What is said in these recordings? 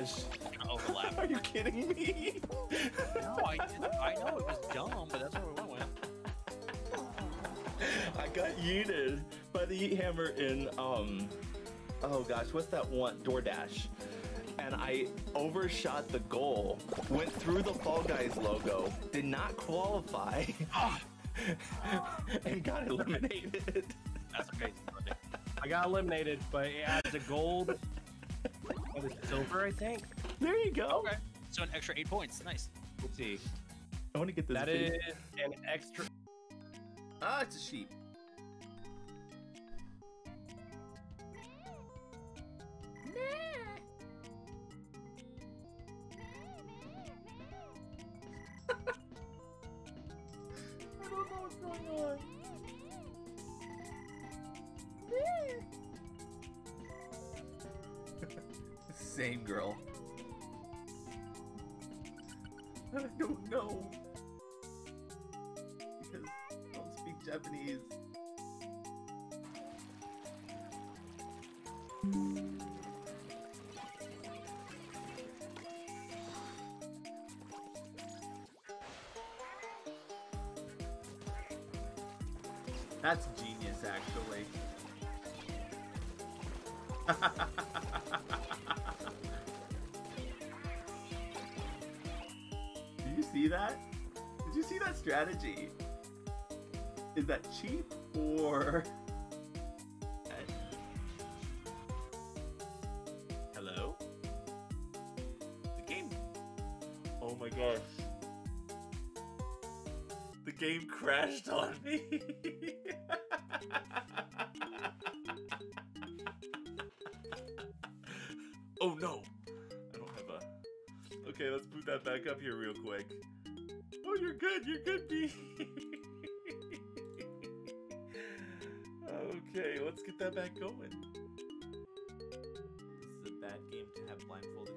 gosh. overlap. Are you kidding me? no, I didn't. I know it was dumb, but that's where we went with. I got yeeted by the yeet hammer in um oh gosh, what's that one DoorDash? And I overshot the goal, went through the Fall Guys logo, did not qualify, and got eliminated. That's okay. I got eliminated, but it adds a gold. What is it, silver, I think. There you go. Okay. So an extra eight points. Nice. Let's see. I want to get this. That video- is an extra. Ah, it's a sheep. Girl. I don't know. Because I don't speak Japanese. That's genius, actually. strategy? Is that cheap or? Hello? The game. Oh my gosh. The game crashed on me. oh no. I don't have a. Okay, let's boot that back up here real quick. Good. You're good, B. okay, let's get that back going. This is a bad game to have blindfolded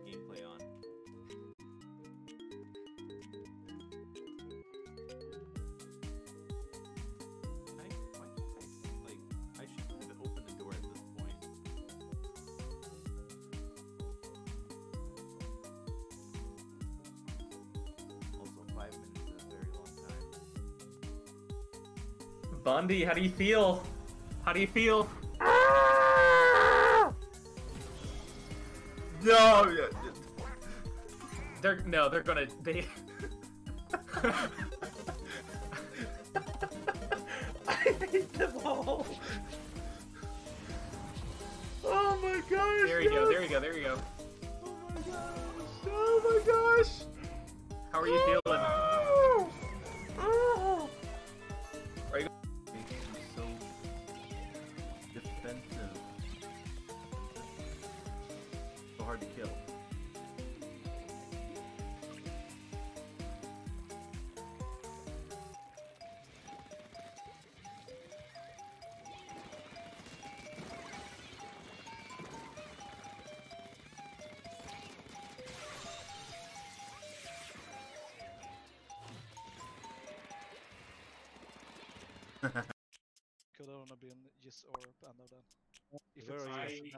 Bundy, how do you feel? How do you feel? No! yeah, They're no, they're gonna they. I hate them all. Oh my gosh! There you go. There you go. There you go. Been Giz or Panda then. If Where it's are you?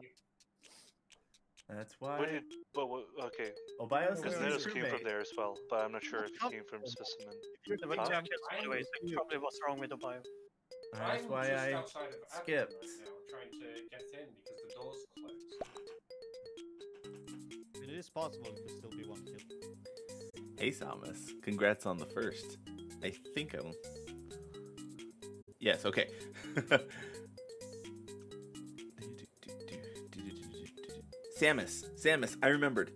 That's why. Where did, but what, okay, Obios because is Nenos his came from there as well, but I'm not sure if it came from Specimen. You're Huh? champion anyways, like, probably what's wrong with Obio. That's I'm why just I outside of skipped. right now, trying to get in because the door's closed. It is possible it could still be one kill. Hey Samus, congrats on the first. I think I'm. Yes, okay. Samus, Samus, I remembered.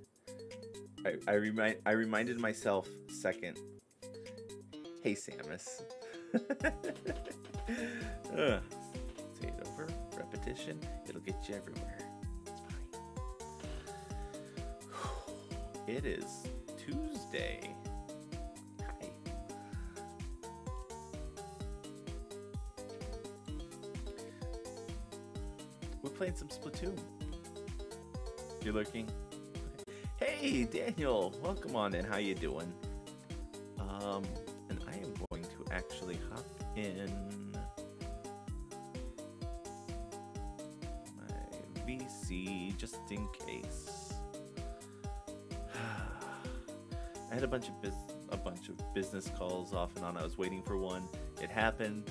I, I remind I reminded myself second. Hey Samus. Ugh. Say it over. Repetition. It'll get you everywhere. It's fine. It is Tuesday. Hi. We're playing some Splatoon. You're lurking. Hey, Daniel, welcome on in. How you doing? Um, and I am going to actually hop in my VC just in case. I had a bunch of a bunch of business calls off and on. I was waiting for one. It happened,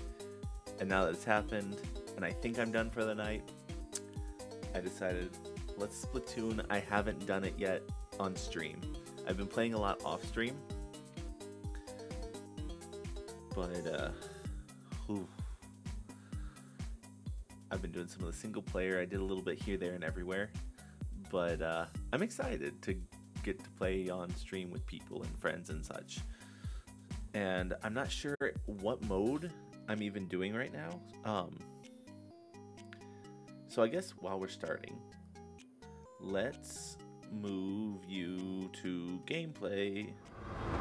and now that it's happened, and I think I'm done for the night. I decided let's Splatoon. I haven't done it yet on stream. I've been playing a lot off stream, but uh, whew. I've been doing some of the single player. I did a little bit here, there, and everywhere, but uh, I'm excited to get to play on stream with people and friends and such. And I'm not sure what mode I'm even doing right now. Um, so I guess while we're starting, let's move you to gameplay.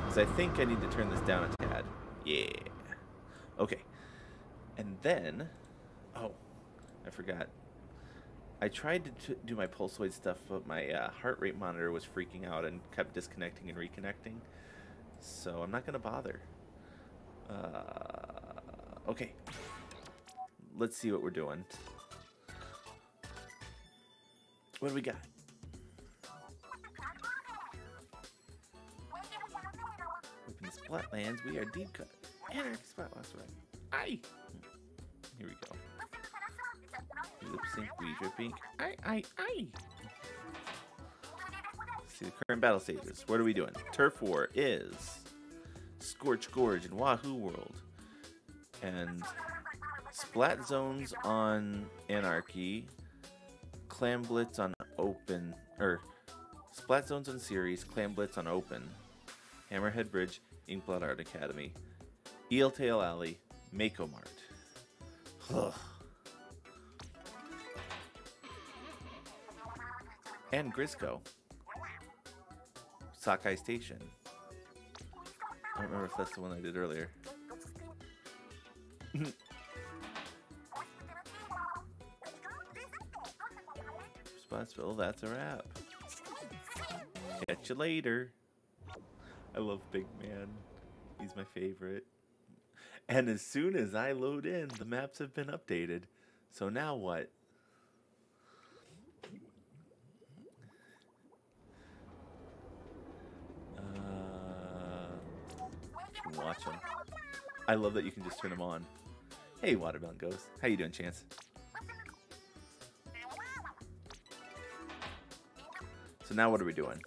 Because I think I need to turn this down a tad. Yeah. Okay. And then, oh, I forgot. I tried to do my pulsoid stuff, but my uh, heart rate monitor was freaking out and kept disconnecting and reconnecting. So I'm not going to bother. Uh, okay. Let's see what we're doing. What do we got? Open Splatlands, we are deep cut. Last way. Aye! Here we go. Lip sync, Weezer Pink. Aye, aye, aye! See the current battle stages. What are we doing? Turf War is Scorch Gorge and Wahoo World. And Splat Zones on Anarchy. Clam Blitz on Open. Or Splat Zones on Series. Clam Blitz on Open. Hammerhead Bridge. Inkblot Art Academy. Eel Tail Alley. Mako Mart. Ugh. And Grizzco. Sockeye Station. I don't remember if that's the one I did earlier. Splatsville, that's a wrap. Catch you later. I love Big Man. He's my favorite. And as soon as I load in, the maps have been updated. So now what? Uh, watch them. I love that you can just turn them on. Hey, Watermelon Ghost. How you doing, Chance? So now what are we doing?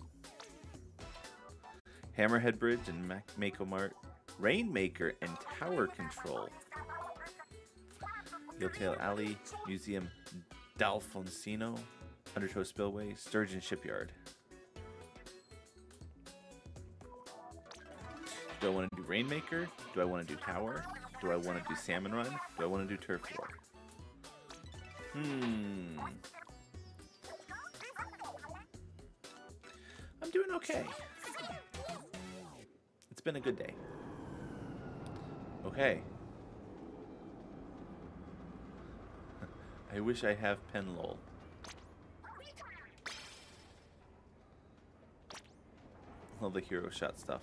Hammerhead Bridge and Mako Mart, Rainmaker and Tower Control, Eeltail Alley, Museum D'Alfonsino, Undertow Spillway, Sturgeon Shipyard. Do I want to do Rainmaker? Do I want to do Tower? Do I want to do Salmon Run? Do I want to do Turf War? Hmm. I'm doing okay. Been a good day. Okay. I wish I have Penlol. All the hero shot stuff.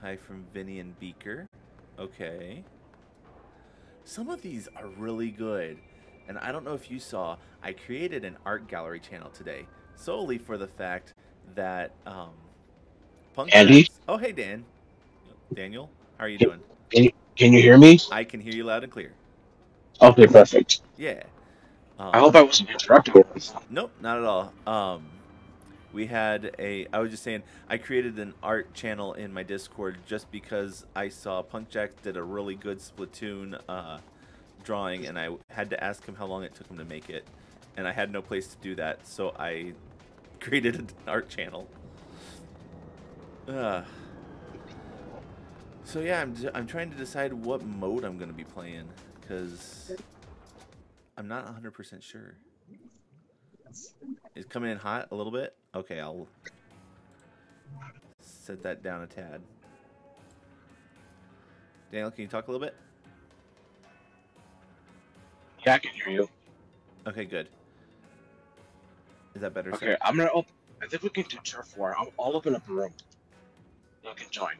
Hi from Vinny and Beaker. Okay. Some of these are really good. And I don't know if you saw, I created an art gallery channel today solely for the fact that um Punk Andy? Oh hey Dan. Daniel, how are you doing? Can you, can you hear me? I can hear you loud and clear. Okay, perfect. Yeah. Um, I hope I wasn't interrupted. Nope, not at all. Um, we had a. I was just saying, I created an art channel in my Discord just because I saw Punk Jack did a really good Splatoon uh, drawing, and I had to ask him how long it took him to make it, and I had no place to do that, so I created an art channel. Uh, so yeah, I'm I'm trying to decide what mode I'm gonna be playing because I'm not 100% sure. It's coming in hot a little bit? Okay, I'll set that down a tad. Daniel, can you talk a little bit? Yeah, I can hear you. Okay, good. Is that better? Okay, I'm gonna. Op- I think we can do turf war. I'll, I'll open up a room. You can join.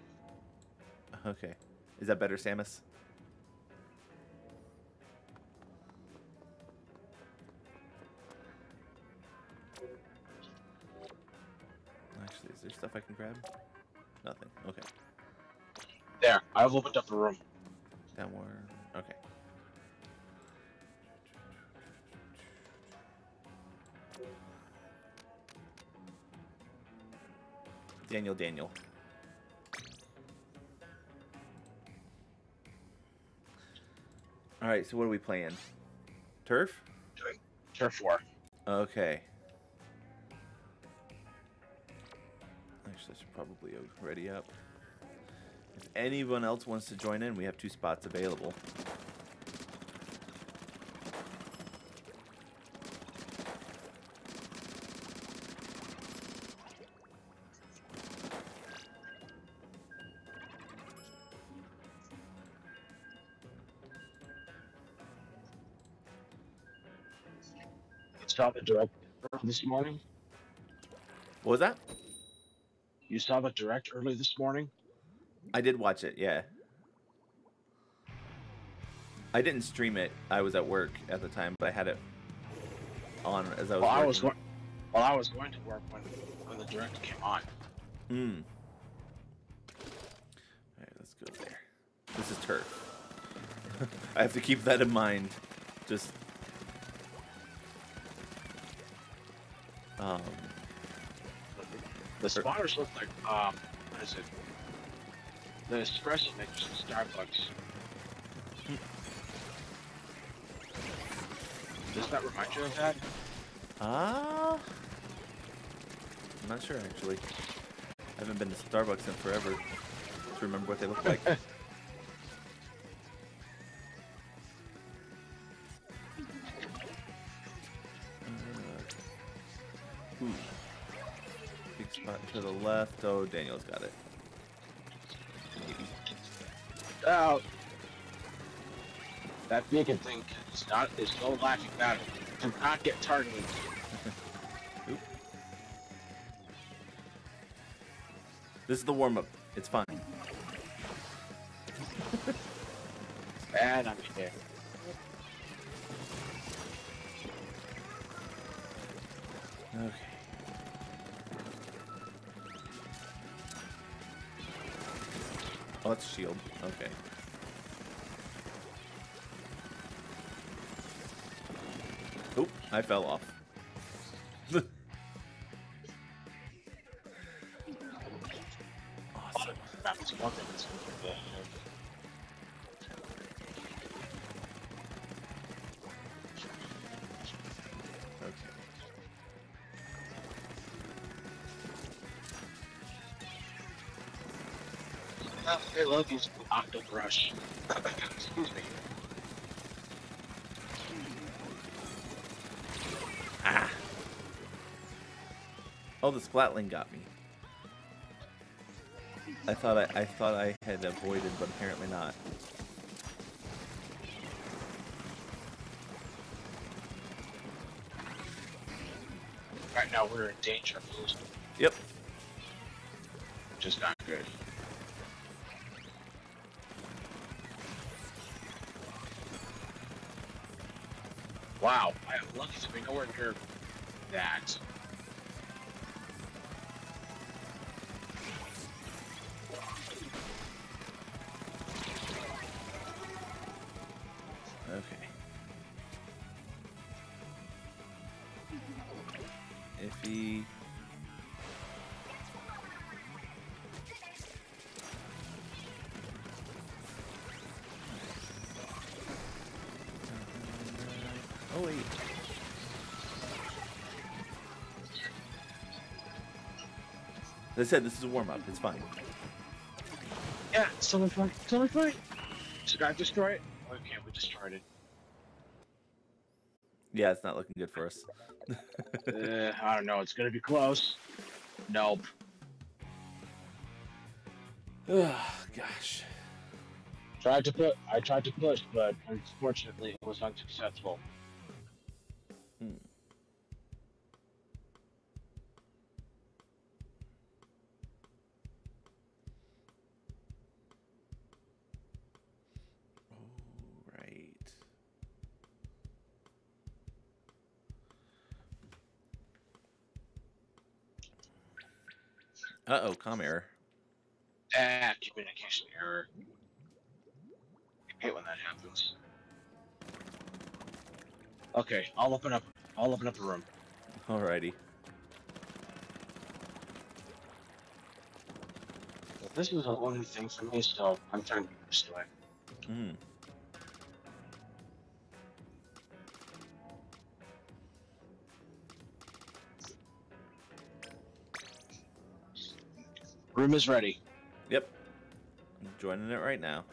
Okay. Is that better, Samus? Actually, is there stuff I can grab? Nothing. Okay. There, I've opened up a room. That one. Okay. Daniel, Daniel. All right, so what are we playing? Turf? Turf war. Okay. Actually, I should probably ready up. If anyone else wants to join in, we have two spots available. Saw the direct this morning. What was that? You saw the direct early this morning. I did watch it, yeah. I didn't stream it. I was at work at the time, but I had it on as I was. Well, I was going. Well, I was going to work when when the direct came on. Hmm. Alright, let's go there. This is turf. I have to keep that in mind. Just um The spotters look like um, what is it? The espresso makers from Starbucks. Does that remind you of that? ah I'm not sure actually. I haven't been to Starbucks in forever to remember what they look like. left. Oh, Daniel's got it. Oh, that beacon thing is not is no laughing matter. Do not get targeted. This is the warm up. It's fine. And I'm here. Fell off. awesome. That was one thing that's good. Okay. Oh, I love using the Octo Brush. Excuse me. Oh, the splatling got me. I thought I, I thought I had avoided, but apparently not. Right now we're in danger of losing, Yep. Just not good. Wow, I am lucky to be nowhere near that. Said, this is a warm up. It's fine. Yeah, it's totally fine. Totally fine. Should I destroy it? Okay, we destroyed it. Yeah, it's not looking good for us. uh, I don't know. It's gonna be close. Nope. Oh, gosh. Tried to put. I tried to push, but unfortunately, it was unsuccessful. Com error. Ah, communication error. I hate when that happens. Okay, I'll open up. I'll open up a room. Alrighty. This is a lonely thing for me, so I'm trying to get used to it. Hmm. Room is ready. Yep. I'm joining it right now.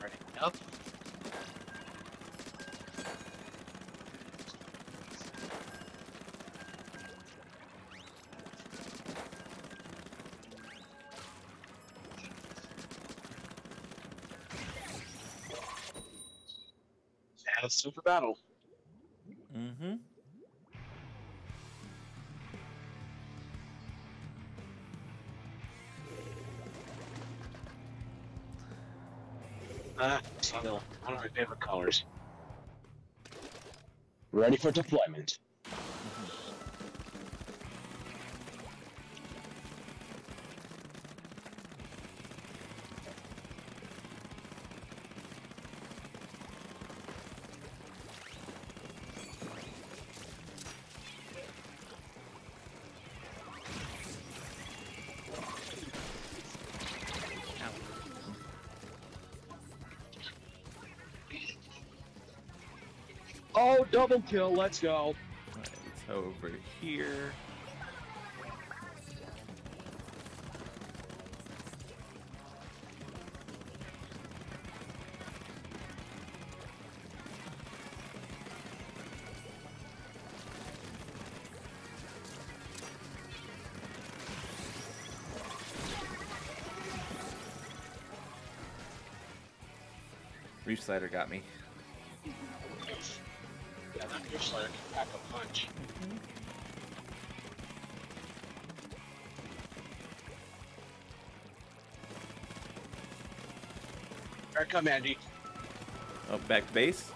Ready up. And super battle. My favorite colors. Ready for deployment. Double kill. Let's go. It's over here. Reef Slider got me. Yeah, that gives like a pack a punch. Here I come, Andy. Oh, back to base.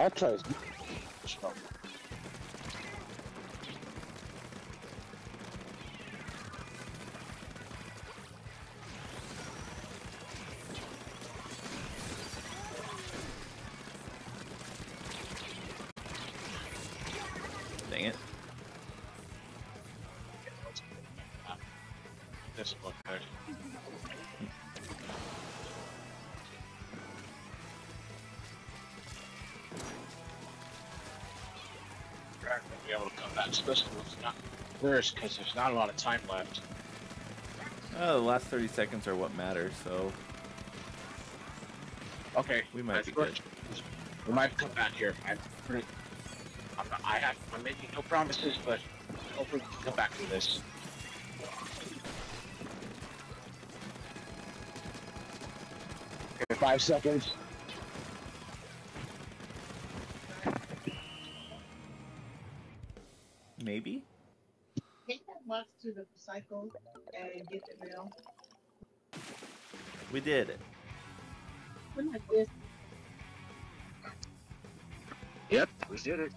That tries. Not gonna be able to come back, especially with not first, because there's not a lot of time left. Oh, the last 30 seconds are what matters, so Okay, we might be good. We might come back here. I'm pretty. I'm not, I have. I'm making no promises, but hopefully we can come back to this. Okay, five seconds. The and get the mail. We did it. When like this, Yep, we did it.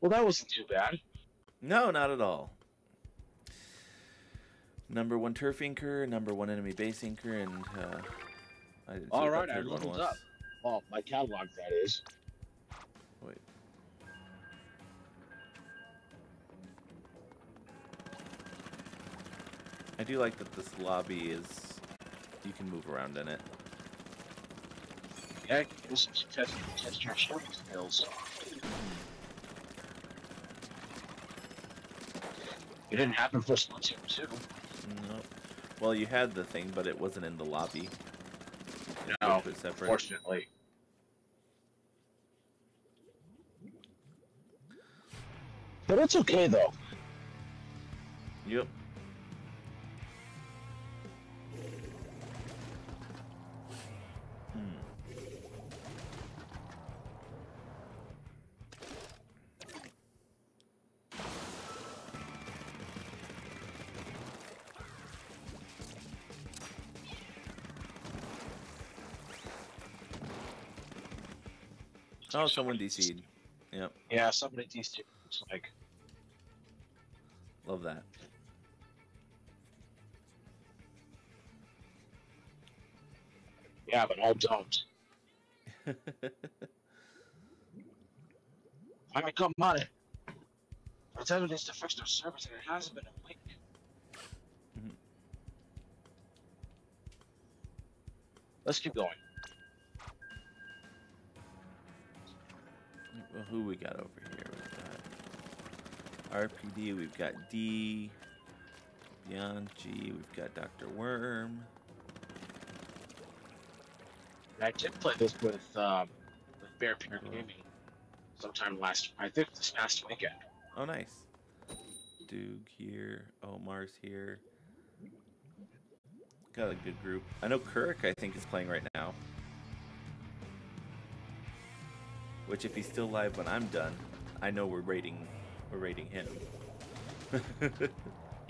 well, that wasn't too bad. No, not at all. Number one turf inker, number one enemy base inker, and uh, I didn't All what right, I third one leveled up. Well, my catalog, that is. Wait. I do like that this lobby is. You can move around in it. Yeah, this is test, test your shooting skills. It didn't happen for Splatoon 2. No. Well, you had the thing, but it wasn't in the lobby. No, Kept it separate. Fortunately. But it's okay though. Yep. Oh, someone DC'd. Yep, Yeah, somebody looks like. love that. Yeah, but all don't. I mean, come on. It's evidence to fix their service and it hasn't been a week. Mhm. Let's keep going. Who we got over here? We've got RPD, we've got D, Beyond G, we've got Dr. Worm. I did play this with um, with Bear Parent Gaming sometime last. I think this past weekend. Oh, nice. Doog here, Omar's here. Got a good group. I know Kirk, I think, is playing right now. Which, if he's still live when I'm done, I know we're rating, we're rating him.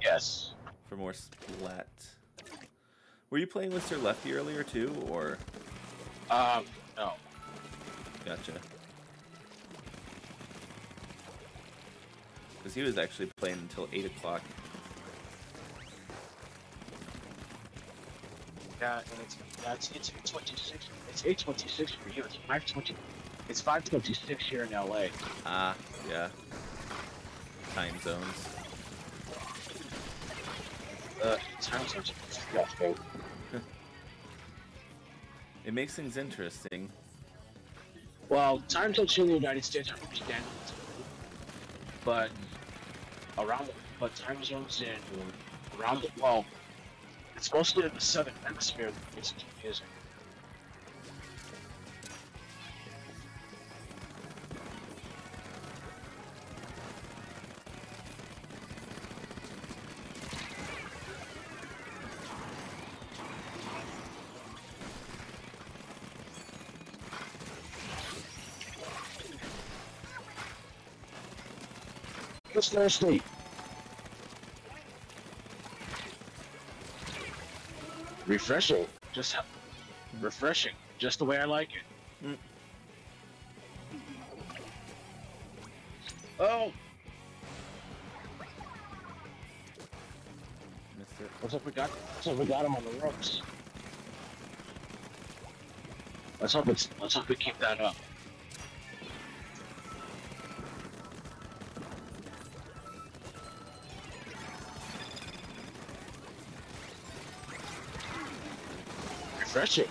Yes. For more splat. Were you playing with Sir Lefty earlier too, or? Um. No. Gotcha. Because he was actually playing until 8 o'clock. Yeah, and it's that's it's eight twenty six. It's eight twenty six for you. It's five twenty. It's five twenty six here in LA. Ah, yeah. Time zones. Uh, time zones are disgusting. It makes things interesting. Well, time zones in the United States are understandable, but around the, but time zones in around the well, it's mostly in the southern hemisphere that gets confusing. Refreshing. Just refreshing. Just the way I like it. Mm. Oh, looks like we got looks like we got him on the ropes. Let's hope it's let's hope we keep that up. Refreshing.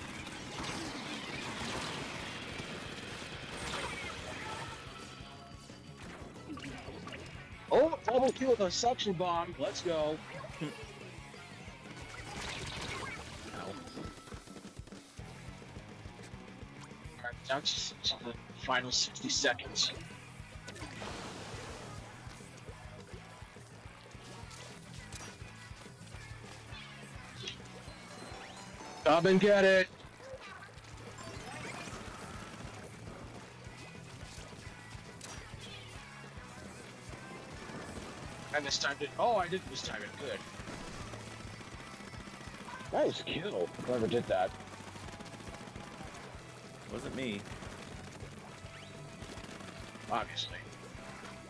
Oh, double kill with a suction bomb. Let's go. Alright, to the final 60 seconds. Come and get it. I mistimed it. Oh, I didn't mistime it. Good. Nice kill. Whoever did that. Wasn't me. Obviously.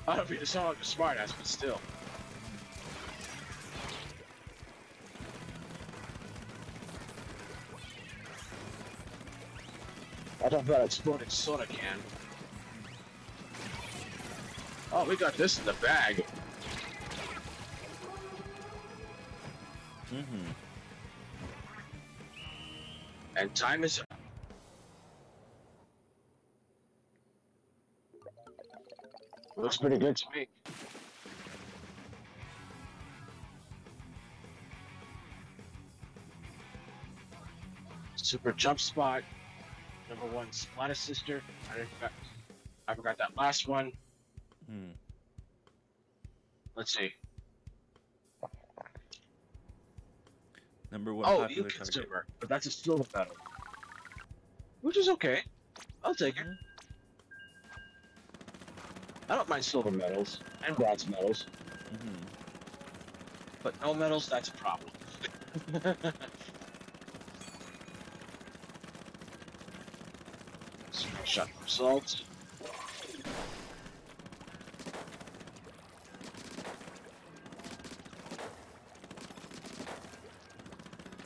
I don't mean to sound like a smartass, but still. I thought that exploded soda can. Oh, we got this in the bag. Mm-hmm. And time is up. Looks pretty good to me. Super jump spot. Number one, Splatter Sister. I forgot, I forgot that last one. Hmm. Let's see. Number one Oh, you popular target. consumer, but that's a silver medal, which is okay. I'll take it. I don't mind silver medals and bronze medals, Mm-hmm. but no medals, that's a problem. Results.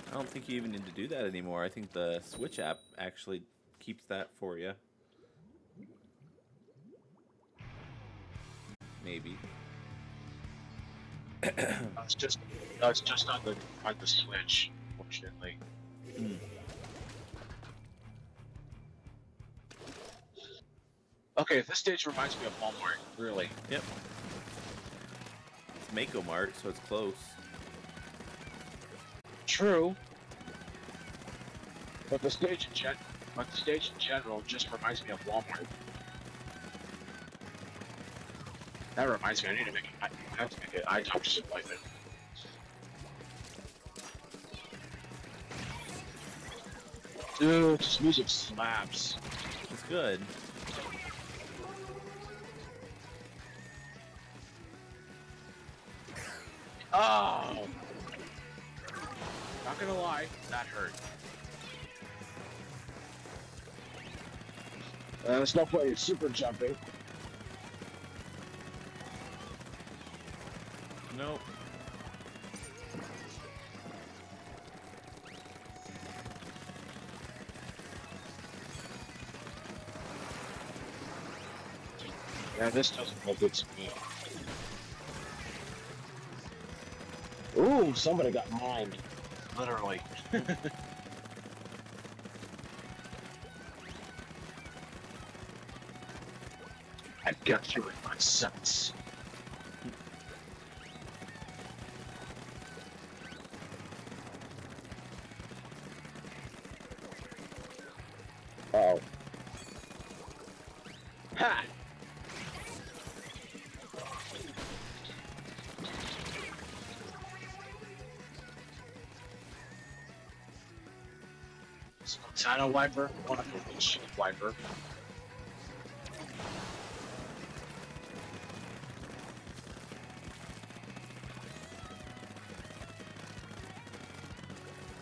I don't think you even need to do that anymore. I think the Switch app actually keeps that for you. Maybe. That's just that's just on the on the Switch, fortunately. Hmm. Okay, this stage reminds me of Walmart, really. Yep. It's Mako Mart, so it's close. True. But the stage in gen but the stage in general just reminds me of Walmart. That reminds me, I need to make I I have to make an iTalk appointment. Dude, this music slaps. It's good. Oh! Not gonna lie, that hurt. Uh, there's no point in super jumping. Nope. Yeah, this doesn't look good to me. Ooh, somebody got mined. Literally. I got you in my sights. Wiper, one of wiper.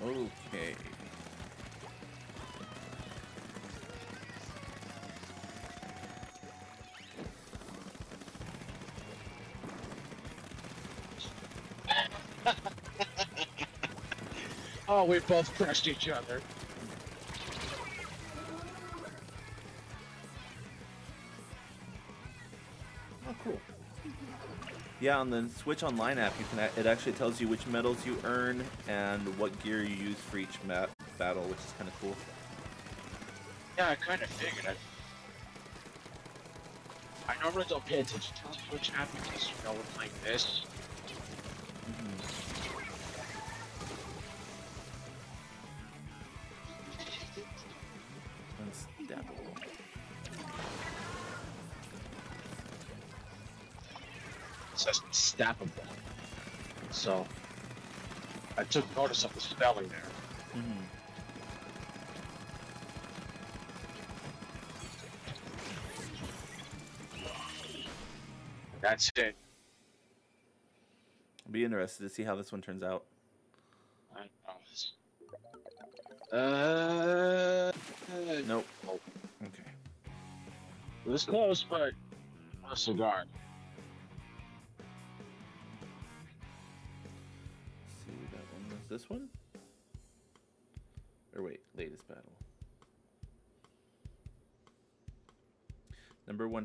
Okay. Oh, we both crushed each other. Yeah, on the Switch Online app, you can it actually tells you which medals you earn and what gear you use for each map battle, which is kind of cool. Yeah, I kind of figured it. I normally don't pay attention to the Twitch app because you know it's like this. Unstabbable. Took notice of the spelling there. Mhm. That's it. I'll be interested to see how this one turns out. I know. Uh, Nope. Nope. Okay. It was close, but a cigar.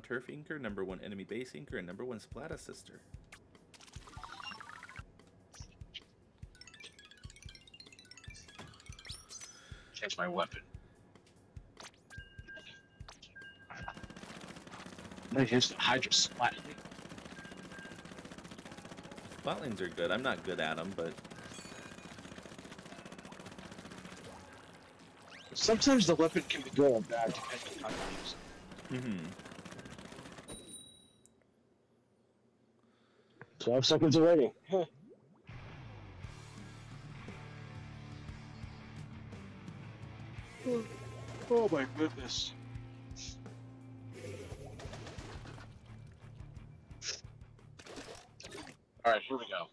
turf inker, number one enemy base inker, and number one splat assister. Change my weapon. No, here's the Hydra splat. Splat are good. I'm not good at them, but sometimes the weapon can be going bad depending on how you use it. Mm-hmm. 12 seconds already. Oh, oh my goodness. Alright, here we go.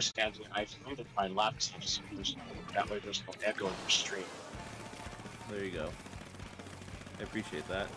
Course, Anthony, I've muted my laptop so that way there's no echo in the stream. there you go. I appreciate that.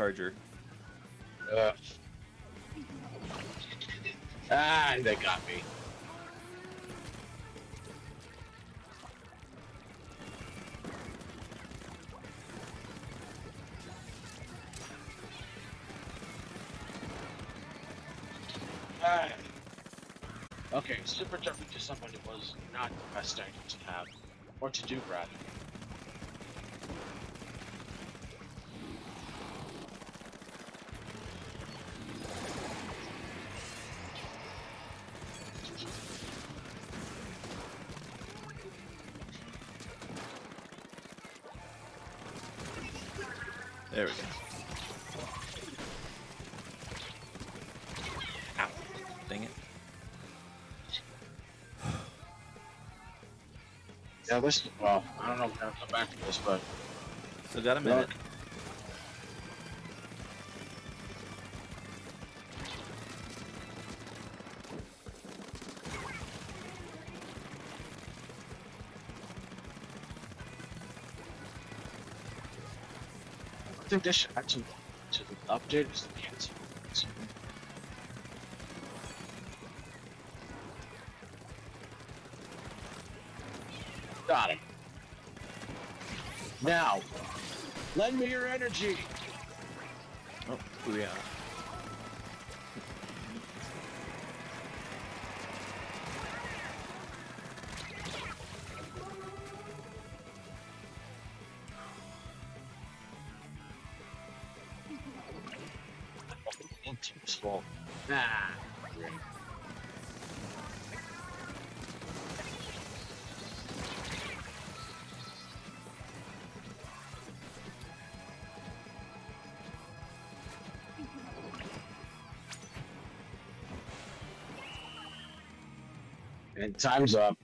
Charger. Uh. Ah, they got me. Ah. Okay, super jumping to somebody was not the best idea to have, or to do rather. Yeah, this. Well, I don't know if we're gonna come back to this, but Still got a minute. Look. I think they should actually to, the update is the cancel. Got him. Now, lend me your energy. Oh, yeah. And time's up.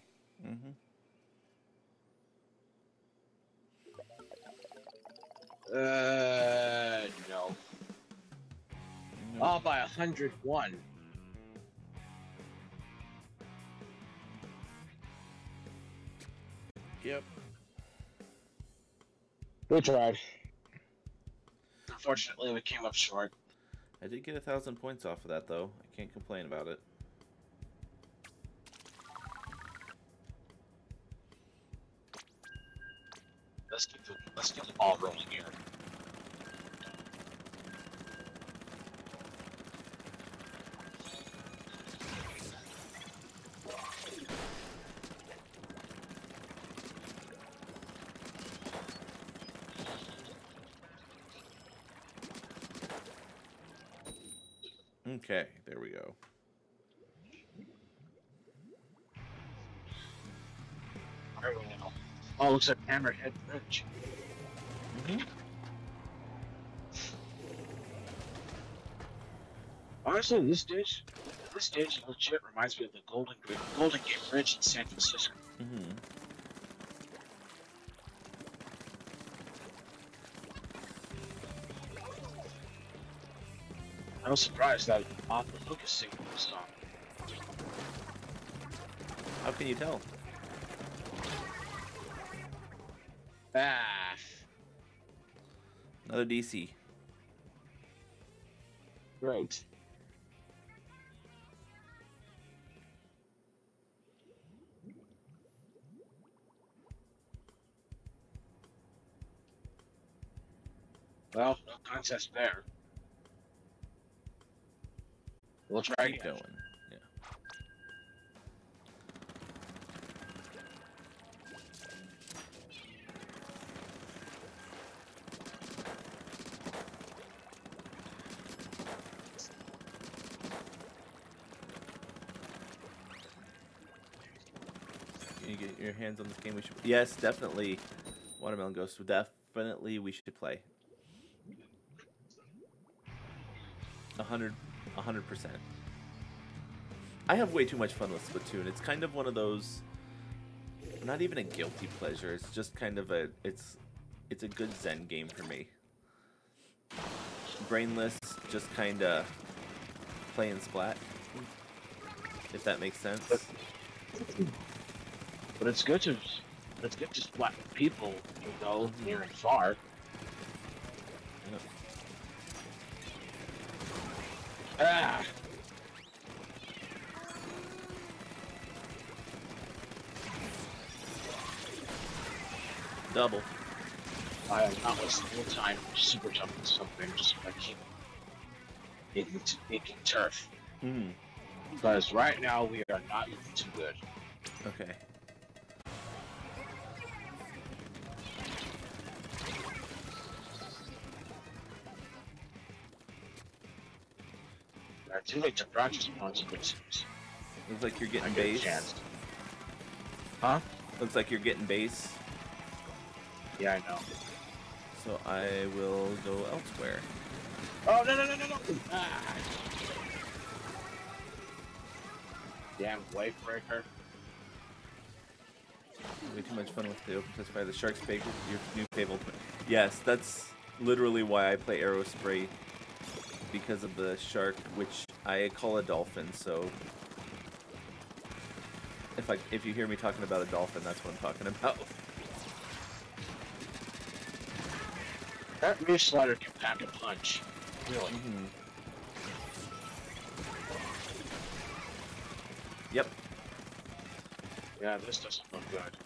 Mm-hmm. Uh, no. Oh, by a hundred one. Yep. We tried. Unfortunately, we came up short. I did get a thousand points off of that, though. I can't complain about it. Hammerhead Bridge. Mm -hmm. Honestly, this ditch, this ditch legit reminds me of the Golden Gate, Golden Gate Bridge in San Francisco. Mm -hmm. I was surprised that off the focus signal was on. How can you tell? Ah, Another DC. Right. Well, no contest there. We'll try Keep again. going. Hands on this game? We should. Yes, definitely. Watermelon Ghost. Definitely, we should play. A hundred, a hundred percent. I have way too much fun with Splatoon. It's kind of one of those. Not even a guilty pleasure. It's just kind of a. It's, it's a good Zen game for me. Brainless, just kind of playing Splat. If that makes sense. But it's good to it's good to splat people, you know, near and far. Yep. Ah, Double. I am not wasting time super jumping something just like making, making turf. Hmm. Because right now we are not looking too good. Okay. Too late to practice seems. Looks like you're getting base. chance. Huh? Looks like you're getting base. Yeah, I know. So I will go elsewhere. Oh no no no no no! Ah. Damn wave breaker. Way too much fun with the open test fire. The shark's big. Your new fabled. Yes, that's literally why I play Aerospray. Because of the shark, which I call a dolphin. So if I if you hear me talking about a dolphin, that's what I'm talking about. That rear slider can pack a punch. Really? Mhm. Yep. Yeah, this doesn't look good.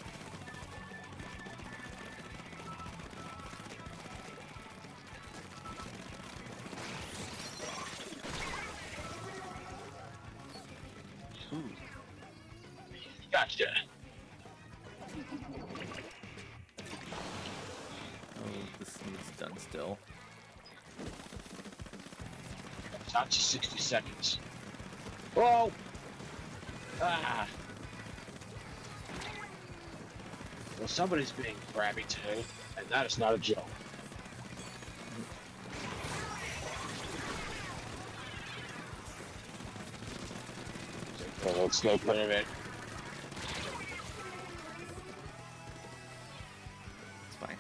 Not to 60 seconds. Whoa! Ah! Well, somebody's being crabby today, and that is not a joke. Let's go him in. It's fine.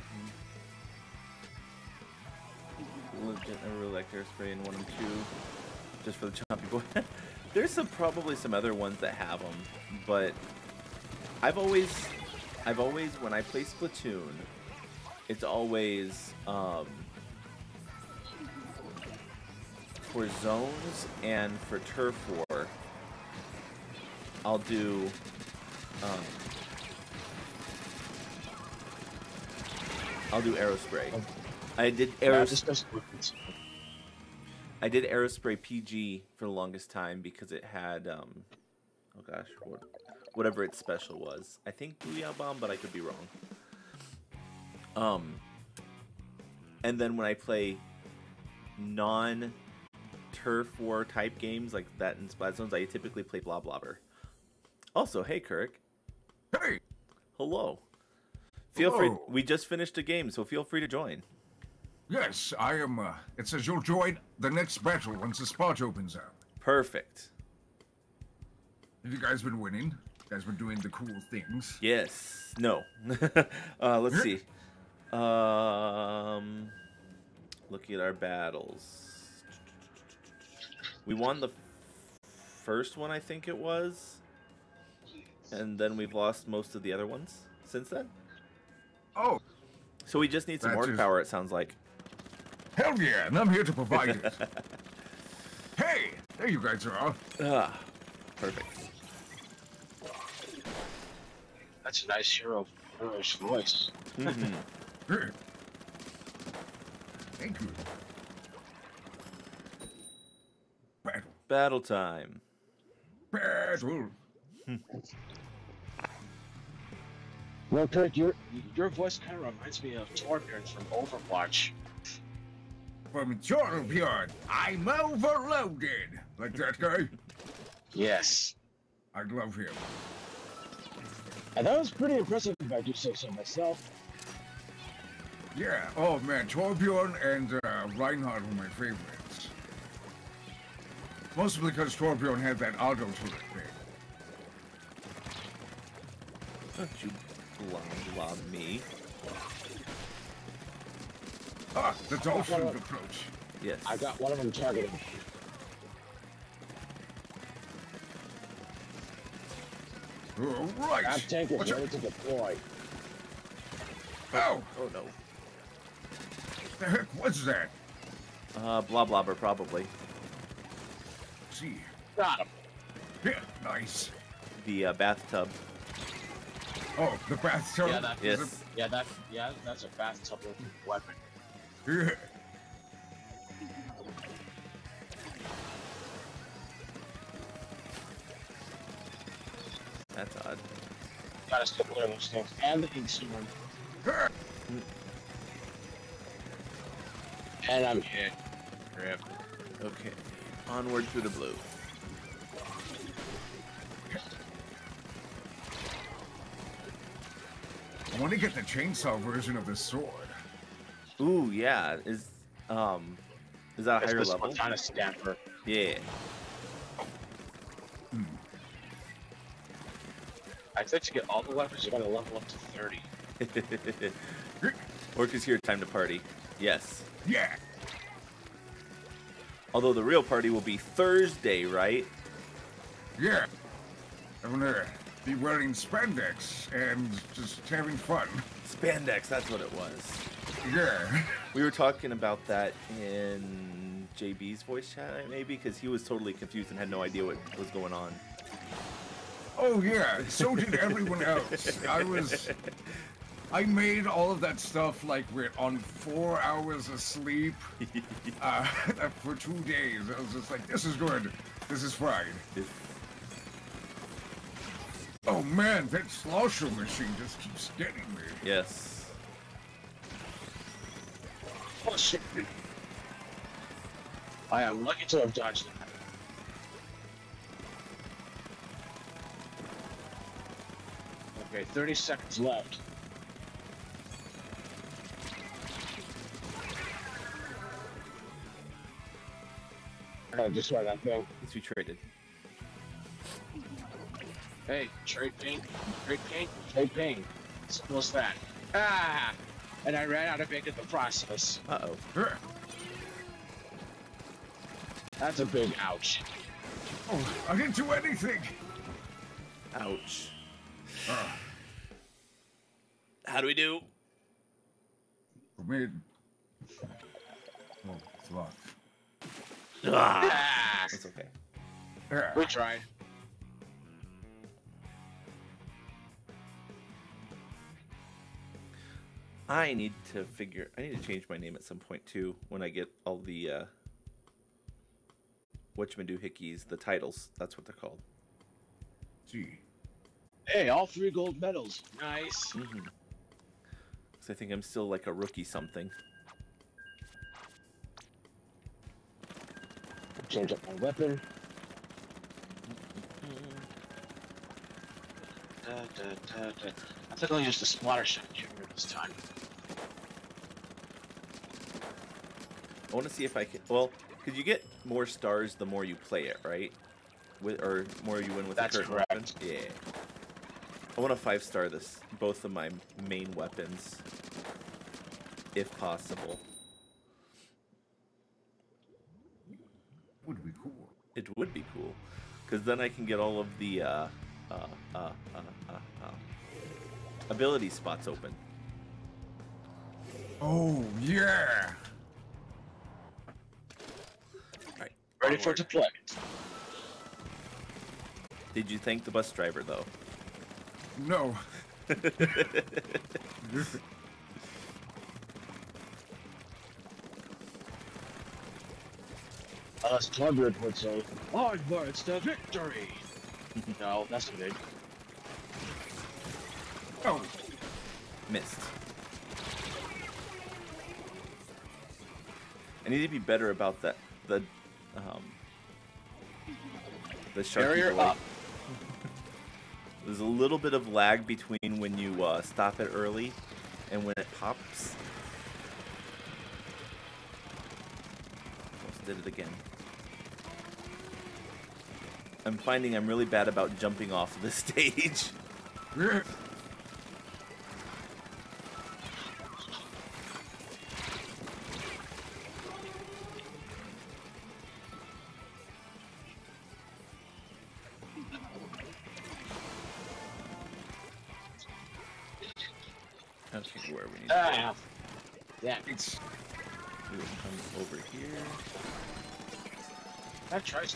Legit, I really like Aerospray in one and two, just for the chompy boy. There's some probably some other ones that have them, but I've always, I've always when I play Splatoon, it's always um, for zones and for turf war. I'll do. Um, I'll do Aerospray. I did Yeah, I did Aerospray PG for the longest time because it had, um, oh gosh, what, whatever its special was. I think Booyah Bomb, but I could be wrong. Um, and then when I play non turf war type games like that in Splat Zones, I typically play Bloblobber. Also, hey Kirk. Hey. Hello. Feel free. We just finished a game, so feel free to join. Yes, I am. Uh, it says you'll join the next battle once the spot opens up. Perfect. Have you guys been winning? You guys been doing the cool things? Yes. No. uh, let's see. Um, looking at our battles. We won the first one, I think it was, and then we've lost most of the other ones since then. Oh, So we just need some more power. It sounds like. Hell yeah, and I'm here to provide it. hey, there you guys are. Ah, perfect. That's a nice hero, heroish voice. Mhm. Here. Thank you. Battle. Battle time. Battle. Well, Kurt, your your voice kind of reminds me of Torbjorn from Overwatch. From Torbjorn, I'm overloaded. Like that guy? Yes. I love him. And that was pretty impressive if I do say so myself. Yeah, oh man, Torbjorn and uh, Reinhardt were my favorites. Mostly because Torbjorn had that auto turret thing. Don't you blind lob me. Ah, the dolphin approach. Yes. I got one of them targeted. All right. That tank is Watch ready out. to deploy. Oh, Oh no. What the heck was that? Uh, Bloblobber probably. See. Got him. Yeah, nice. The uh, bathtub. Oh, the bathtub. Yeah, that. Yes. Yeah, that. Yeah, that's a bathtub weapon. Yeah. That's odd. Gotta still clear those things. And the ink storm. Ah, And I'm hit. Rip. Okay. Onward through the blue. I want to get the chainsaw version of the sword. Ooh, yeah. Is um, is that a It's higher this level? Montana stamper. Yeah. I said to get all the weapons, you gotta level up to 30. Orc is here. Time to party. Yes. Yeah. Although the real party will be Thursday, right? Yeah. I'm gonna be wearing spandex and just having fun. Spandex. That's what it was. Yeah. We were talking about that in JB's voice chat, maybe, because he was totally confused and had no idea what was going on. Oh yeah. So did everyone else. I was. I made all of that stuff like we're on four hours of sleep uh, for two days. I was just like, this is good. This is fine. Oh man, that slosher machine just keeps getting me. Yes. Oh shit. I am lucky to have dodged that. Okay, 30 seconds left. I gotta destroy that thing. Let's be traded. Hey, trade paint, trade paint, trade. Simple as that. Ah! And I ran out of ink in the process. Uh oh. That's a big ouch. Oh, I didn't do anything. Ouch. Ah, How do we do? mid. Oh, it's locked. Ah, Ah! that's okay. We tried. I need to figure. I need to change my name at some point too. When I get all the uh, whatchamajoohickeys, the titles. That's what they're called. Gee. Hey, all three gold medals. Nice. Mm-hmm. Because I think I'm still like a rookie something. Change up my weapon. Da, da, da, da. I think I'll use the splatter shot this time. I want to see if I can. Well, because you get more stars the more you play it, right? With or more you win with That's the current weapon. Yeah. I want to five star this both of my main weapons, if possible. Would be cool. It would be cool, because then I can get all of the uh, uh, uh, uh, uh, uh, ability spots open. Oh yeah. Right. Ready for deployment. Did you thank the bus driver though? No. As Tundred would say, onwards to victory! no, that's a big. Oh. Missed. I need to be better about that. The um. The sharky Barrier boy. up. There's a little bit of lag between when you uh, stop it early and when it pops. Almost did it again. I'm finding I'm really bad about jumping off the stage.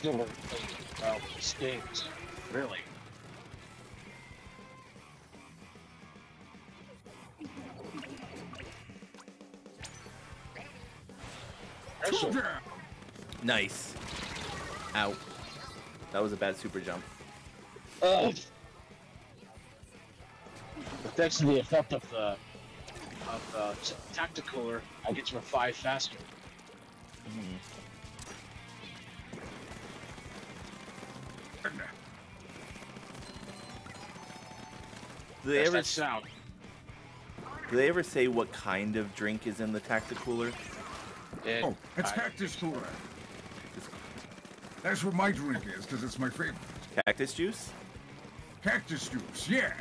Tricycle, well, stinks. Really. Excellent. Nice. Ow. That was a bad super jump. Ugh. But thanks to the effect of the of the tactical, I get to revive faster. Do they That's ever sound. do they ever say what kind of drink is in the tacticooler? It, Oh, it's I- cactus cooler. That's what my drink is, because it's my favorite. Cactus juice? Cactus juice, yeah.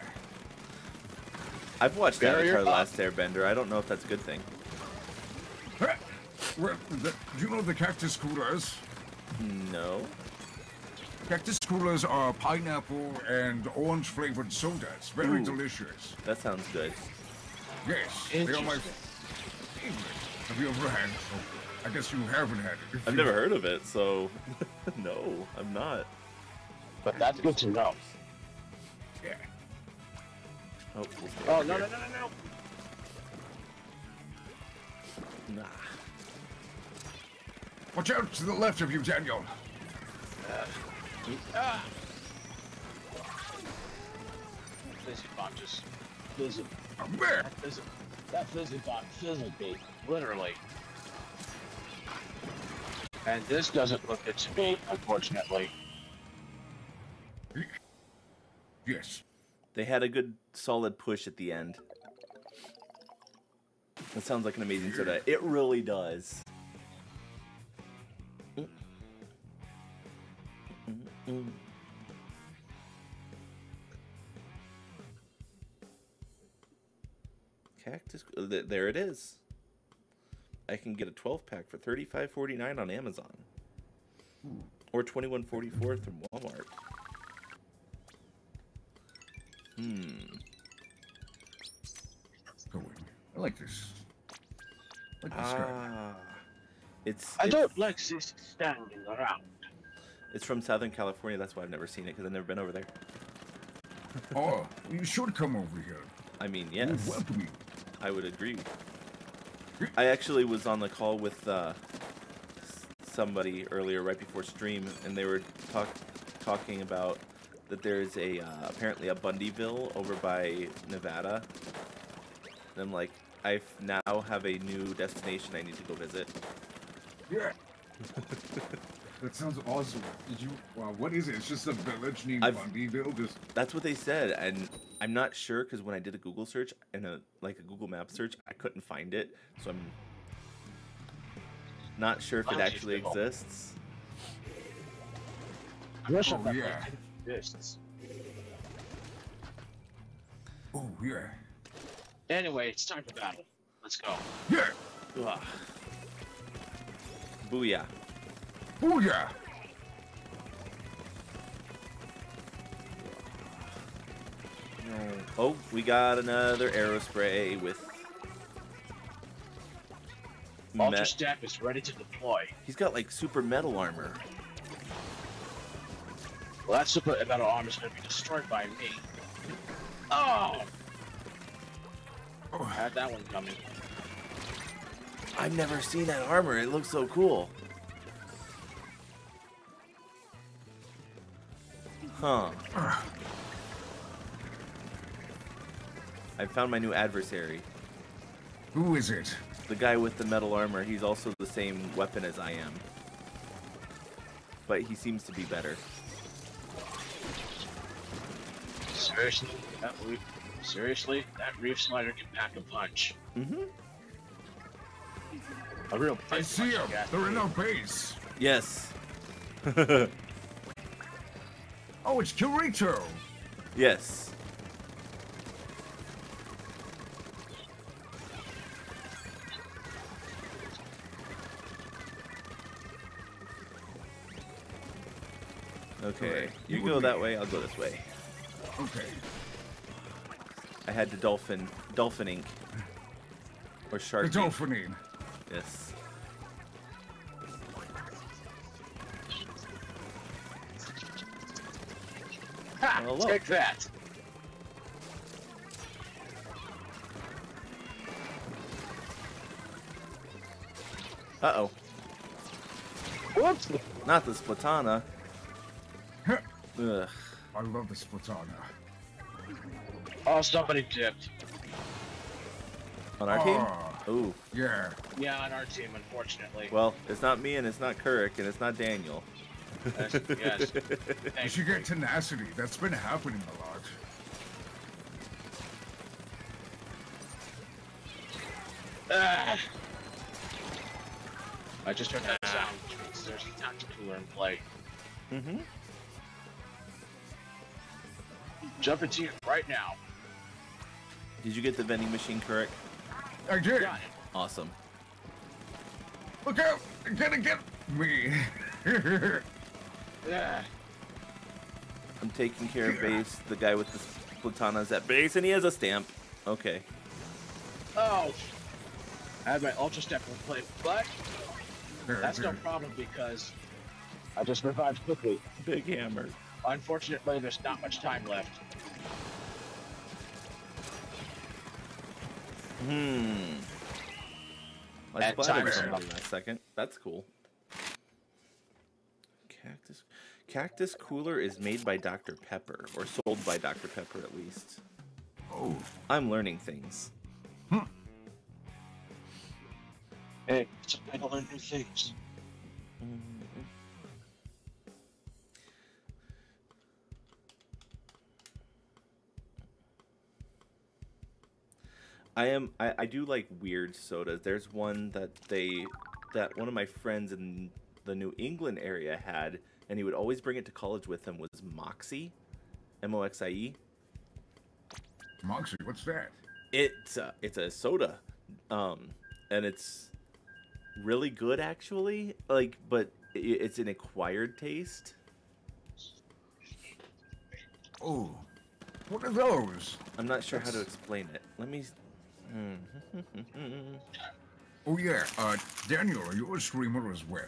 I've watched Barrier Avatar: The up. Last Airbender. I don't know if that's a good thing. Well, the, do you know the cactus coolers? No. Cactus coolers are pineapple and orange flavored sodas. Very Ooh. delicious. That sounds good. Yes, they are my favorite. Have you ever had? Oh, I guess you haven't had it. If I've you- never heard of it, so no, I'm not. But that's good to know. Yeah. Oh, we'll Oh no no no no no! Nah. Watch out to the left of you, Daniel. Ah! Fizzy bot just fizzled. That fizzy, that fizzy bot fizzled me, literally. And this doesn't look good to me, unfortunately. Yes. They had a good solid push at the end. That sounds like an amazing soda. It really does. Mm. Cactus. uh, There it is. I can get a 12 pack for $35.49 on Amazon. Or $21.44 from Walmart. Hmm. Going. I like this. I like this guy. Ah. It's, I it's don't like this standing around. It's from Southern California. That's why I've never seen it because I've never been over there. Oh, you should come over here. I mean, You're yes, welcome. I would agree. I actually was on the call with uh, somebody earlier, right before stream, and they were talk talking about that there's a uh, apparently a Bundyville over by Nevada. And I'm like, I now have a new destination I need to go visit. Yeah. that sounds awesome. Did you? Wow, what is it? It's just a village named I've- Bundyville. Just That's what they said, and I'm not sure because when I did a Google search and a like a Google Map search, I couldn't find it, so I'm not sure if it actually exists. I wish Oh, I yeah. exists. oh yeah. Anyway, it's time for battle. Let's go. Yeah. Ugh. Booyah! Booyah! Oh, we got another aerospray with. Ultra Stamp is ready to deploy. He's got like super metal armor. Well, that super metal armor is going to be destroyed by me. Oh! oh! I had that one coming. I've never seen that armor. It looks so cool. Huh. I found my new adversary. Who is it? The guy with the metal armor. He's also the same weapon as I am. But he seems to be better. Seriously? That reef, seriously? That reef slider can pack a punch. Mm-hmm. A real I see punch, him. They're in our base. Yes. Oh, it's Kirito. yes. Okay, you go that way, I'll go this way. Okay. I had to dolphin, dolphin ink. Or The shark ink. Yes. Hello. Take that! Uh-oh. Whoops! Not the Splatana. Ugh. I love the Splatana. Oh, somebody dipped. On our team? Ah, Ooh. Yeah. Yeah, on our team, unfortunately. Well, it's not me and it's not Kurek and it's not Daniel. Yes, yes. You should get tenacity. That's been happening a lot. Ah. I just heard that sound, which means there's a tactical cooler in play. Mm-hmm. Jump into you right now. Did you get the vending machine, Kurek? I did. Got it. Awesome. Look out! You're gonna get me. Yeah. I'm taking care of base. The guy with the Splatana's at base and he has a stamp. Okay. Oh. I had my Ultra Stamp in play, but that's no problem because I just revived quickly. Big hammer. Unfortunately, there's not much time left. Hmm. I At splattered times. a second. That's cool. Cactus Cactus Cooler is made by Dr. Pepper, or sold by Dr. Pepper at least. Oh. I'm learning things. Hmm. Hey, it's a to learn new things. I am I, I do like weird sodas. There's one that they that one of my friends in the New England area had and he would always bring it to college with him was Moxie. M O X I E. Moxie, what's that? It's a, it's a soda. Um and it's really good actually. Like but it's an acquired taste. Oh. What are those? I'm not sure how to explain it. Let me hmm. Oh yeah, uh, Daniel, are you a streamer as well?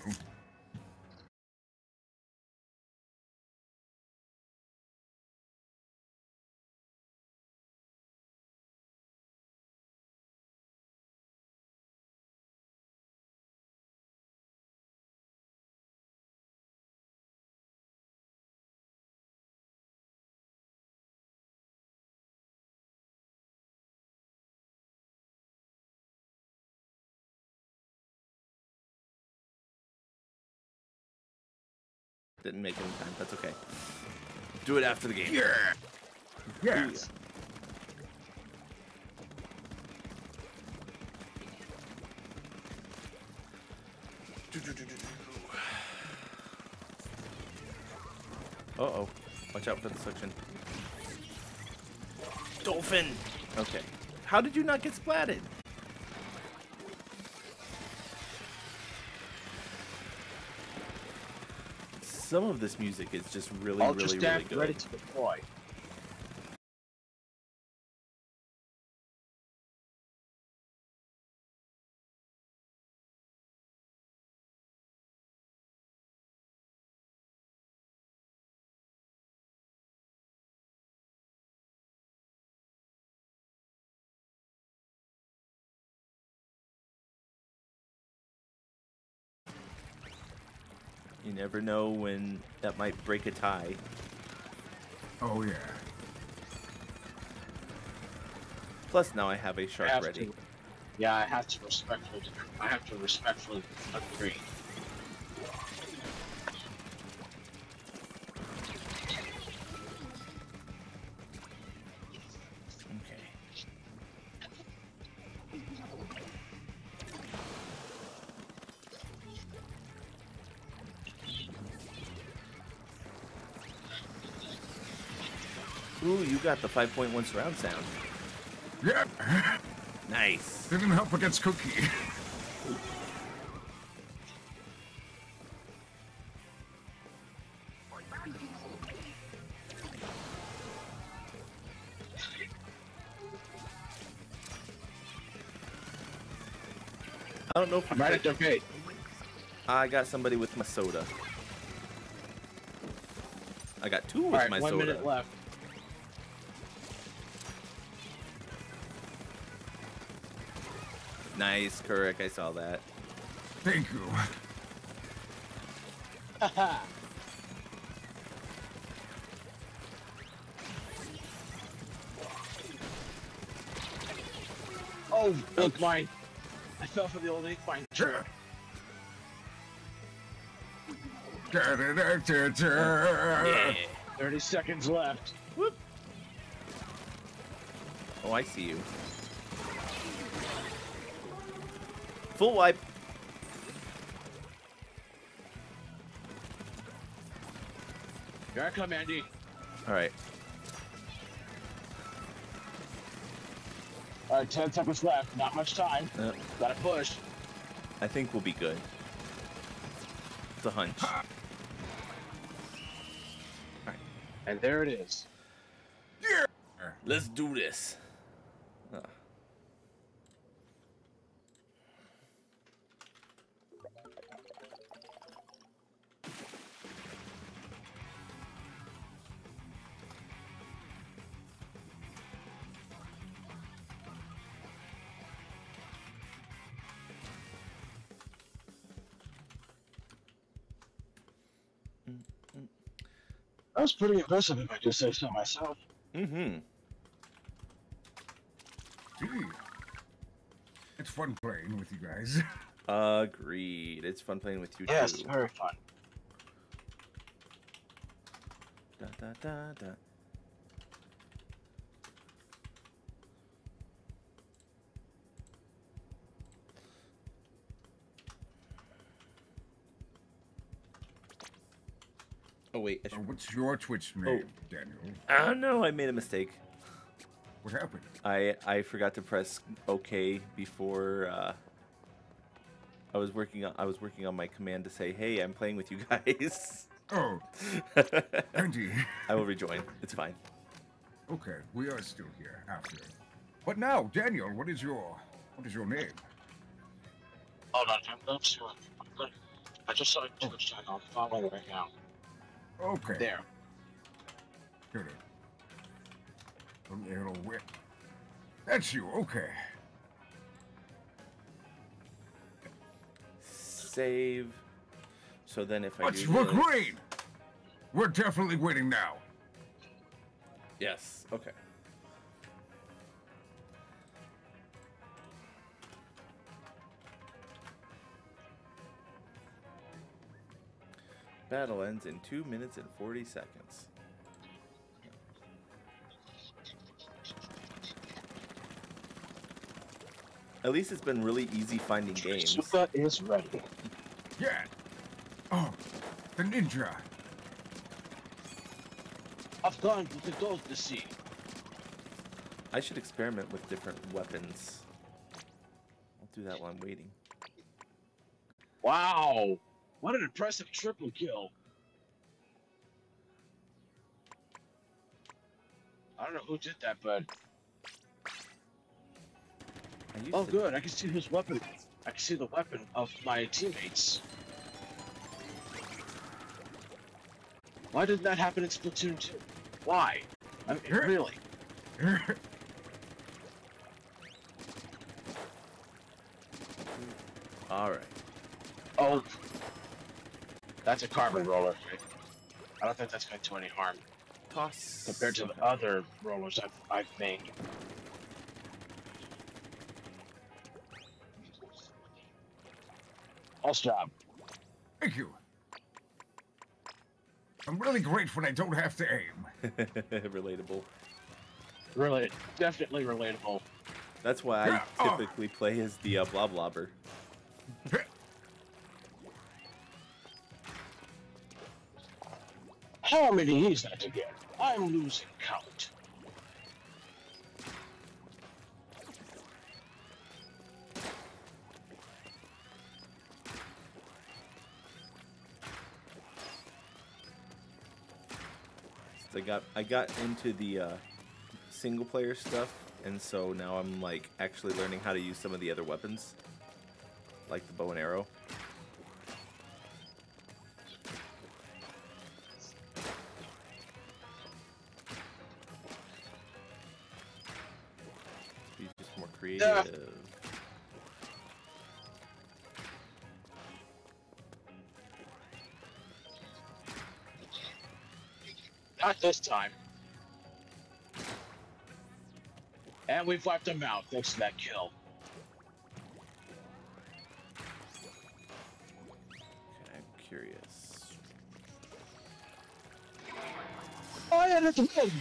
Didn't make it in time. That's okay. Do it after the game. Yeah. Yes. Uh oh. Watch out for the suction. Dolphin! Okay. How did you not get splatted? Some of this music is just really, Ultra really, step really good. ready to deploy. Never know when that might break a tie. Oh yeah. Plus, now I have a shark have ready. to. Yeah, I have to respectfully. I have to respectfully agree. Got the 5.1 surround sound. Yeah. Nice. Didn't help against Cookie. I don't know if I'm right at their gate. I got somebody with my soda. I got two with All right, my one soda. minute left. Nice, Kurek. I saw that. Thank you. oh, ink mine. I fell for the old ink mine. Sure. Da-da-da-da-da. 30 seconds left. Whoop. Oh, I see you. Full wipe. Here I come, Andy. All right. All right, 10 seconds left. Not much time. Uh, Gotta push. I think we'll be good. It's a hunch. All right. And there it is. Let's do this. Was pretty impressive, if I do say so myself. Mm-hmm. Gee. It's fun playing with you guys. Agreed. It's fun playing with you Yes, too. very fun. Da, da, da, Oh wait, I Uh, should... what's your Twitch name, oh. Daniel? oh no, I made a mistake. What happened? I I forgot to press OK before uh, I was working on I was working on my command to say, "Hey, I'm playing with you guys." Oh, Andy. I will rejoin. It's fine. Okay, we are still here after. But now, Daniel, what is your what is your name? Hold on, I'm going to. I'm going I just saw a Twitch channel. I'm following right now. Okay. There. Good. A little whip. That's you. Okay. Save. So then, if I Let's do look this- green. We're definitely winning now. Yes. Okay. Battle ends in two minutes and forty seconds. At least it's been really easy finding games. Suka is ready. Yeah. Oh, the ninja. I've gone to the gold to see. I should experiment with different weapons. I'll do that while I'm waiting. Wow! What an impressive triple kill. I don't know who did that, but oh, to- good. I can see his weapon. I can see the weapon of my teammates. Why didn't that happen in Splatoon 2? Why? I mean, really? All right. Oh, That's a carbon roller. I don't think that's going to do any harm Toss. compared to the other rollers I've, I've made. Nice job. Thank you. I'm really great when I don't have to aim. Relatable. Really, definitely relatable. That's why I oh. typically play as the uh, Bloblobber. How many is that again? I'm losing count. I got I got into the uh, single player stuff, and so now I'm like actually learning how to use some of the other weapons, like the bow and arrow. Just more creative. Not this time. And we've wiped them out thanks to that kill. Okay, I'm curious. Oh yeah, that's a win.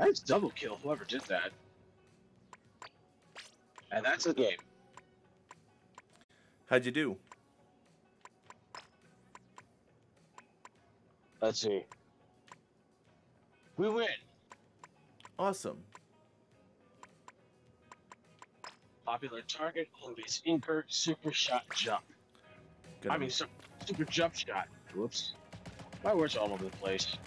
That's double kill, whoever did that. And that's the game. How'd you do? Let's see. We win. Awesome. Popular target always Inker super shot jump. Gonna I mean, su- super jump shot. Whoops. My words are all over the place.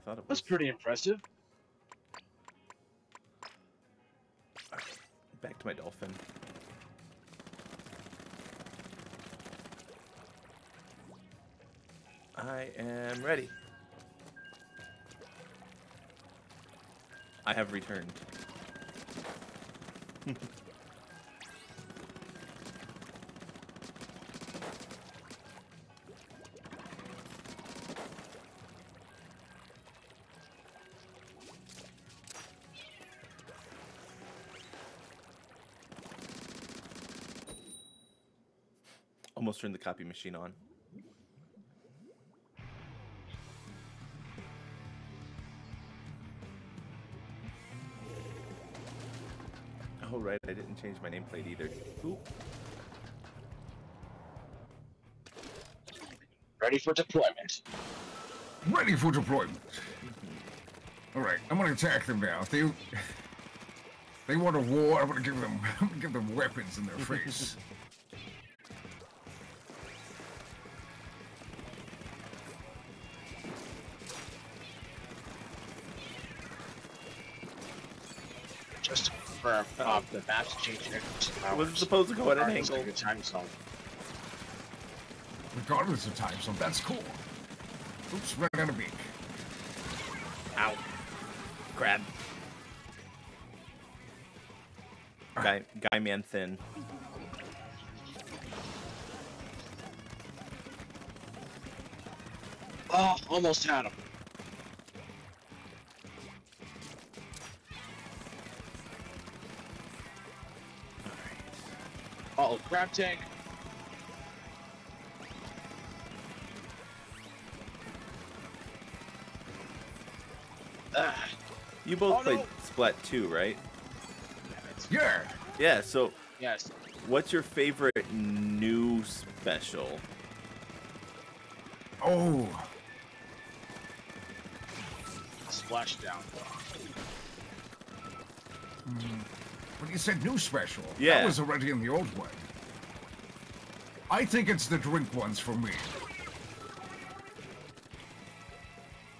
Thought it was. That's pretty impressive. Back to my dolphin. I am ready. I have returned. Almost turned the copy machine on. Oh right, I didn't change my nameplate either. Ooh. Ready for deployment. Ready for deployment. All right, I'm gonna attack them now. If they they want a war, I'm gonna give them I'm gonna give them weapons in their face. the map's changing every two hours. Was it supposed to go at an regardless of angle? time zone. Regardless of time zone, that's cool. Oops, ran out of beak. Ow. Grab. Guy, guy man thin. Oh, almost had him. Oh, crab tank. Ah, You both Oh, played no. Splat 2, right? Yeah. Yeah, so yes. what's your favorite new special? Oh, Splashdown. when you said new special, Yeah. that was already in the old one. I think it's the drink ones for me.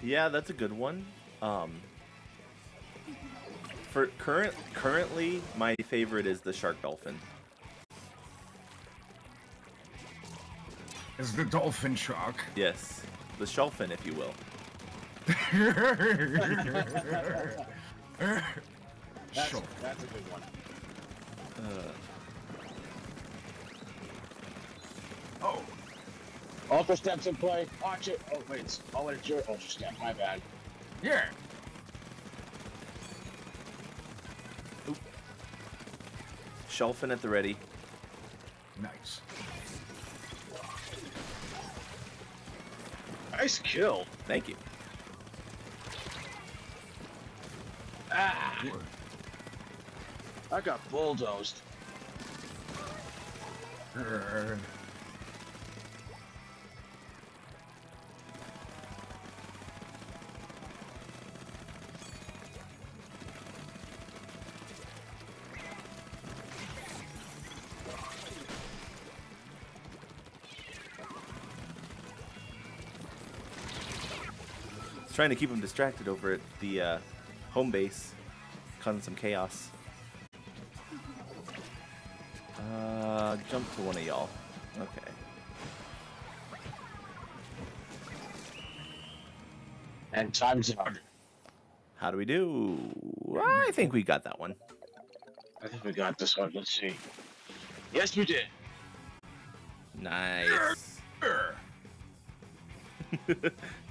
Yeah, that's a good one. Um, for current currently, my favorite is the Shark Dolphin. Is the dolphin shark? Yes, the Shelfin, if you will. That's, that's a good one. Uh, Ultra steps in play. Watch it. Oh wait, it's, oh wait, it's your ultra step. My bad. yeah. Shelfin at the ready. Nice. Nice kill. Thank you. Ah, I got bulldozed. Trying to keep him distracted over at the uh, home base, causing some chaos. Uh, jump to one of y'all. Okay. And time's out. How do we do? I think we got that one. I think we got this one. Let's see. Yes, we did. Nice.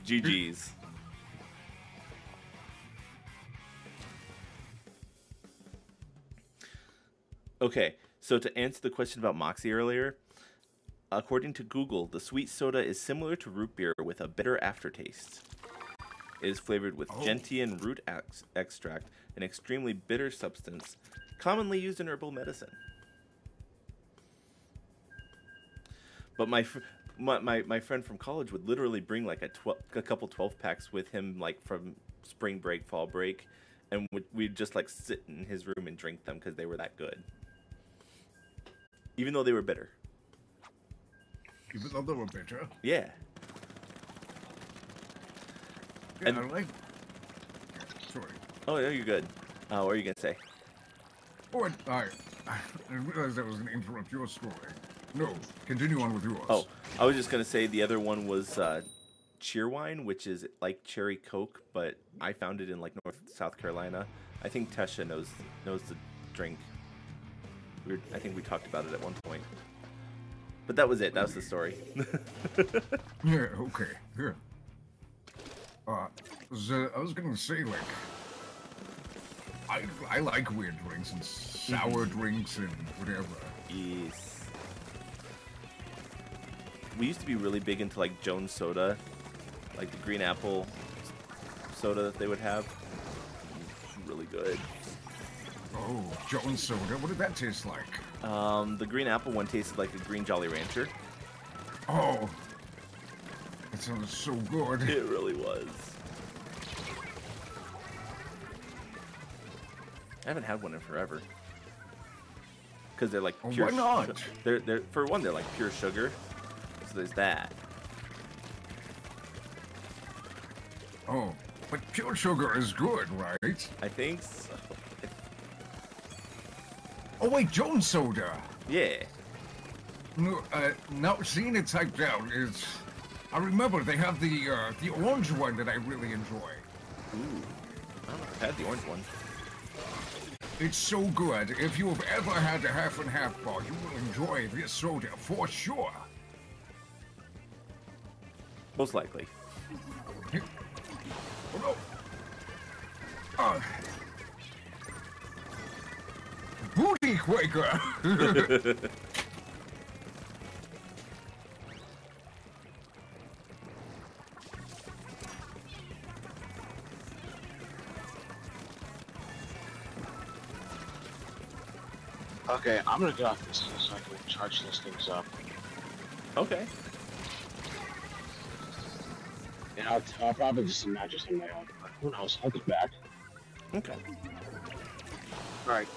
GG's. Okay, so to answer the question about Moxie earlier, according to Google, the sweet soda is similar to root beer with a bitter aftertaste. It is flavored with Oh. gentian root ex- extract, an extremely bitter substance commonly used in herbal medicine. But my, fr- my my my friend from college would literally bring like a twelve, a couple twelve packs with him, like from spring break, fall break, and we'd, we'd just like sit in his room and drink them because they were that good. Even though they were bitter. even though they were bitter. Yeah. Yeah, And- I like. Sorry. Oh, no, you're good. Uh, what are you gonna say? Oh, I, I, I realized I was going to interrupt your story. No, continue on with yours. Oh, I was just gonna say the other one was uh, Cheerwine, which is like cherry Coke, but I found it in like North South Carolina. I think Tesha knows knows the drink. We were, I think we talked about it at one point. But that was it. That was the story. Yeah, okay, yeah. Uh, uh, I was gonna say, like, I, I like weird drinks and sour drinks and whatever. yes. We used to be really big into like Jones soda, like the green apple soda that they would have. Really good. Oh, Jones soda, what did that taste like? Um, the green apple one tasted like a green Jolly Rancher. Oh, that sounds so good. It really was. I haven't had one in forever. Because they're like Oh, pure. why not? they're they're for one they're like pure sugar, so there's that. Oh, but pure sugar is good, right? I think. So. Oh wait, Jones soda. Yeah. No, uh, now seeing it typed out is. I remember they have the uh, the orange one that I really enjoy. Ooh. I don't know. I've had the orange one. It's so good. If you've ever had a half and half bar, you will enjoy this soda for sure. Most likely. Oh no. Uh, Booty Quaker! Okay, I'm gonna get off this so I can charge those things up. Okay. And I'll, I'll probably just imagine some my own. but Who knows? I'll get back. Okay. Alright.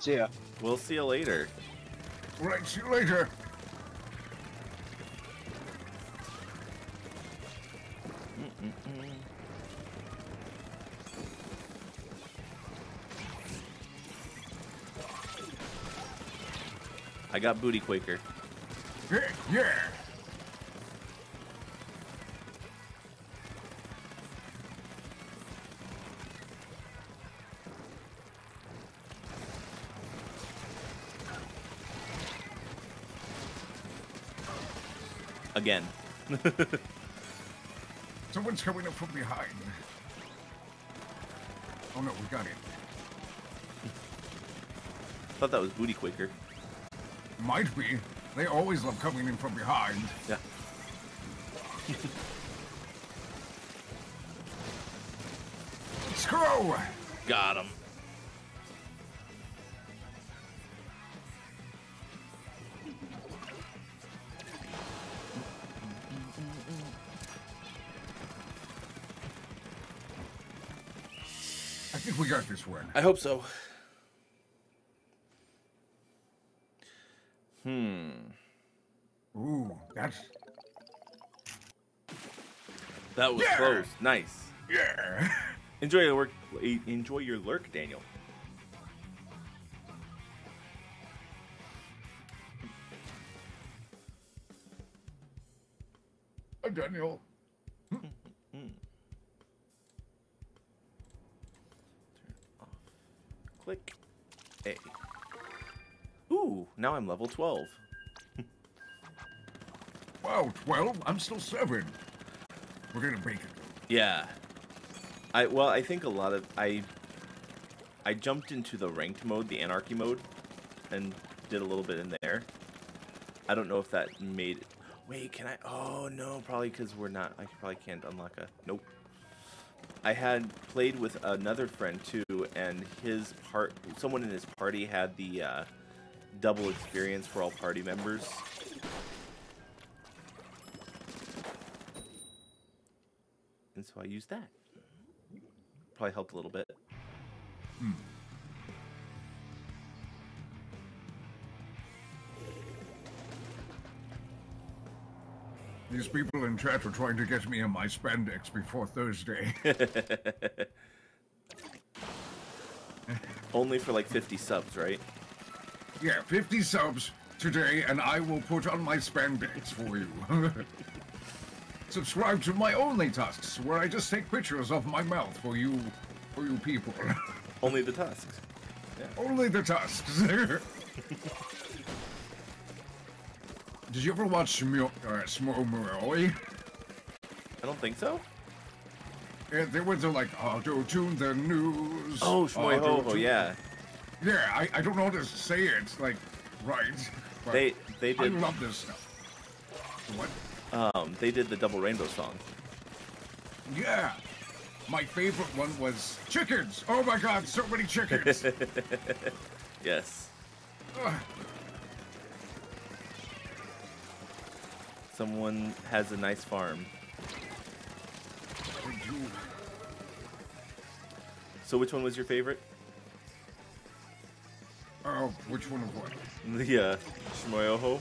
See ya. We'll see you later. right, see you later. I got Booty Quaker. Yeah, yeah. Again. Someone's coming up from behind. Oh no, we got it. Thought that was Booty Quaker. Might be. They always love coming in from behind. Yeah. Screw! Got him. Think we got this one. I hope so. Hmm. Ooh, that's That was Yeah. close. Nice. yeah. Enjoy your work. Enjoy your lurk, Daniel. Uh, Daniel. Now I'm level 12. Wow, 12? I'm still 7. We're gonna make it. Yeah. I well, I think a lot of I I jumped into the ranked mode, the anarchy mode, and did a little bit in there. I don't know if that made. Wait, can I? Oh no, probably because we're not. I probably can't unlock a. Nope. I had played with another friend too, and his part, someone in his party had the uh, double experience for all party members. And so I used that. Probably helped a little bit. Hmm. These people in chat are trying to get me in my spandex before Thursday. Only for like 50 subs, right? Yeah, 50 subs today, and I will put on my spandex for you. Subscribe to my Only Tusks, where I just take pictures of my mouth for you, for you people. Only the tusks. Only the tusks. Did you ever watch Smo uh, Smomoroi? I don't think so. Yeah, they were the like auto tune the news. Oh, Shmoy yeah. Yeah, I, I don't know how to say it like right. but They they I did love this stuff. What? um they did the double rainbow song. Yeah. My favorite one was chickens. Oh my god, so many chickens. yes. Ugh. Someone has a nice farm. So which one was your favorite? Oh, which one of what? The uh Schmoyoho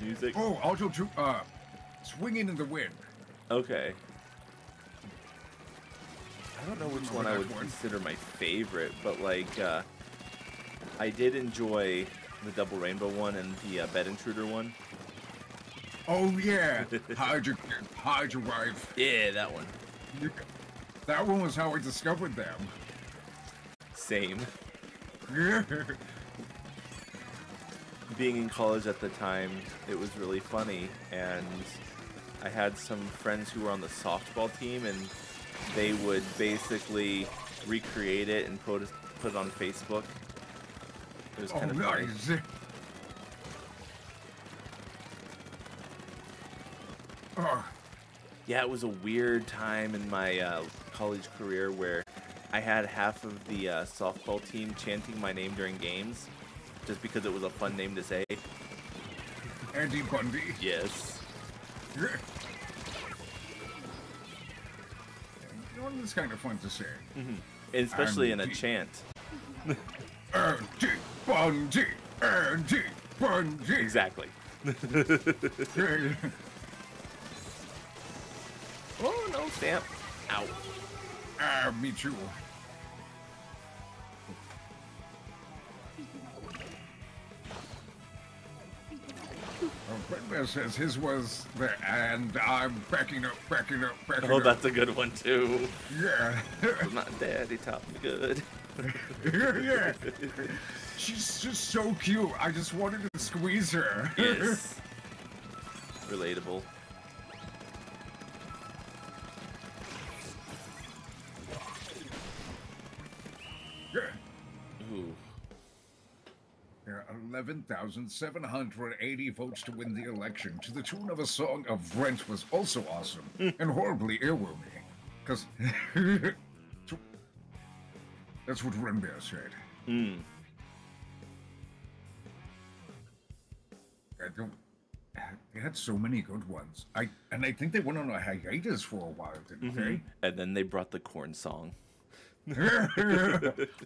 music. Oh, auto tune. Uh, swinging in the wind. Okay. I don't know which one I would one? consider my favorite, but like uh I did enjoy the double rainbow one and the uh, bed intruder one. Oh yeah, hide your hide your wife. Yeah, that one. That one was how I discovered them. Same. Yeah. being in college at the time, it was really funny, and I had some friends who were on the softball team, and they would basically recreate it and put it, put it on Facebook. It was Oh, kind of funny. nice. Oh, Yeah, it was a weird time in my uh, college career where I had half of the uh, softball team chanting my name during games, just because it was a fun name to say. Andy Bundy. Yes. Yeah. You know, it's kind of fun to say. Mhm. Especially in a chant. Andy Bundy. Andy Bundy. Exactly. oh no, Stamp. Ow. Ah, me too. Brenda says his was the and I'm backing up, backing up, backing Oh, up. that's a good one too. Yeah. My daddy taught me good. yeah. She's just so cute. I just wanted to squeeze her. Yes. Relatable. There are 11,780 votes to win the election to the tune of a song of Brent was also awesome and horribly earwormy. Because that's what Renbear said. Hmm. I don't. They had so many good ones. I and I think they went on a hiatus for a while, didn't Mhm. And then they brought the corn song. I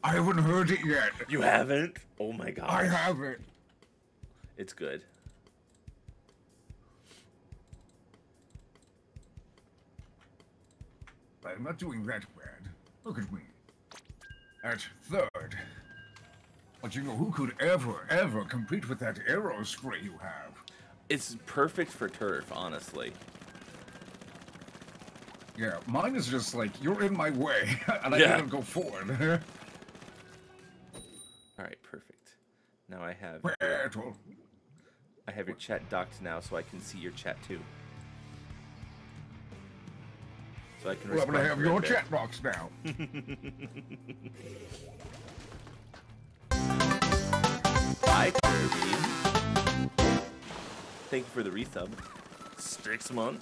haven't heard it yet. You haven't? Oh my god. I haven't. It's good. But I'm not doing that bad. Look at me. At third. But you know, who could ever, ever compete with that Aerospray you have? It's perfect for turf, honestly. Yeah, mine is just like, you're in my way, and I Yeah. gotta go forward. All right, perfect. Now I have Battle. I have your chat docked now, so I can see your chat too. So I can. well, I'm gonna have your chat box now. Hi, Kirby. Thank you for the resub. Strixmon.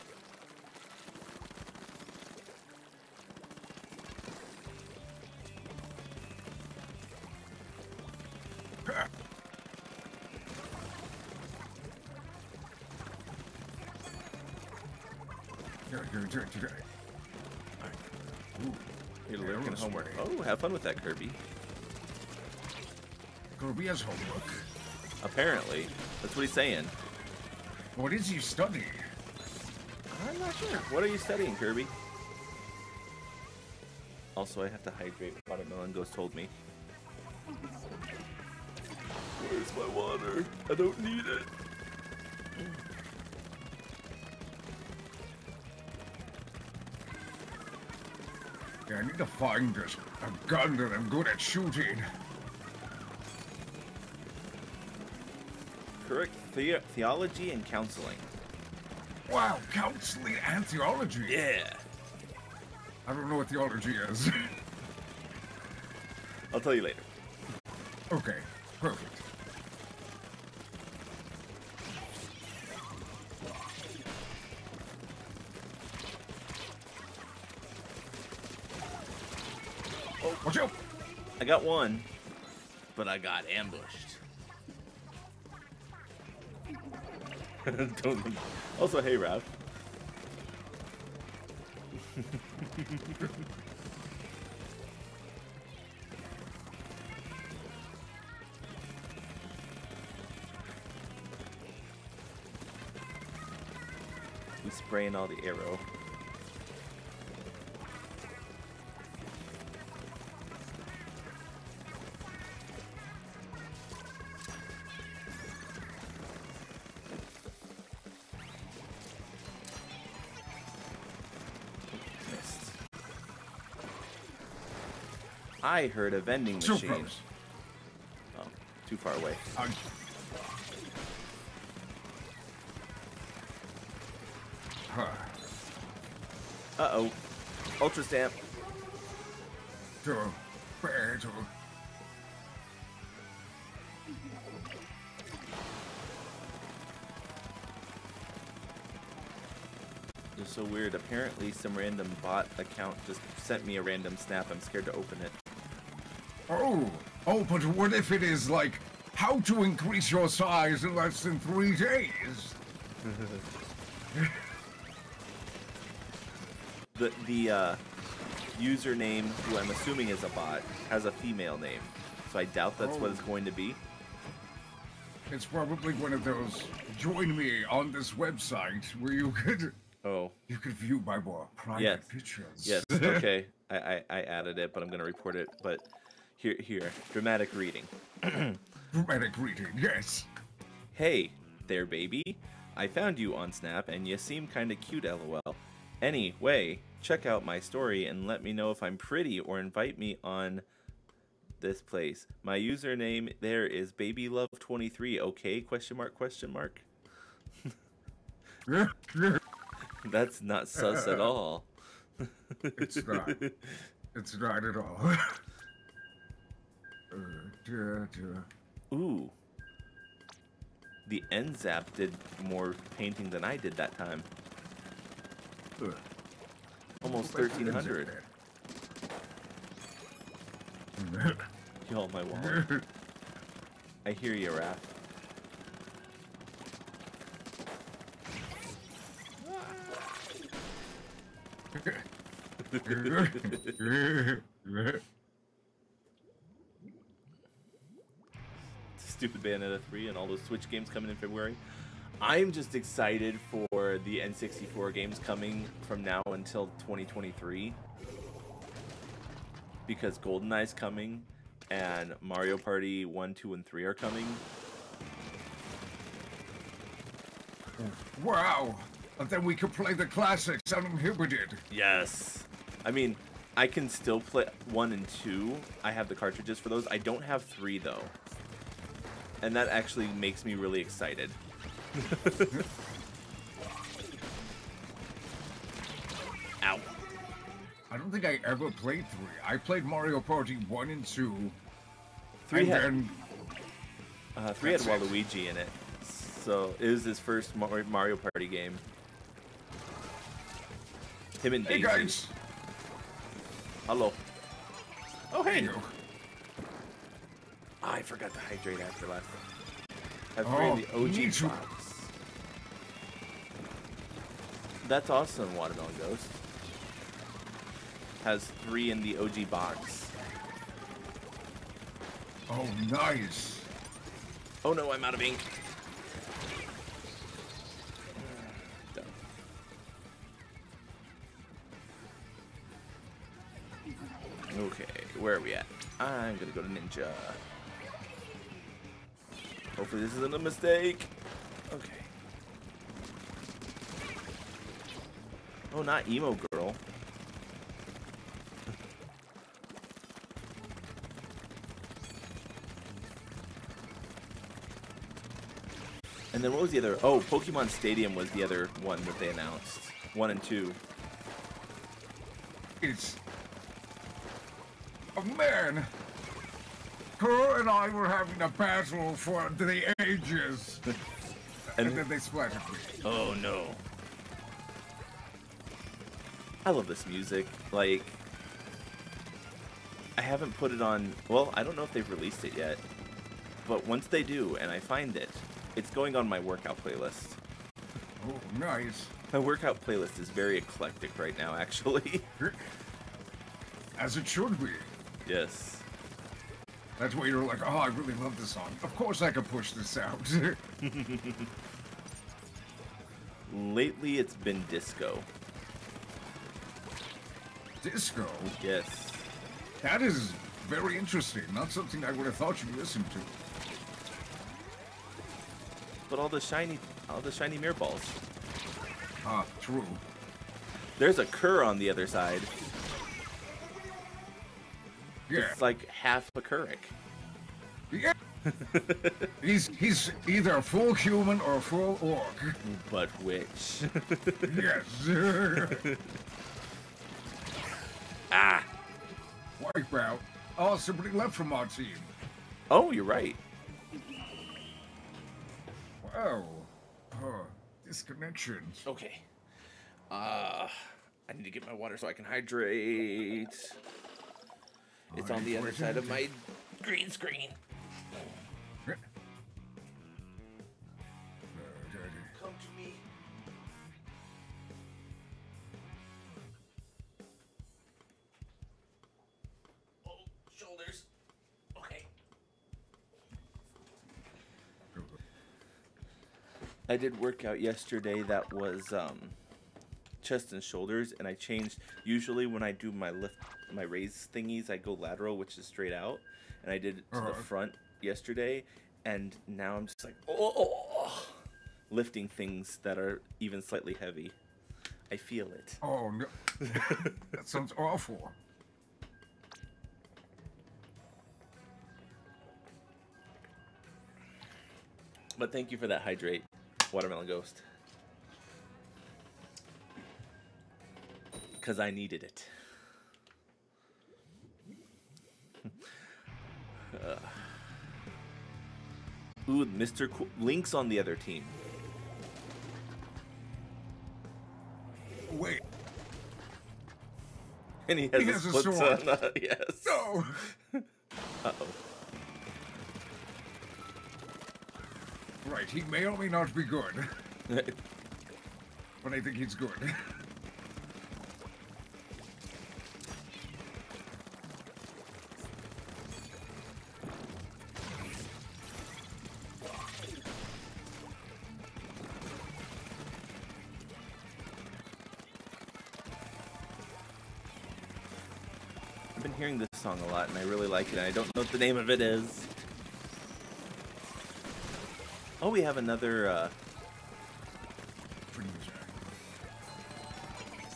Have fun with that, Kirby. Kirby has homework. Apparently, that's what he's saying. What is he studying? I'm not sure. What are you studying, Kirby? Also, I have to hydrate. Watermelon Ghost told me. Where's my water? I don't need it. Yeah, I need to find this a gun that I'm good at shooting. Correct the- theology and counseling. Wow, counseling and theology. Yeah. I don't know what theology is. I'll tell you later. okay, perfect. Oh, watch out! I got one, but I got ambushed. Also, hey, Raph. We spraying all the arrow. I heard a vending machine. Oh, too far away. I- Uh oh. Ultra stamp. To battle. It's so weird. Apparently, some random bot account just sent me a random snap. I'm scared to open it. Oh, oh, but what if it is like how to increase your size in less than three days? The the uh, username, who I'm assuming is a bot, has a female name, so I doubt that's what Oh. it's going to be. It's probably one of those join me on this website where you could Oh. you could view my more private Yes. pictures. Yes. Okay. I, I I added it, but I'm gonna report it. But here here dramatic reading. Dramatic reading, yes. Hey there, baby. I found you on Snap, and you seem kinda cute, lol. Anyway, check out my story and let me know if I'm pretty or invite me on this place. My username there is babylove23, okay? Question mark, question mark. That's not sus at all. It's not. It's not at all. Ooh. The NZAP did more painting than I did that time. Almost Go back to 1300. Y'all, my wallet. I hear you, Raph. Stupid Bayonetta 3 and all those Switch games coming in February. I'm just excited for the N64 games coming from now until 2023 because GoldenEye's coming and Mario Party 1, 2, and 3 are coming. Wow! And then we could play the classics uninhibited. Yes. I mean, I can still play 1 and 2. I have the cartridges for those. I don't have 3 though. And that actually makes me really excited. Ow. I don't think I ever played three. I played Mario Party one and two. Three and had- then Uh, 3 had it. Waluigi in it. So it was his first Mario Party game. Him and Hey guys! Hello. Oh, hey. You. I forgot to hydrate after last time. Have three Oh, in the OG me box. That's awesome, Watermelon Ghost. Has three in the OG box. Oh, nice. Oh no, I'm out of ink. Done. Okay, where are we at? I'm gonna go to Ninja. Hopefully this isn't a mistake. Okay. Oh, not emo girl. And then what was the other? Oh, Pokemon Stadium was the other one that they announced. One and two. It's. Oh man! Her and I were having a battle for the ages. and, And- then they splattered me. Oh no. I love this music. Like, I haven't put it on. Well, I don't know if they've released it yet. But once they do, and I find it, it's going on my workout playlist. Oh, nice. My workout playlist is very eclectic right now, actually. As it should be. yes. That's why you're like, oh, I really love this song. Of course I can push this out. Lately, it's been disco. Disco? Yes. That is very interesting. Not something I would have thought you'd listen to. But all the shiny, all the shiny mirror balls. Ah, true. There's a cur on the other side. Yeah. It's like half a Keurig. Yeah. he's he's either full human or full orc. But which? yes. ah! Wipe out. Oh, somebody left from our team. Oh, you're right. Wow. Oh, disconnections. Okay. Uh, I need to get my water so I can hydrate. It's on the other side of my green screen. Come to me. Oh, shoulders. Okay. I did workout yesterday that was um, chest and shoulders, and I changed. Usually, when I do my lift, my raise thingies, I go lateral, which is straight out, and I did it to the Uh-huh. front yesterday, and now I'm just like, oh, lifting things that are even slightly heavy. I feel it. Oh no. that sounds awful. But thank you for that hydrate, watermelon ghost. Because I needed it. Uh, Ooh, Mr. Cool. Link's on the other team. Wait. And he has, He a, has a sword. uh, yes. No. Uh oh. Right, he may or may not be good, but I think he's good. Like it. I don't know what the name of it is. Oh, we have another. Uh,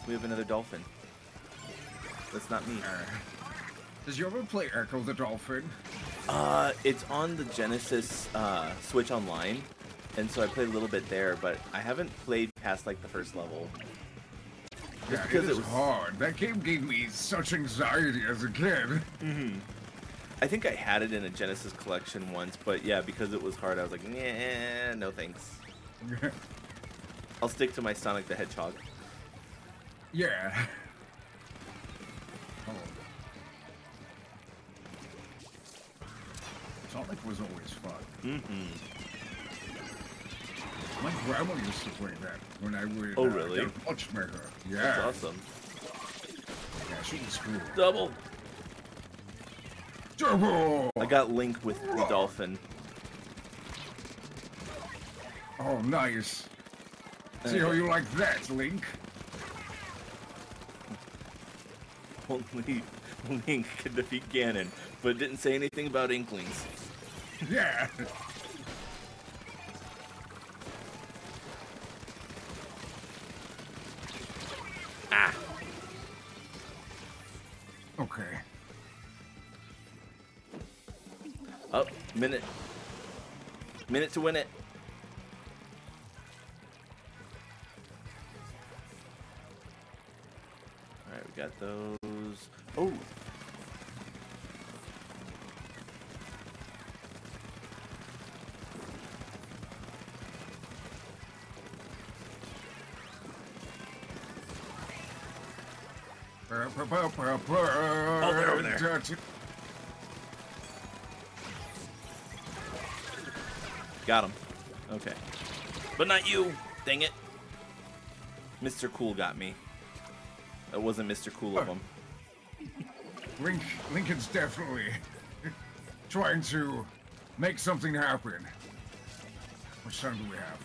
we have another dolphin. That's not me. Does you ever play Ecco the Dolphin? Uh, it's on the Genesis uh, Switch Online, and so I played a little bit there, but I haven't played past like the first level. Just Yeah, because it it was hard. That game gave me such anxiety as a kid. hmm I think I had it in a Genesis collection once, but yeah, because it was hard, I was like, nah, no thanks. I'll stick to my Sonic the Hedgehog. Yeah. Oh. Sonic was always fun. Mm-hmm. My grandma used to play that when I would Oh, uh, really? get a watchmaker. Yeah. That's awesome. Yeah, she was cool. Double. I got Link with the dolphin. Oh, nice. See how you like that, Link? Only Link could defeat Ganon, but didn't say anything about Inklings. Yeah. Minute to win it. Alright, we got those. Oh! Oh, they're over there. Got him. Okay. But not you! Dang it. Mr. Cool got me. That wasn't Mr. Cool of him. Link, Lincoln's definitely trying to make something happen. How much time do we have?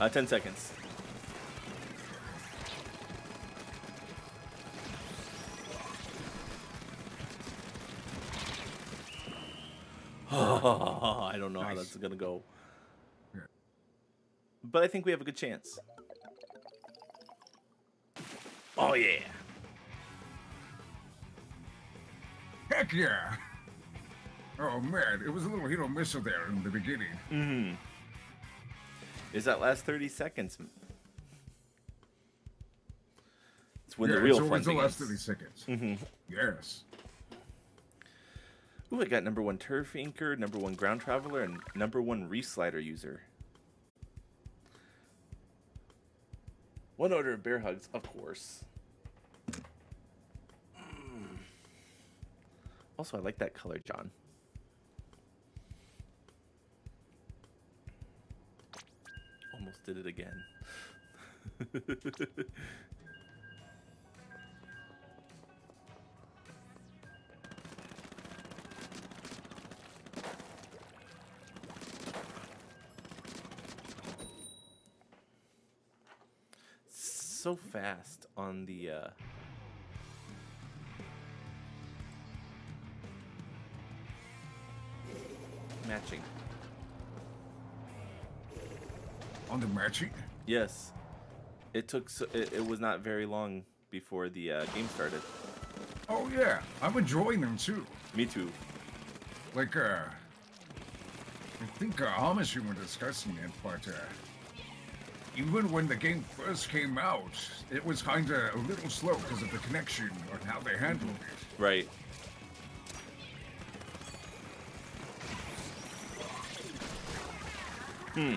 Uh, 10 seconds. I don't know how that's gonna go. But I think we have a good chance. Oh yeah. Heck yeah! Oh man, it was a little hit or miss there in the beginning. Mm-hmm. Is that last 30 seconds? It's when yeah, the real it's fun the last 30 seconds. Mm-hmm. Yes. Ooh, I got number one Turf Inker, number one Ground Traveler, and number one Reefslider user. One order of bear hugs, of course. Mm. Also, I like that color, John. Almost did it again. on the uh matching. On the matching? Yes. It took so, it, it was not very long before the uh, game started. Oh yeah, I'm enjoying them too. Me too. Like, uh, I think uh, Amish were discussing it, but uh, even when the game first came out, it was kind of a little slow because of the connection or how they handled it. Right. Hmm.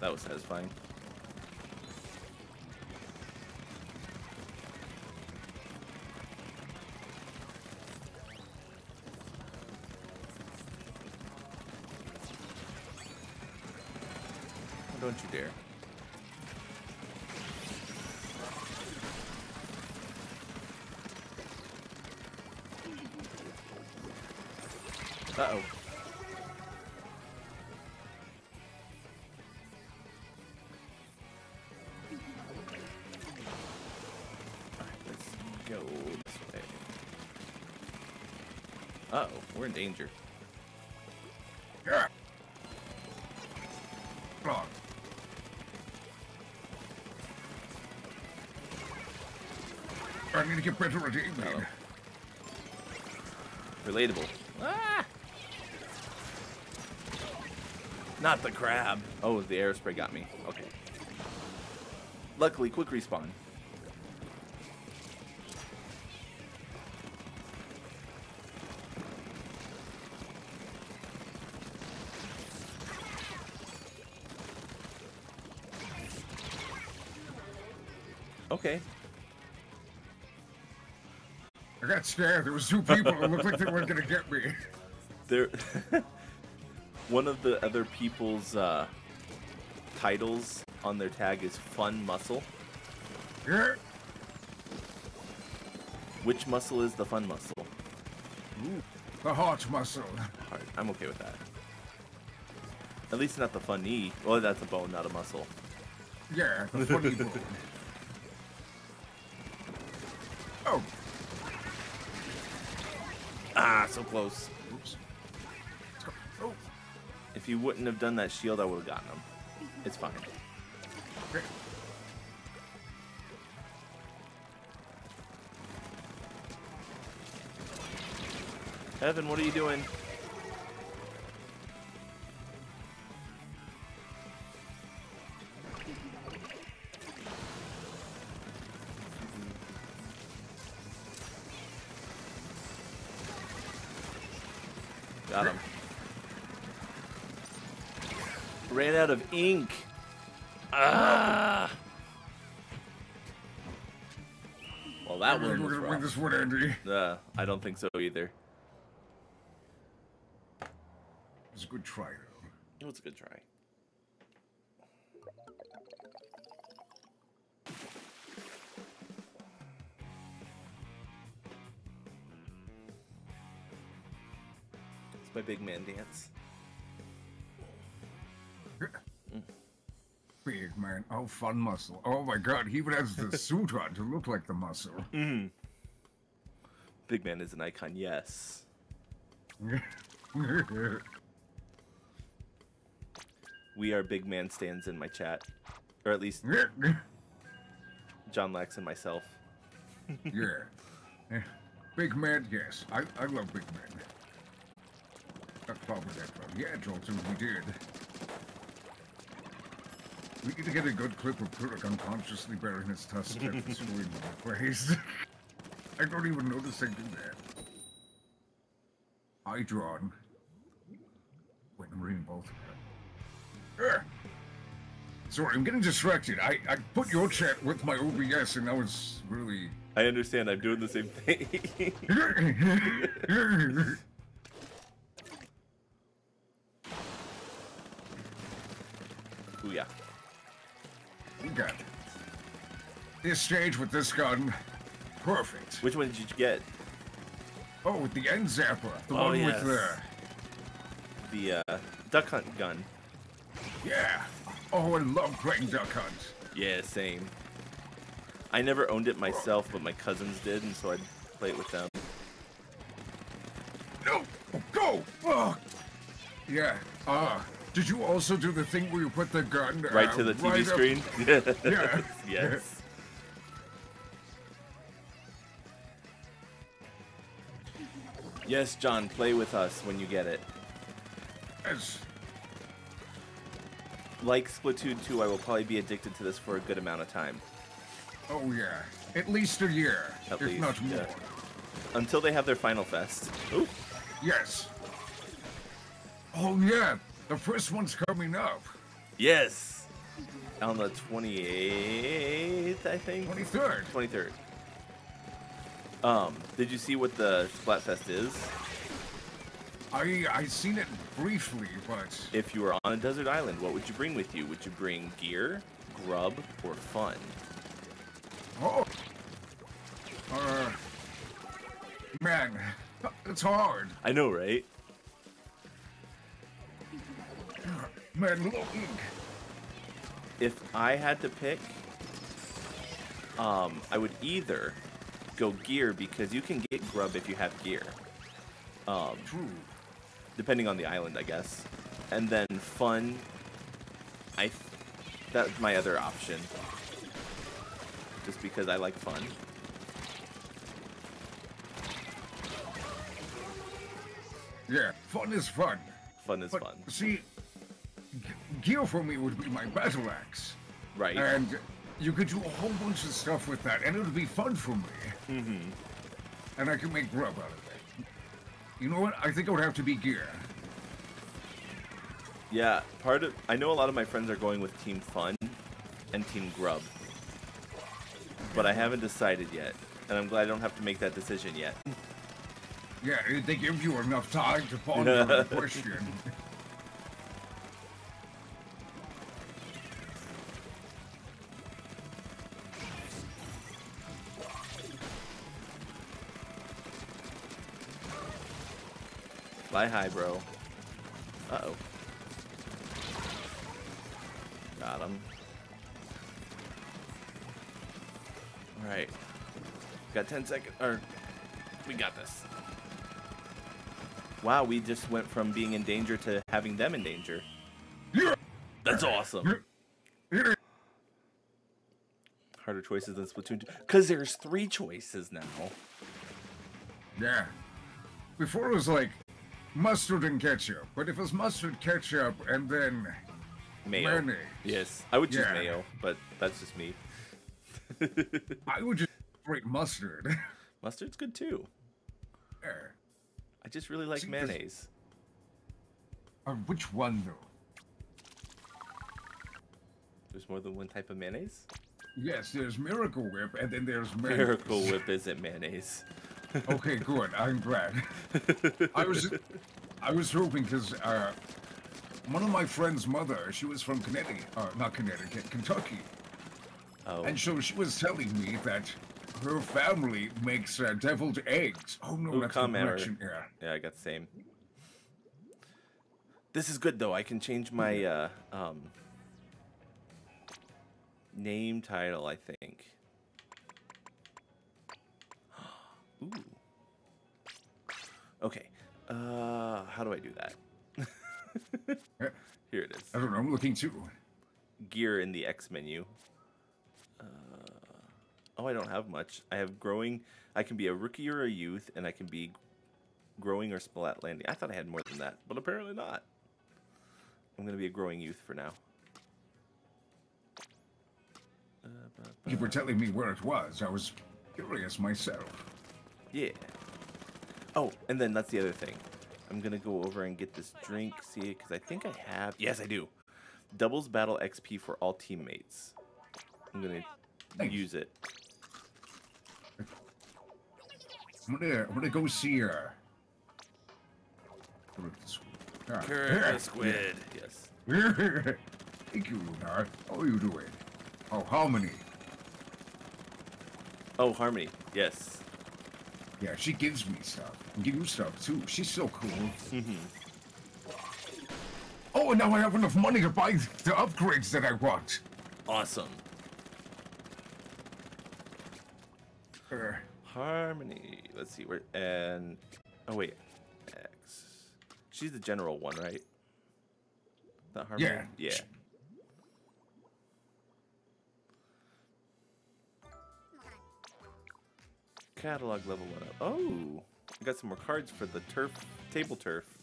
That was satisfying. Don't you dare. Uh-oh. Let's go. Uh-oh, we're in danger. To get better at. Relatable. Ah! Not the crab. Oh, the aerospray got me. Okay. Luckily, quick respawn. Okay. Scared. There was two people It looked like they weren't gonna get me. There, one of the other people's uh, titles on their tag is "Fun Muscle." Yeah. Which muscle is the fun muscle? Ooh, the heart muscle. Alright, I'm okay with that. At least not the fun knee. Well, that's a bone, not a muscle. Yeah, the funny bone. so close. oops. Oh, If you wouldn't have done that shield, I would have gotten him. It's fine. okay. Evan, what are you doing? Out of ink. Ah. Well, that one was we're gonna win rough. this one, Andy. Uh, I don't think so either. It's a good try, though. It was a good try. It's my big man dance. Fun muscle. Oh my god, he even has the suit on to look like the muscle. Mm. Big man is an icon, yes. We are big man stands in my chat. Or at least John Lex and myself. yeah. Yeah. Big man, yes. I, I love big man. That's probably that one. Yeah, Jolton, we did. We need to get a good clip of Kurik unconsciously bearing his tusk at the screen face. I don't even notice I do that. I drawn. Wait, I'm reading both of them. Ugh. Sorry, I'm getting distracted. I, I put your chat with my OBS and now was really I understand, I'm doing the same thing. This stage with this gun, perfect. Which one did you get? Oh, with the end zapper, the Oh, one yes. with the The uh, duck hunt gun. yeah. Oh, I love playing Duck Hunt. Yeah, same. I never owned it myself, but my cousins did, and so I'd play it with them. No, go! Oh. Yeah. Uh, did you also do the thing where you put the gun Right uh, to the TV right up- screen? yeah. yes. Yes, John, play with us when you get it. Yes. Like Splatoon 2, I will probably be addicted to this for a good amount of time. Oh yeah. At least a year, At if least, not more. yeah. Until they have their final fest. Ooh. Yes. Oh yeah. The first one's coming up. Yes. On the 28th, I think. 23rd. 23rd. Um, did you see what the Splatfest is? I I seen it briefly, but If you were on a desert island, what would you bring with you? Would you bring gear, grub, or fun? oh, uh, man, it's hard. I know, right? Man, look, If I had to pick, um, I would either go gear because you can get grub if you have gear. Um, true. depending on the island, I guess. And then fun. I that's my other option. Just because I like fun. Yeah, fun is fun. Fun is But fun. see, gear for me would be my battle axe. Right. And you could do a whole bunch of stuff with that, and it would be fun for me. Mm-hmm. And I can make grub out of it. You know what? I think it would have to be gear. Yeah, part of I know a lot of my friends are going with Team Fun and Team Grub. But I haven't decided yet. And I'm glad I don't have to make that decision yet. Yeah, they give you enough time to ponder the question. Fly high, bro. Uh-oh. Got him. Alright. Got 10 seconds. Or, we got this. Wow, we just went from being in danger to having them in danger. That's awesome. Harder choices than Splatoon 2. Because there's three choices now. Yeah. Before it was like mustard and ketchup, but if it's mustard, ketchup, and then Mayo. mayonnaise, Yes, I would choose Yeah. mayo, but that's just me. I would just straight mustard. Mustard's good too. Yeah. I just really like See, mayonnaise. Uh, which one though? There's more than one type of mayonnaise. Yes, there's Miracle Whip, and then there's mayonnaise. Miracle Whip isn't mayonnaise. Okay, good. I'm glad. I was, I was hoping because uh, one of my friend's mother, she was from Connecticut, uh, not Connecticut, Kentucky, Oh, and so she was telling me that her family makes uh, deviled eggs. Oh no, Ooh, that's the come error. Yeah. yeah, I got the same. This is good though. I can change my uh, um, name title. I think. Okay. Uh, how do I do that? Here it is. I don't know. I'm looking too. gear in the X menu. Uh, oh, I don't have much. I have growing. I can be a rookie or a youth, and I can be growing or splat landing. I thought I had more than that, but apparently not. I'm gonna be a growing youth for now. Uh, ba- You were telling me where it was. I was curious myself. Yeah. Oh, and then that's the other thing. I'm gonna go over and get this drink. See, because I think I have. Yes, I do. Doubles battle XP for all teammates. I'm gonna Nice. use it. I'm gonna, I'm gonna go see her. Curve the squid. Yes. Thank you, Lunar. How are you doing? Oh, Harmony. Oh, Harmony. Yes. Yeah, she gives me stuff. And give you stuff too. She's so cool. Mm-hmm. Oh, and now I have enough money to buy the upgrades that I want. Awesome. Her. Harmony. Let's see where and oh wait, X. She's the general one, right? That Harmony. Yeah. Yeah. Catalog level one up. Oh, I got some more cards for the turf table turf.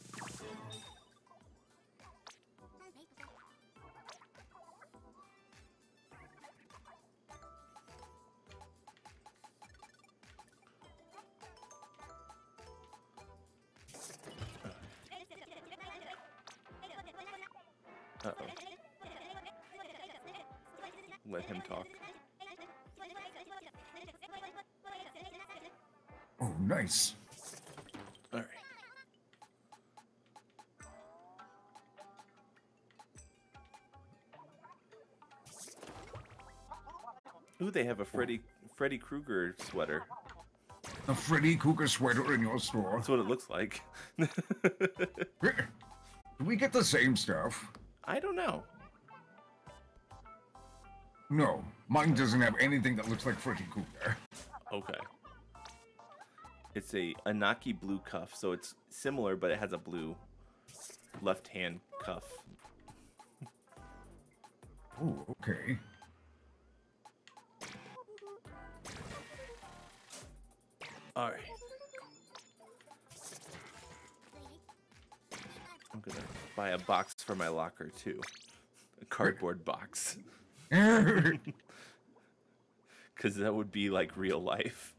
They have a Freddy Freddy Krueger sweater. A Freddy Krueger sweater in your store. That's what it looks like. Do we get the same stuff? I don't know. No, mine doesn't have anything that looks like Freddy Krueger. Okay. It's a Annaki blue cuff, so it's similar, but it has a blue left hand cuff. Oh, okay. Buy a box for my locker too. A cardboard box. Because that would be like real life.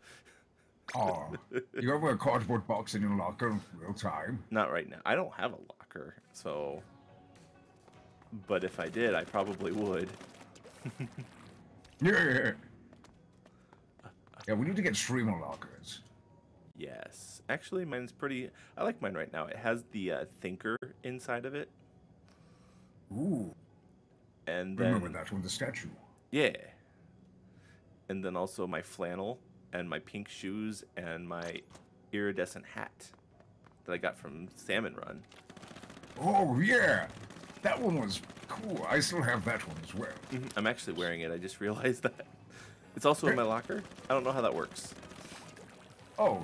Oh, you have a cardboard box in your locker in real time? Not right now. I don't have a locker, so. But if I did, I probably would. Yeah. Yeah, we need to get streamer lockers. Yes. Actually, mine's pretty. I like mine right now. It has the uh, thinker inside of it. Ooh. And then. Remember that from the statue. Yeah. And then also my flannel and my pink shoes and my iridescent hat that I got from Salmon Run. Oh, yeah. That one was cool. I still have that one as well. Mhm. I'm actually wearing it. I just realized that. It's also in my locker. I don't know how that works. Oh.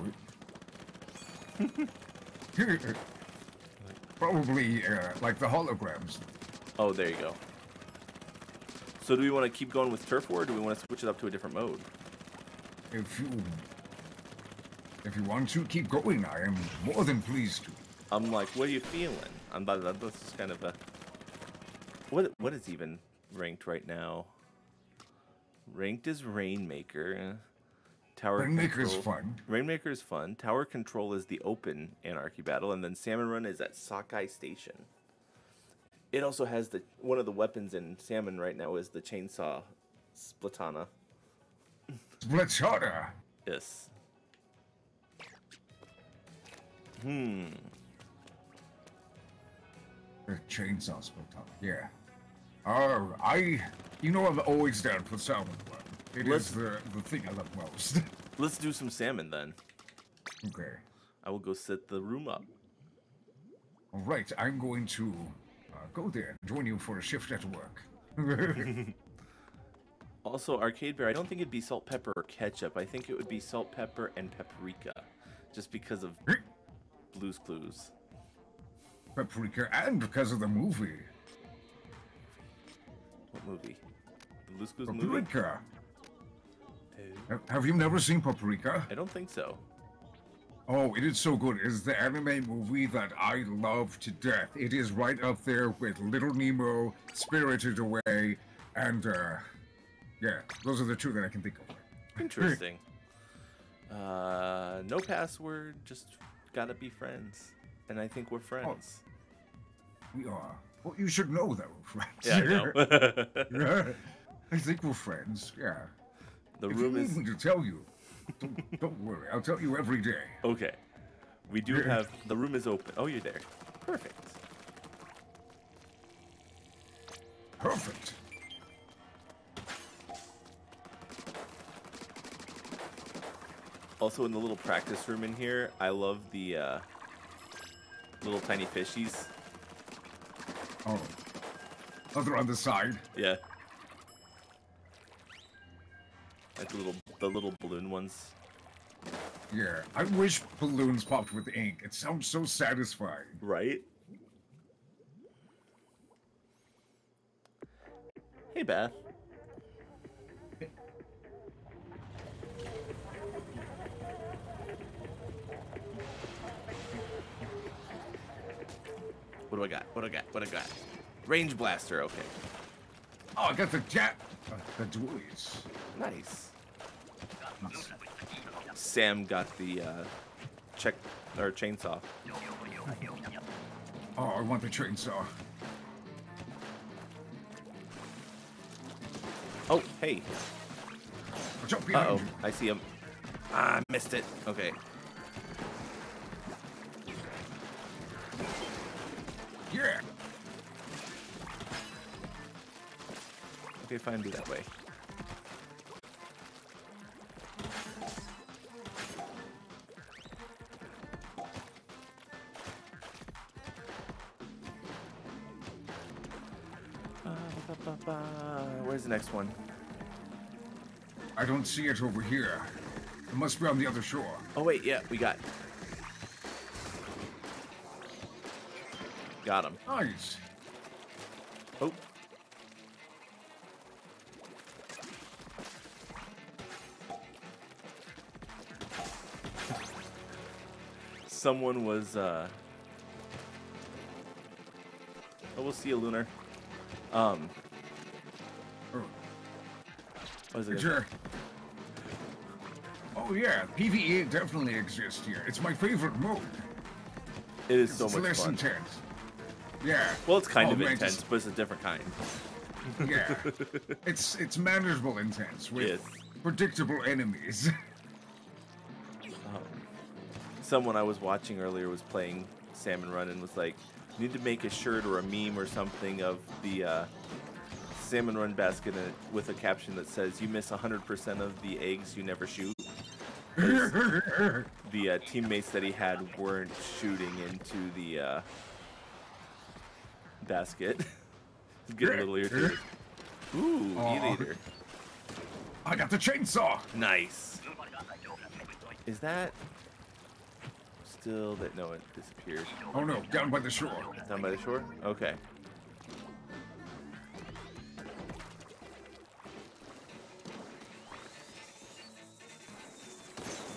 Probably uh, like the holograms. Oh, there you go. So do we want to keep going with Turf War or do we want to switch it up to a different mode? If you if you want to keep going, I am more than pleased to. I'm like, what are you feeling? I'm about that. This is kind of a. What what is even ranked right now? Ranked is Rainmaker. Tower Rainmaker is fun. Rainmaker is fun. Tower Control is the open Anarchy battle, and then Salmon Run is at Sockeye Station. It also has the one of the weapons in Salmon right now is the chainsaw Splatana. Splatana. Yes. Hmm. The chainsaw Splatana. Yeah. Oh, I. You know I'm always down for salmon one. It is Let's- the the thing I love most. Let's do some salmon then. okay. I will go set the room up. All right. I'm going to uh, go there join you for a shift at work. Also, Arcade Bear, I don't think it'd be salt, pepper, or ketchup. I think it would be salt, pepper, and paprika. Just because of Blue's Clues. Paprika, and because of the movie. What movie? The Blue's Clues movie? Paprika. Ha- Have you never seen Paprika? I don't think so. Oh, it is so good. It is the anime movie that I love to death. It is right up there with Little Nemo, Spirited Away, and uh yeah, those are the two that I can think of. Interesting. uh, no password, just gotta be friends. And I think we're friends. We are. Well, you should know that we're friends. Yeah, I know. yeah. I think we're friends. Yeah. The if room you is- need me to tell you. Don't, don't worry. I'll tell you every day. Okay. We do have. The room is open. Oh, you're there. Perfect. Perfect. Also, in the little practice room in here, I love the uh, little tiny fishies. Oh. Other on the side. Yeah. Like the little, the little balloon ones. Yeah. I wish balloons popped with ink. It sounds so satisfying. Right? Hey, Beth. What do I got? What do I got? What do I got? Range blaster. Okay. Oh, I got the jet. Nice. Sam got the uh, check or chainsaw. Oh, I want the chainsaw. Oh, hey. Uh oh, I see him. Ah, I missed it. Okay. Yeah. Okay, fine, be that way. Uh. Where's the next one? I don't see it over here. It must be on the other shore. Oh wait, yeah, we got. Got him. Nice. Someone was uh Oh, we'll see you, Lunar. Um what it? Sure. Oh yeah, PVE definitely exists here. It's my favorite mode. It is so it's much less fun. intense. Yeah. Well, it's kind Oh, of man, intense, just- but it's a different kind. Yeah. it's it's manageable intense with Yes. predictable enemies. Someone I was watching earlier was playing Salmon Run and was like, "You need to make a shirt or a meme or something of the uh, Salmon Run basket with a caption that says, "You miss 100% of the eggs you never shoot. the uh, teammates that he had weren't shooting into the uh, basket. It's getting a little irritated. Ooh, Aw. eat eater. I got the chainsaw. Nice. Is that still that? No, it disappeared. Oh no, down by the shore. Down by the shore? Okay.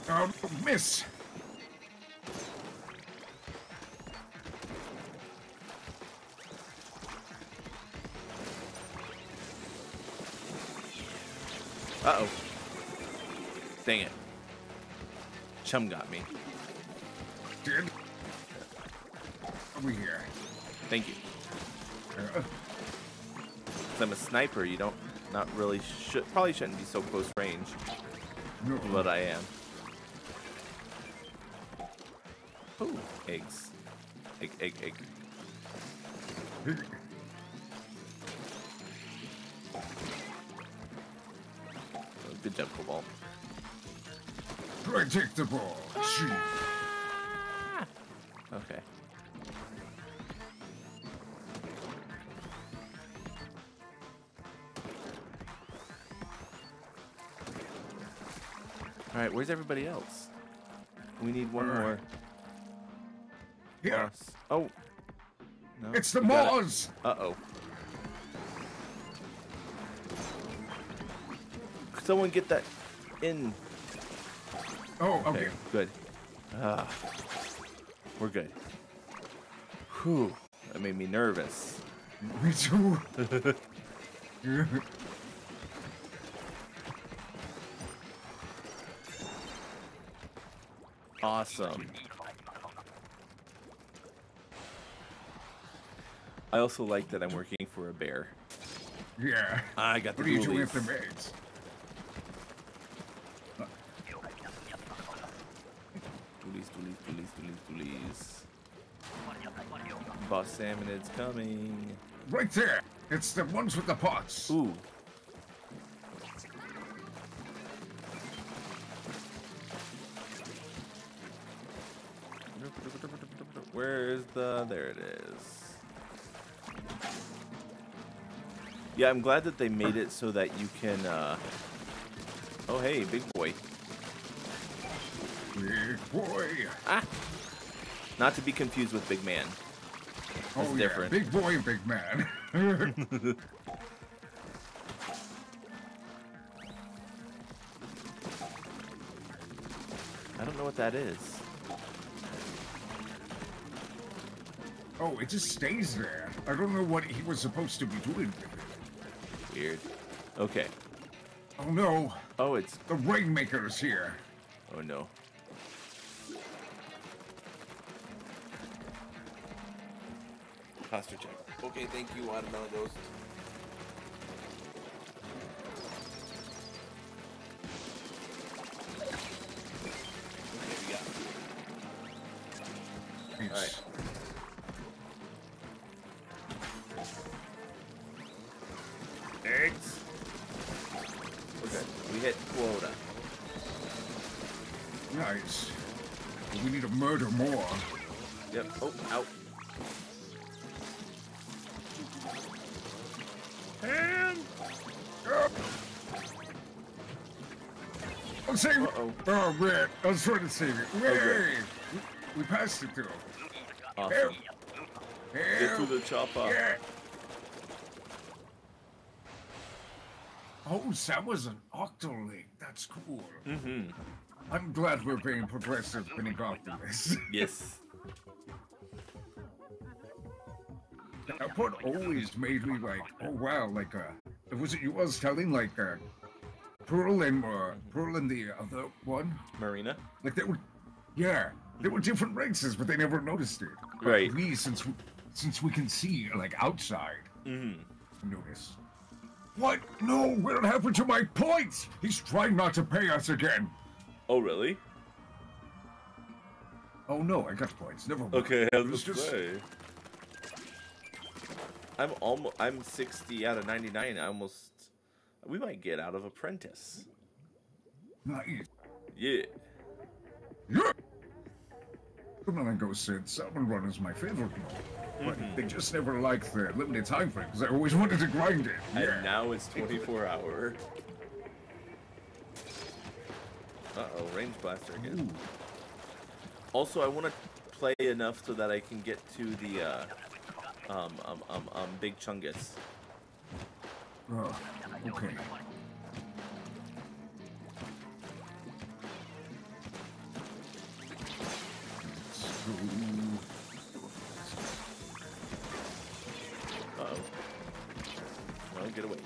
Um, miss. Uh oh. Dang it. Chum got me. Over here. Thank you. Uh, I'm a sniper. You don't, not really should, probably shouldn't be so close range, no. but I am. Ooh, eggs. Egg, egg, egg. Oh, Good Cobalt. Predictable. Gee. Okay. Where's everybody else? We need one Alright. more. Yeah. boss. Oh. No. It's the we got it. Uh oh. Someone get that in. Oh, okay. Good. Ah. We're good. Whew. That made me nervous. Me too. Awesome. I also like that I'm working for a bear. yeah. I got the What are you doing with the maids? Doolies, doolies, doolies, doolies, doolies. Boss salmon is coming. Right there. It's the ones with the pots. Ooh. The? There it is. Yeah, I'm glad that they made it so that you can. Uh... Oh, hey, big boy. Big boy. Ah. Not to be confused with big man. That's oh different. yeah, big boy, big man. I don't know what that is. Oh, it just stays there. I don't know what he was supposed to be doing with it. Weird. Okay. Oh no, Oh, it's. the Rainmaker is here. Oh no. Posture check. Okay, thank you, Watermelon Ghost. Oh man, I was trying to save it. Okay. We, we passed it through. Awesome. Get through the chopper. Yeah. Oh, that was an Octoling. That's cool. Mm-hmm. I'm glad we're being progressive Panic Optimists. Yes. that part always made me like, oh wow, like uh, was it you was telling like uh, Pearl and uh, Pearl and the other one, Marina. like they were, yeah, they were different races, but they never noticed it. But Right. We since we, since we can see like outside, Mm-hmm. notice. What? No, what happened to my points? He's trying not to pay us again. Oh, really? Oh no, I got points. Never mind. Okay, I was just say. I'm almost. I'm 60 out of 99. I almost. We might get out of apprentice. Yeah. Yeah. Come on, Go Sid. Salmon Run is my favorite mode. But Mhm. they just never liked the limited time frame because I always wanted to grind it. Yeah. And now it's 24 hour. Uh oh, range blaster again. Also, I want to play enough so that I can get to the uh, um, um, um, um, Big Chungus. Oh, okay. So, Uh oh. No, get away.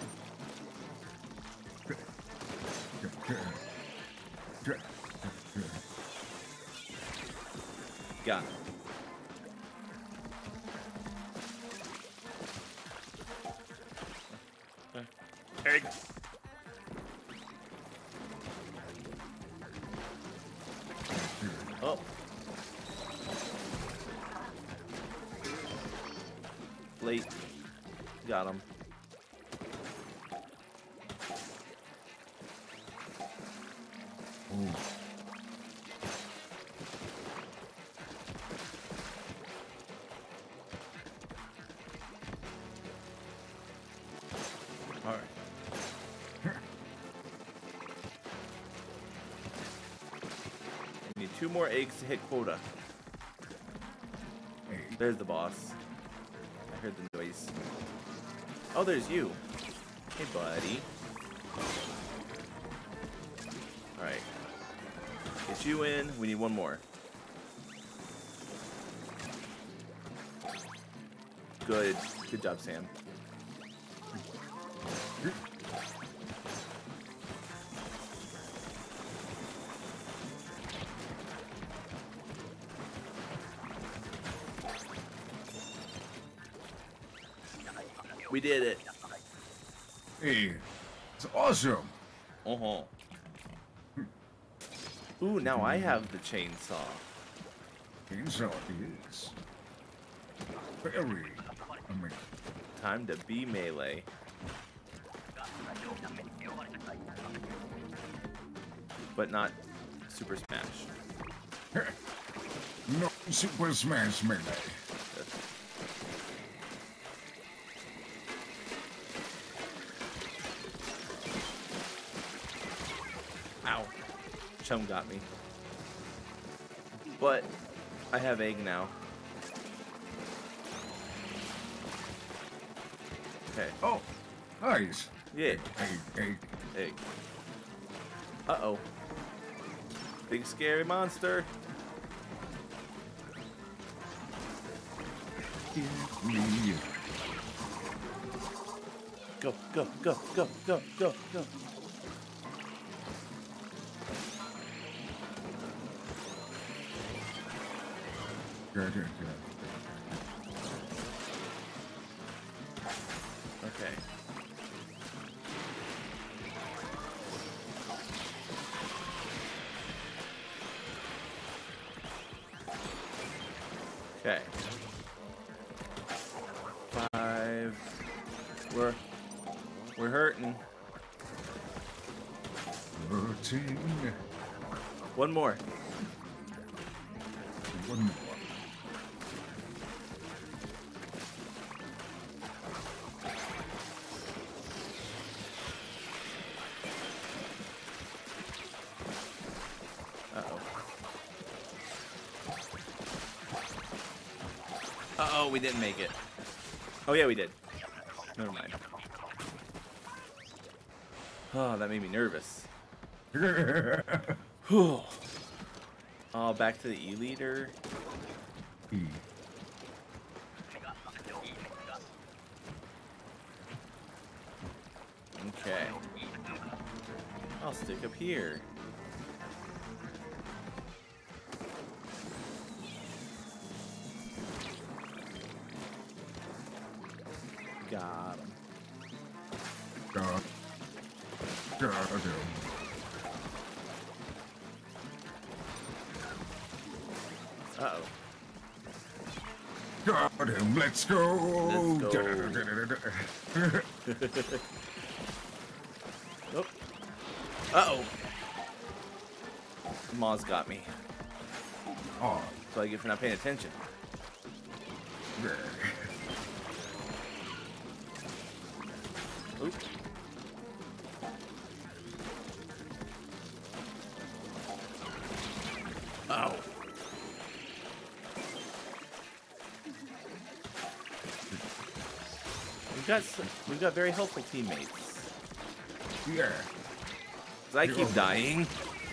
More eggs to hit quota. There's the boss. I heard the noise. Oh, there's you. Hey, buddy. All right. Get you in. We need one more. Good. Good job, Sam. We did it. Hey, it's awesome. Uh huh. Ooh, now I have the chainsaw. Chainsaw is very amazing. Time to be melee. But not Super Smash. No Super Smash Melee. Chum got me. But I have egg now. Okay. Oh, nice. Yeah. Egg, egg. Egg. Uh oh. Big scary monster. Go, go, go, go, go, go, go. Good, we didn't make it. Oh, yeah, we did. Never mind. Oh, that made me nervous. Whew. Oh, back to the E-leader. Hmm. Okay. I'll stick up here. Got him. God. God damn. Uh-oh. God damn, let's go. Let's go. Nope. Uh-oh. Maws got me. Oh. So I get for not paying attention. Got we've got very helpful teammates. Yeah. I keep dying.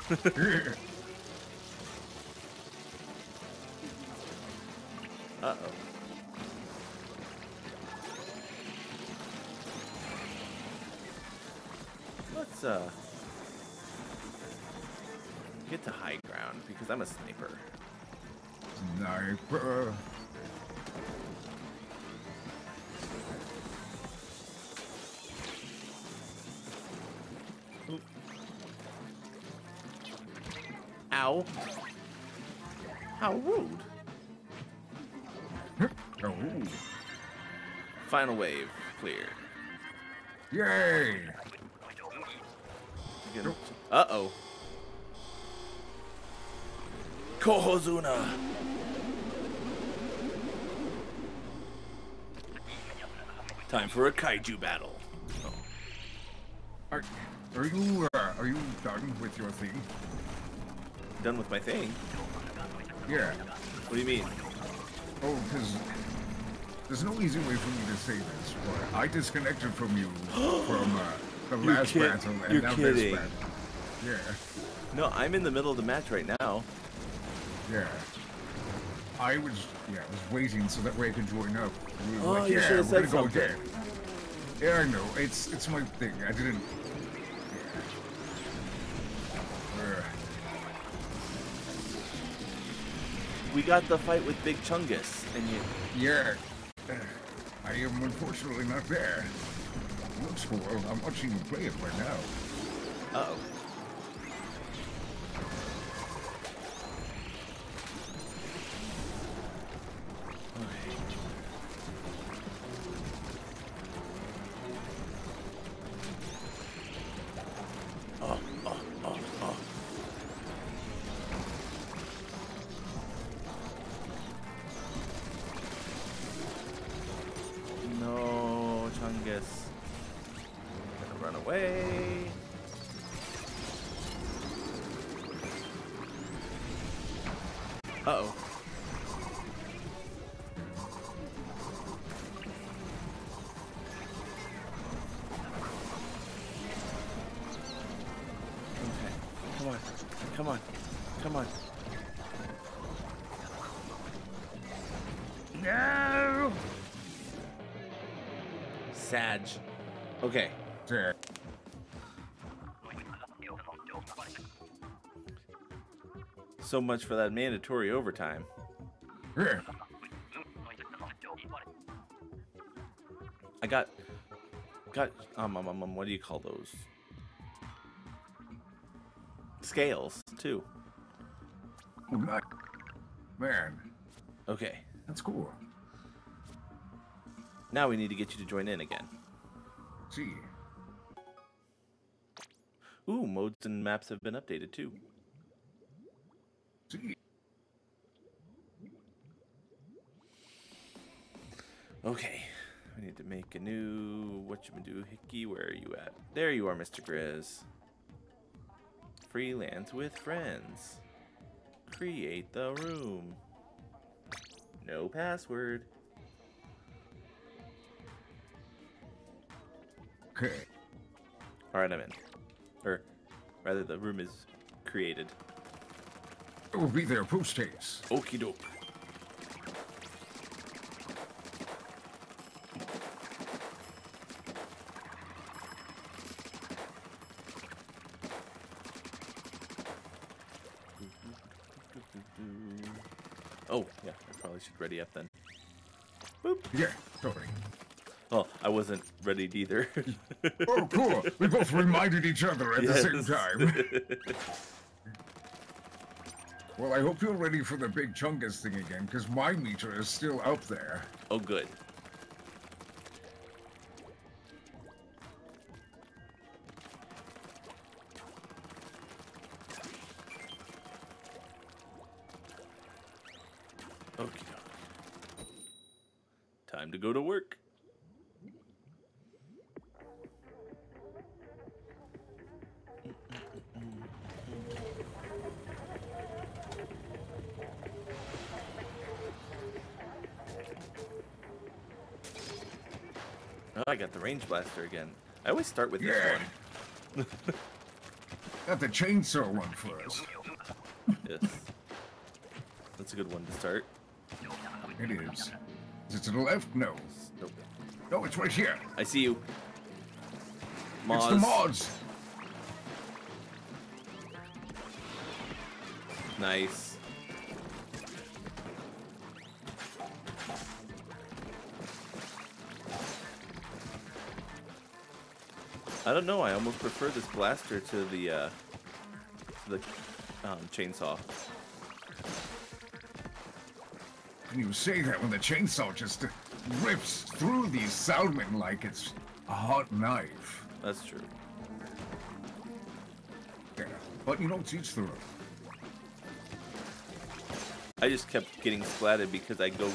Final wave clear. Yay. Uh oh. Cohozuna. Time for a kaiju battle. Are, are you uh, are you done with your thing? Done with my thing? Yeah. What do you mean? Oh, because there's no easy way for me to say this, but I disconnected from you from uh, the You're last battle and you're now kidding. this battle. Yeah, No, I'm in the middle of the match right now. yeah. I was yeah, I was waiting so that way I could join up. We Oh, like, you yeah, should've we're said gonna go something. again. Yeah, I know. It's it's my thing. I didn't. Yeah. We got the fight with Big Chungus, and you. Yeah. I am unfortunately not there. Looks cool. I'm watching you play it right now. Uh oh. Oh, So much for that mandatory overtime. I got got um, um um um what do you call those? Scales too. Oh, my- Man. Okay. That's cool. Now we need to get you to join in again. See. Ooh, modes and maps have been updated too. See. Okay, we need to make a new what you been do, Hickey. Where are you at? There you are, Mr. Grizz. Freelance with friends. Create the room. No password. Okay. All right, I'm in. Or rather, the room is created. I will be there post haste. Okie doke. Oh, yeah, I probably up then. Boop. Yeah, sorry. Oh, I wasn't ready either. Oh, cool. We both reminded each other at the same time. well, I hope you're ready for the big Chungus thing again, because my meter is still up there. oh, good. Blaster again. I always start with this one. Got the chainsaw one first. Yes. That's a good one to start. It is. Is it to the left? No. Nope. No, it's right here. I see you. It's the mods. Nice. I don't know. I almost prefer this blaster to the uh, the um, chainsaw. Can you say that when the chainsaw just rips through these salmon like it's a hot knife. That's true. Yeah, but you know, it's each through. I just kept getting splatted because I go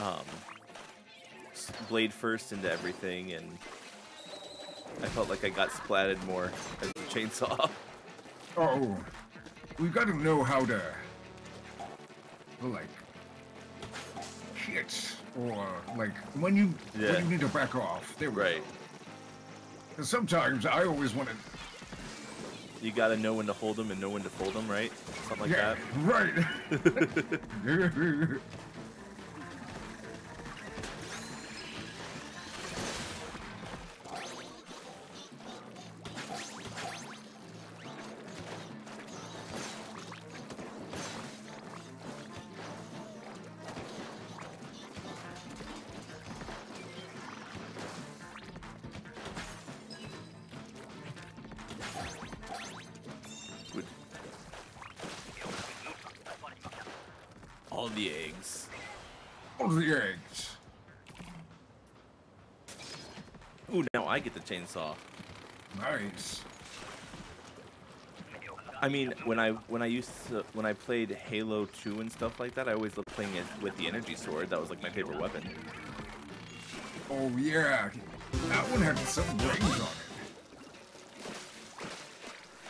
um, blade first into everything, and I felt like I got splatted more as a chainsaw. Oh, we gotta know how to, like, hit or like when you Yeah. when you need to back off. There we right. And sometimes I always want to. You gotta know when to hold them and know when to fold them, right? Something like yeah, that. right. chainsaw. Nice. I mean, when I when I used to when I played Halo 2 and stuff like that, I always loved playing it with the energy sword. That was like my favorite weapon. Oh yeah, that one had some range on it.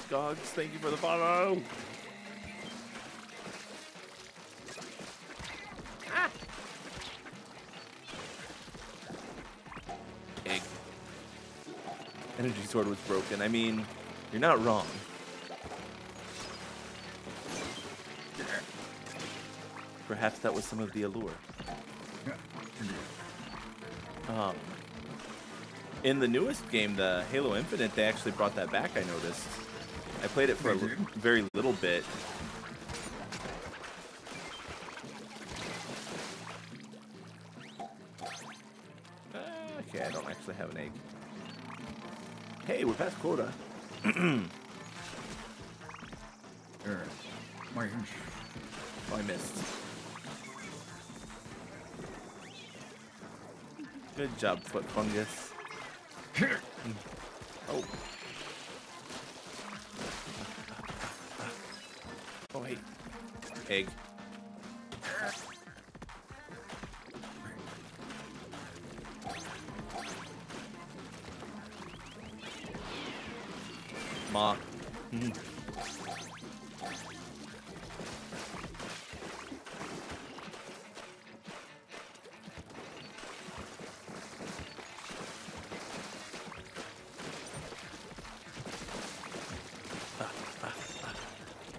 Gogs, thank you for the follow. Sword was broken. I mean, you're not wrong. Perhaps that was some of the allure. Um, in the newest game, the Halo Infinite, they actually brought that back. I noticed. I played it for a They li- did? very little bit. Oh, I missed. Good job, foot fungus.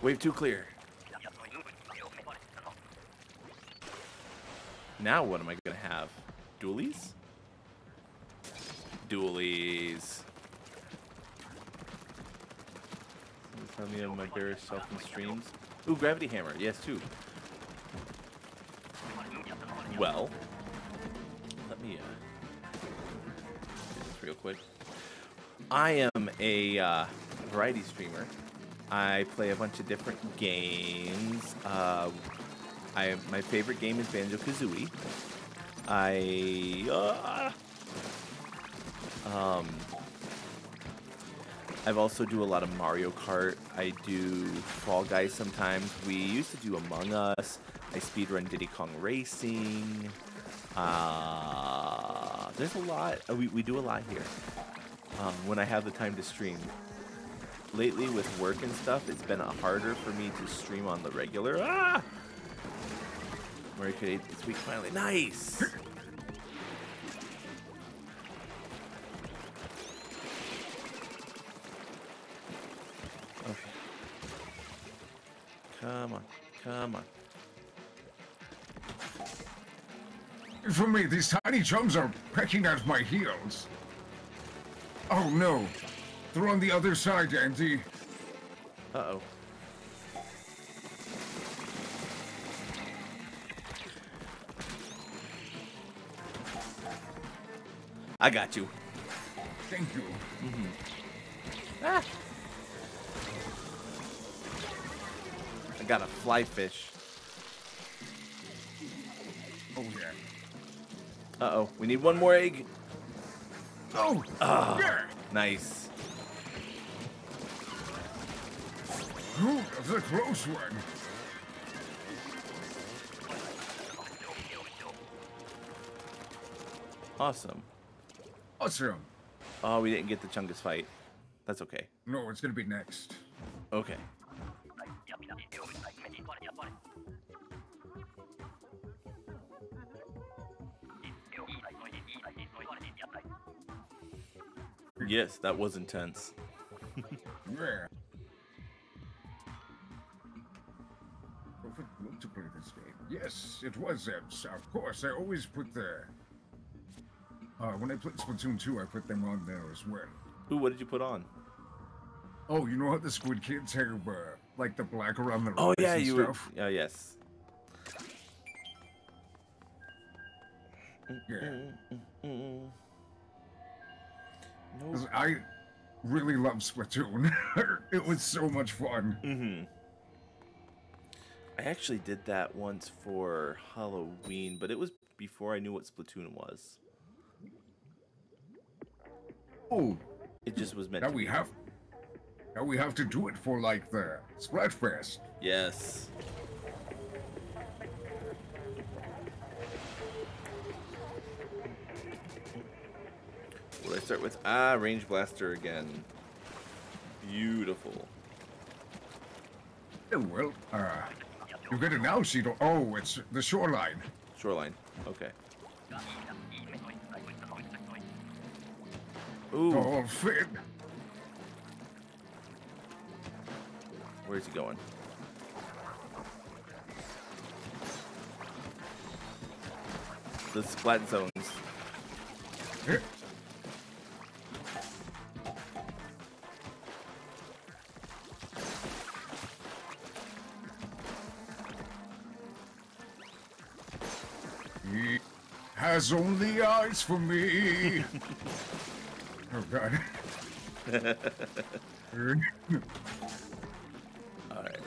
Wave two clear. Now what am I gonna have? Dualies? Dualies. Tell me of my bearish self in streams. Ooh, gravity hammer. Yes, too. Well, let me uh, do this real quick. I am a uh, variety streamer. I play a bunch of different games. Uh, I my favorite game is Banjo Kazooie. I uh, um. I've also do a lot of Mario Kart. I do Fall Guys sometimes. We used to do Among Us. I speedrun Diddy Kong Racing. Uh, there's a lot. We, we do a lot here um, when I have the time to stream. Lately, with work and stuff, it's been harder for me to stream on the regular. Ah! Mario Kart 8 this week finally. Nice! Okay. Come on. Come on. For me, these tiny chums are pecking at my heels. Oh no. They're on the other side, Andy. Uh-oh. I got you. Thank you. Mhm. Ah. I got a fly fish. Oh yeah. Uh-oh. We need one more egg. Oh! Ah. Yeah! Nice. A close one. Awesome. Awesome. Oh, we didn't get the Chungus fight. That's okay. No, it's gonna be next. Okay. Yes, that was intense. Yes, it was them. Of course, I always put the. Uh, when I played Splatoon 2, I put them on there as well. Ooh, what did you put on? Oh, you know how the Squid Kids have, uh, like the black around the Oh yeah, you were. stuff? Oh yes. Yeah. No. 'Cause I really love Splatoon. it was so much fun. Mm-hmm. I actually did that once for Halloween, but it was before I knew what Splatoon was. Oh, It just was meant now we be. have. Now we have to do it for like the Splatfest. Yes. What do I start with? Ah, range blaster again. Beautiful. Oh, well, uh, you get it now, Cedo. Oh, it's the shoreline. Shoreline. Okay. Oh, Ooh. Oh, fit. Where's he going? The splat zones. Has only eyes for me. oh God. Alright.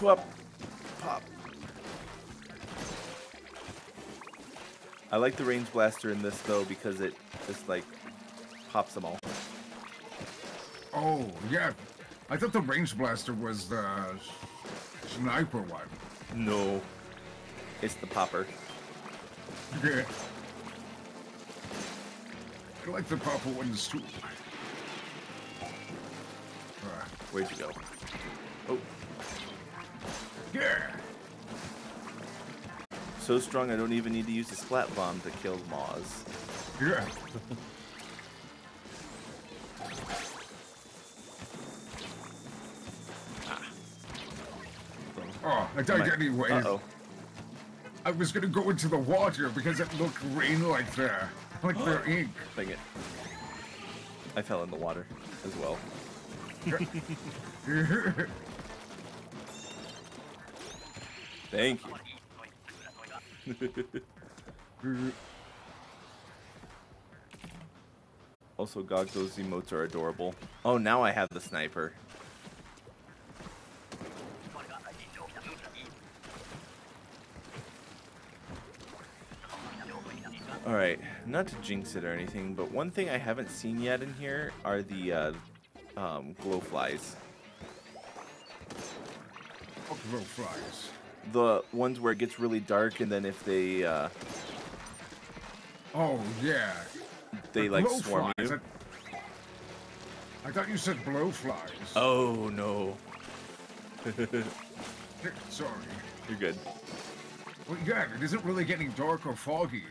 Go up. Pop. I like the range blaster in this though because it just like pops them all. Oh, yeah. I thought the range blaster was the sniper one. No, it's the popper. I like the popper ones too. Uh, Where'd you go? Oh, yeah. so strong I don't even need to use the splat bomb to kill Maws. Yeah. Oh, I died Am I- anyway. I was gonna go into the water because it looked green like there, like their ink. Dang it. I fell in the water as well. Thank you. also, Gog, those emotes are adorable. Oh, now I have the sniper. Alright, not to jinx it or anything, but one thing I haven't seen yet in here are the uh, um, glow flies. Glow flies. The ones where it gets really dark and then if they uh, Oh yeah. they The like swarm flies, you. I, I thought you said blowflies. Oh no. Sorry. You're good. Well, yeah, it isn't really getting dark or foggy.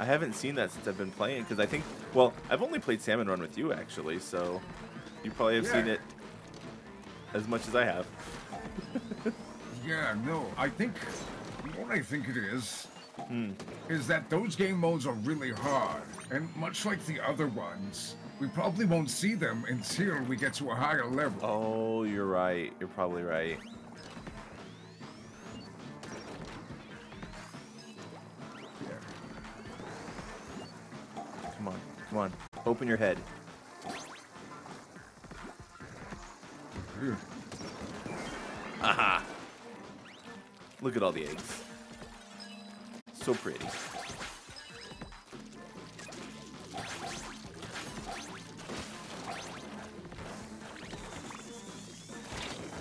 I haven't seen that since I've been playing because I think, well, I've only played Salmon Run with you actually, so you probably have seen it as much as I have. Yeah, no, I think what I think it is Hmm. is that those game modes are really hard, and much like the other ones, we probably won't see them until we get to a higher level. Oh, you're right. You're probably right. Open your head. Aha! Look at all the eggs. So pretty.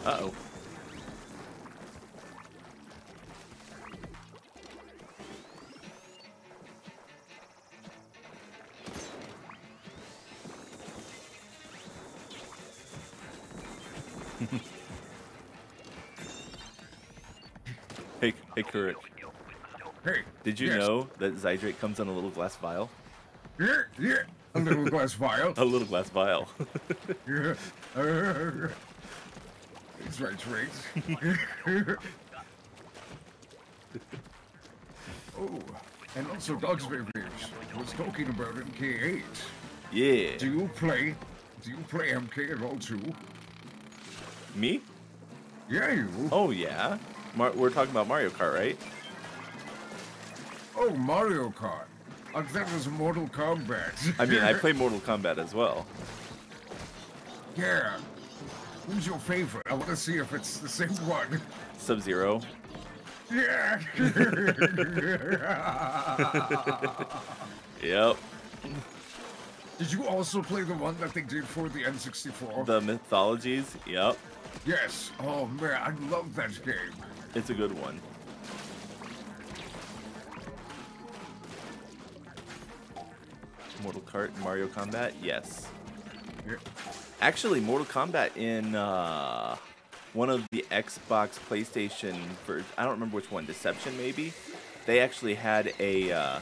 Uh-oh. Did you yes. know that Zydrate comes in a little glass vial? Yeah, yeah, a little glass vial. A little glass vial. Yeah. Uh, That's right, oh, and also Dog's Bears was talking about MK8. yeah. Do you play? Do you play MK at all too? Me? Yeah, you. Oh yeah. Mar- we're talking about Mario Kart, right? Oh, Mario Kart. I it was Mortal Kombat. I mean, I play Mortal Kombat as well. yeah. Who's your favorite? I want to see if it's the same one. Sub Zero. Yeah. Yep. Did you also play the one that they did for the N64? The mythologies. Yep. Yes. Oh man, I love that game. It's a good one. Mortal Kart and Mario Kombat? Yes. Actually, Mortal Kombat in uh, one of the Xbox, PlayStation, ver- I don't remember which one, Deception maybe. They actually had a uh,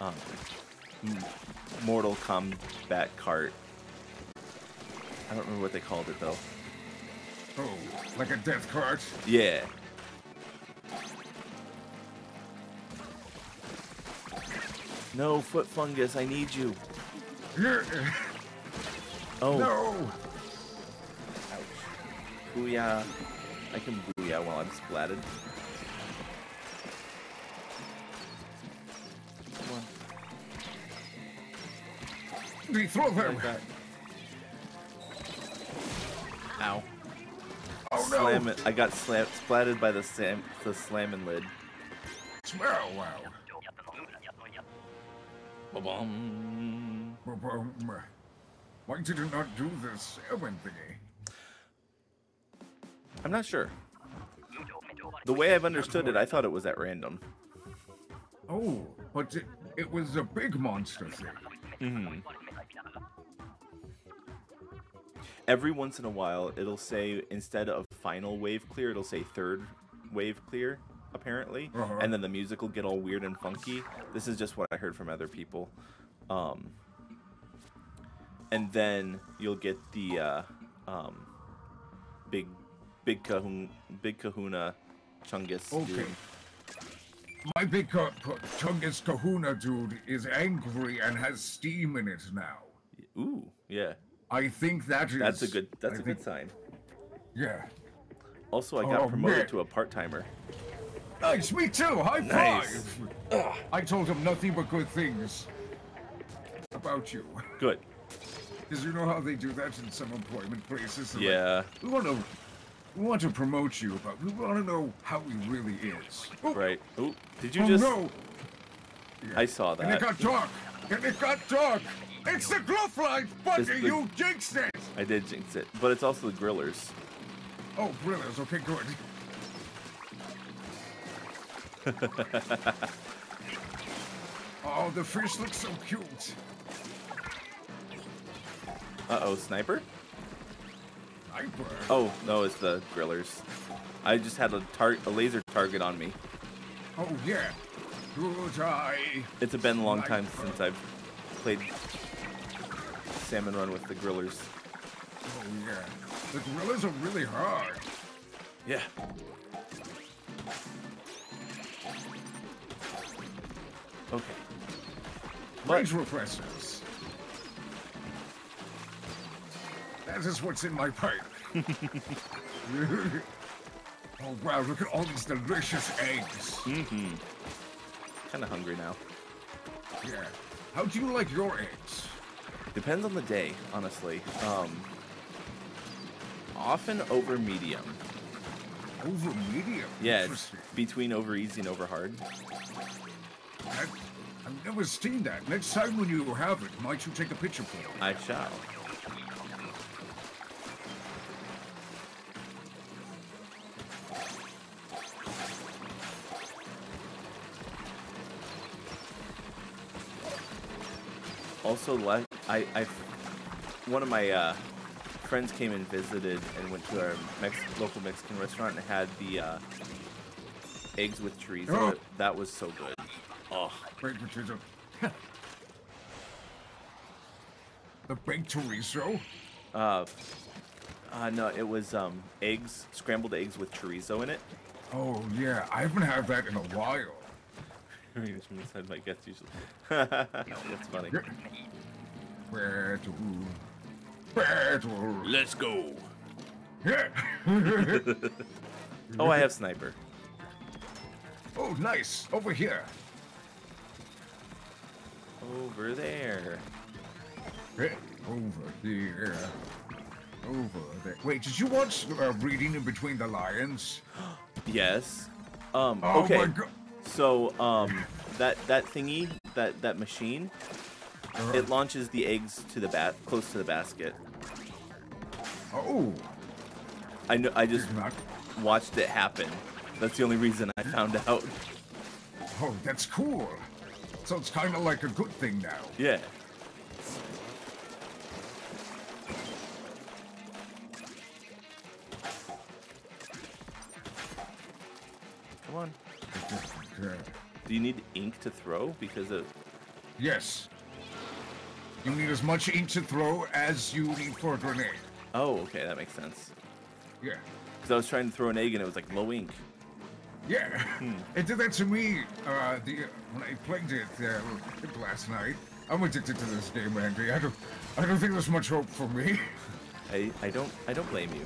um, Mortal Kombat cart. I don't remember what they called it though. Oh, like a death cart? Yeah. No, foot fungus, I need you. Oh, No. booyah. I can booyah while I'm splatted. Come on. They throw them. Like. Ow. Oh no. Slam it. I got slam- splatted by the, sam- the slamming lid. Smell wow. Ba-bum. Ba-bum. Why did you not do this salmon thingy? I'm not sure. The way I've understood it, I thought it was at random. Oh, but it, it was a big monster thing. hmm Every once in a while, it'll say instead of final wave clear, it'll say third wave clear, apparently, Uh-huh. and then the music will get all weird and funky. This is just what I heard from other people. Um, and then you'll get the uh, um, big, big kahuna, big kahuna, chungus. Okay. dude. My big ca- Chungus Kahuna dude is angry and has steam in it now. Ooh, yeah. I think that is. That's a good. That's I a good sign. Yeah. Also, I got Oh, promoted man. to a part timer. Nice, me too. High Nice. five. I told him nothing but good things about you. Good. Because you know how they do that in some employment places. They're like, Yeah. we want to, we want to promote you, but we want to know how he really is. Oh, Right. Ooh, did you oh, just? no! I saw And it that. got dark. And it got dark. It's the glove light, buddy. The- You jinxed it. I did jinx it, but it's also the grillers. Oh, brilliant. Okay, good. Oh, the fish looks so cute. Uh oh, sniper? Sniper. Oh no, it's the grillers. I just had a tar- a laser target on me. Oh yeah. Good eye. It's been a long time since I've played Salmon Run with the grillers. Oh yeah. The gorillas are really hard. Yeah. Okay. Range repressors. That is what's in my pipe. oh wow, look at all these delicious eggs. Mm-hmm. Kind of hungry now. Yeah. How do you like your eggs? Depends on the day, honestly. Um, often over medium. Over medium? Yeah, it's between over easy and over hard. That, I've never seen that. Next time when you have it, might you take a picture for me? I shall. Also, like I, I, one of my uh, friends came and visited and went to our Mex- local Mexican restaurant and had the uh, eggs with chorizo. Oh. That was so good. Oh, Baked chorizo. the baked chorizo? Uh, uh, no, it was um eggs, scrambled eggs with chorizo in it. Oh yeah, I haven't had that in a while. Readers from the side my guess usually. That's funny. Battle. Battle. Let's go. Oh, I have sniper. oh, nice. Over here. Over there. Over here. Over there. Wait, did you watch uh, Reading in Between the Lions? Yes. Um. Oh okay. So um, that that thingy, that that machine, Uh-huh. it launches the eggs to the bat close to the basket. Oh. I know. I just watched it happen. That's the only reason I found out. Oh, that's cool. So it's kind of like a good thing now. Yeah. Come on. Do you need ink to throw? Because of Yes. You need as much ink to throw as you need for a grenade. oh, okay, that makes sense. Yeah. Because I was trying to throw an egg and it was like low ink. Yeah. It did that to me uh, the, when I played it uh, last night. I'm addicted to this game, Andy. I don't, I don't think there's much hope for me. I I don't I don't blame you.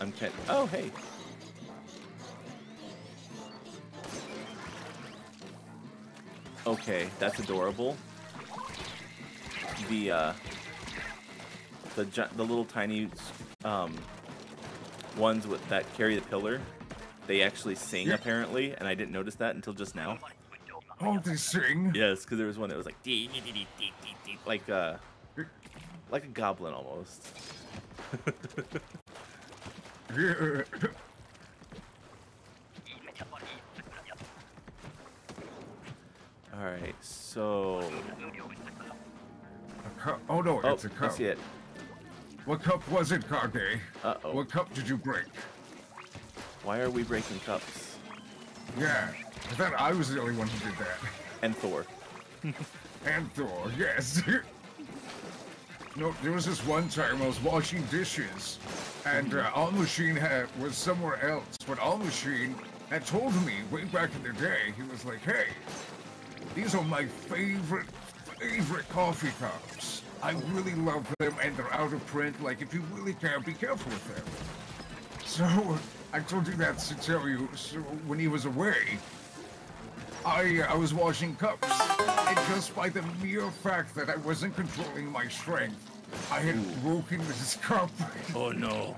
I'm kind. Oh hey. Okay, that's adorable. The uh, the the little tiny um, ones with that carry the pillar, they actually sing Yeah. apparently, and I didn't notice that until just now. Oh, they sing. Yes, because there was one that was like dee, dee, dee, dee, dee, dee, like uh, like a goblin almost. Yeah. All right, so A cup. Oh no, oh, it's a cup. I see it. What cup was it, Kage? Uh oh. What cup did you break? Why are we breaking cups? Yeah, I thought I was the only one who did that. And Thor. And Thor, yes. no, there was this one time I was washing dishes, and uh, All Machine had was somewhere else. But All Machine had told me way back in the day. He was like, "Hey, these are my favorite, favorite coffee cups. I really love them, and they're out of print. Like, if you really care, be careful with them." So I told you that to tell you. So when he was away, I I was washing cups, and just by the mere fact that I wasn't controlling my strength, I had broken this cup. Oh no.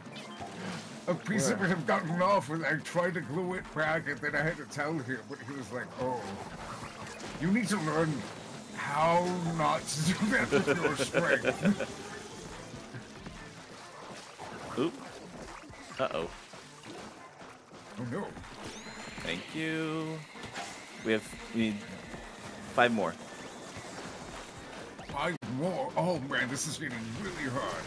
A piece of it had gotten off, and I tried to glue it back, and then I had to tell him, but he was like, "Oh, you need to learn how not to do that with your strength." Oop. Uh oh. no. Thank you. We have we need five more. Five more. Oh man, this is getting really hard.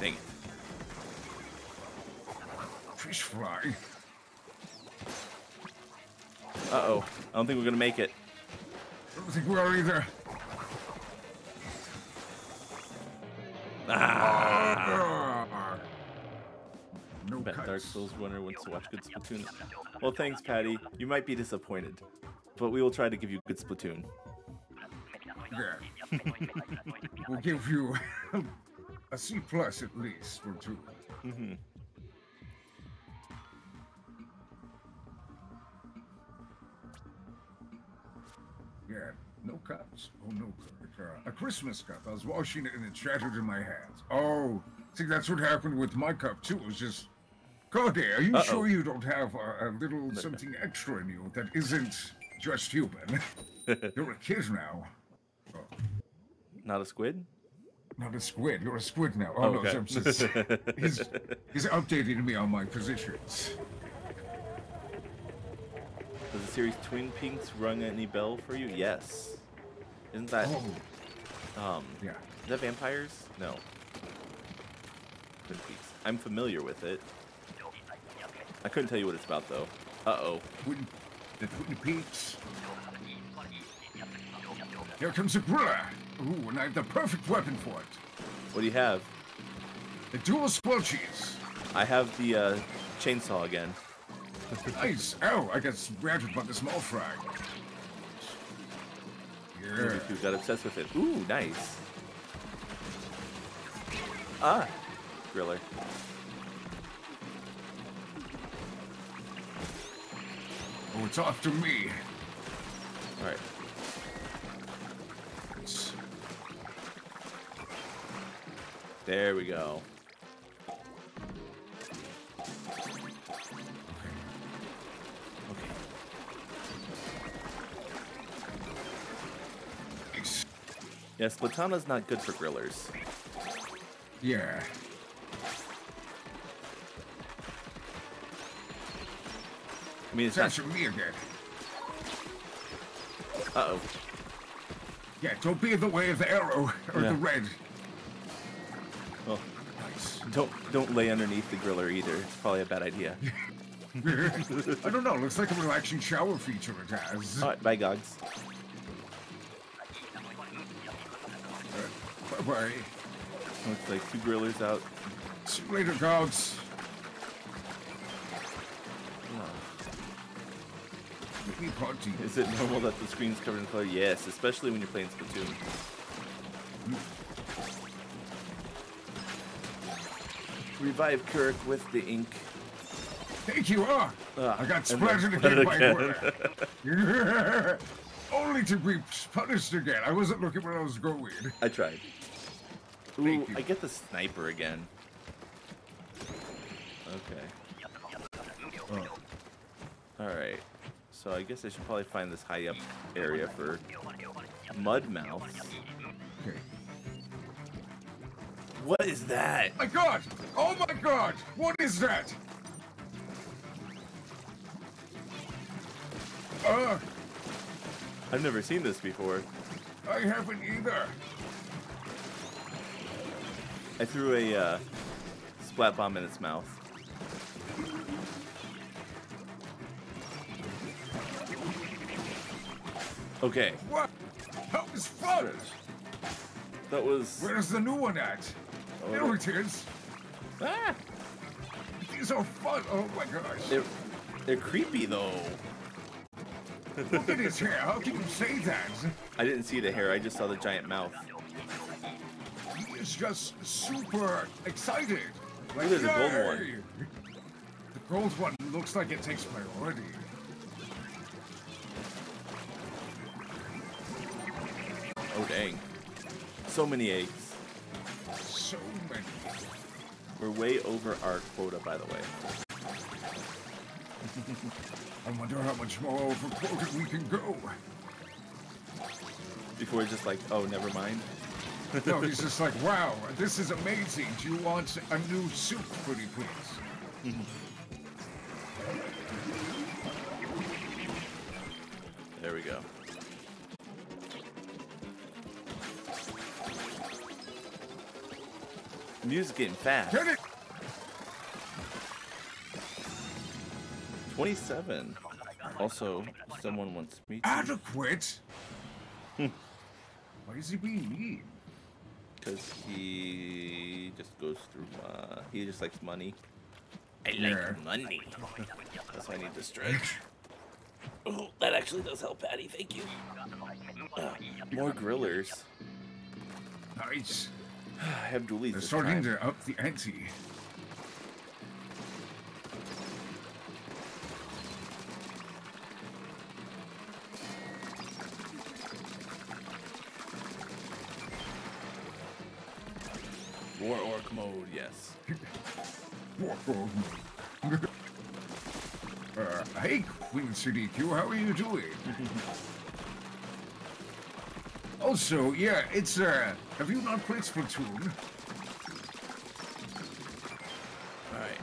Dang it. Fish fly. Uh oh. I don't think we're gonna make it. I don't think we are either. Ah. No Bet cuts. Dark Souls winner wants to watch good Splatoon. Well, thanks, Patty. You might be disappointed, but we will try to give you good Splatoon. Yeah. we'll give you a C plus at least for two. hmm Yeah, no cuts. Oh no, uh, a Christmas cup. I was washing it and it shattered in my hands. Oh, see, that's what happened with my cup too. It was just. Cody, are you Uh-oh. sure you don't have a, a little something extra in you that isn't just human? You're a kid now. Not a squid? Not a squid. You're a squid now. Oh, Oh, no, okay. I'm just- he's, he's updating me on my positions. Does the series Twin Peaks rung any bell for you? Yes. Isn't that um yeah. Is that vampires? No. Twin Peaks. I'm familiar with it. I couldn't tell you what it's about though. Uh oh. Twin, the Twin Peaks. Here comes a gorilla. Ooh, and I have the perfect weapon for it. What do you have? The dual squelchies. I have the uh, chainsaw again. Nice. Oh, I got scratched by the small fry. You got obsessed with it. Ooh, nice. Ah, griller. Oh, it's off to me. All right. There we go. Yeah, Splatana's not good for grillers. Yeah. I mean, it's That's not. me again. Uh oh. Yeah, don't be in the way of the arrow or Yeah. the red. Well, don't don't lay underneath the griller either. It's probably a bad idea. I don't know. Looks like a relaxing shower feature it has. All right, bye, Gogs. Bye bye. Looks like two grillers out. See you later, gods. Make me party. Is it normal that the screen's covered in color? Yes, especially when you're playing Splatoon. Revive Kirk with the ink. Thank you. Ah, Ah, I got splattered again by water. Only to be punished again. I wasn't looking where I was going. I tried. Ooh, Thank you. I get the sniper again. Okay. Oh. Alright. So I guess I should probably find this high up area for mud mouth. What is that? My God! Oh my God! What is that? Uh, I've never seen this before. I haven't either. I threw a uh, splat bomb in its mouth. Okay, What? That was fun! that was. Where's the new one at? Oh, there it is. Ah! These are fun. Oh my gosh. They're, they're creepy though. Look at his hair. How can you say that? I didn't see the hair. I just saw the giant mouth. Is just super excited. Look, there's a gold one. The gold one looks like it takes priority. Oh dang! So many eggs. So many. We're way over our quota, by the way. I wonder how much more over quota we can go. Before just like, oh, never mind. No, he's just like, wow, this is amazing. Do you want a new suit, pretty please? Mm-hmm. There we go. Music getting fast. Get it! 27. Also, someone wants me to. Adequate? Hmm. Why is he being mean? Because he just goes through, uh, he just likes money. I like Yeah. money. That's why I need to stretch. Oh, that actually does help, Patty. Thank you. Uh, more grillers. Nice. I have dualies They're this starting time. to up the ante. War orc mode, yes. uh, hey, Queen City Q, how are you doing? also, yeah, it's, uh, have you not played Splatoon? Alright.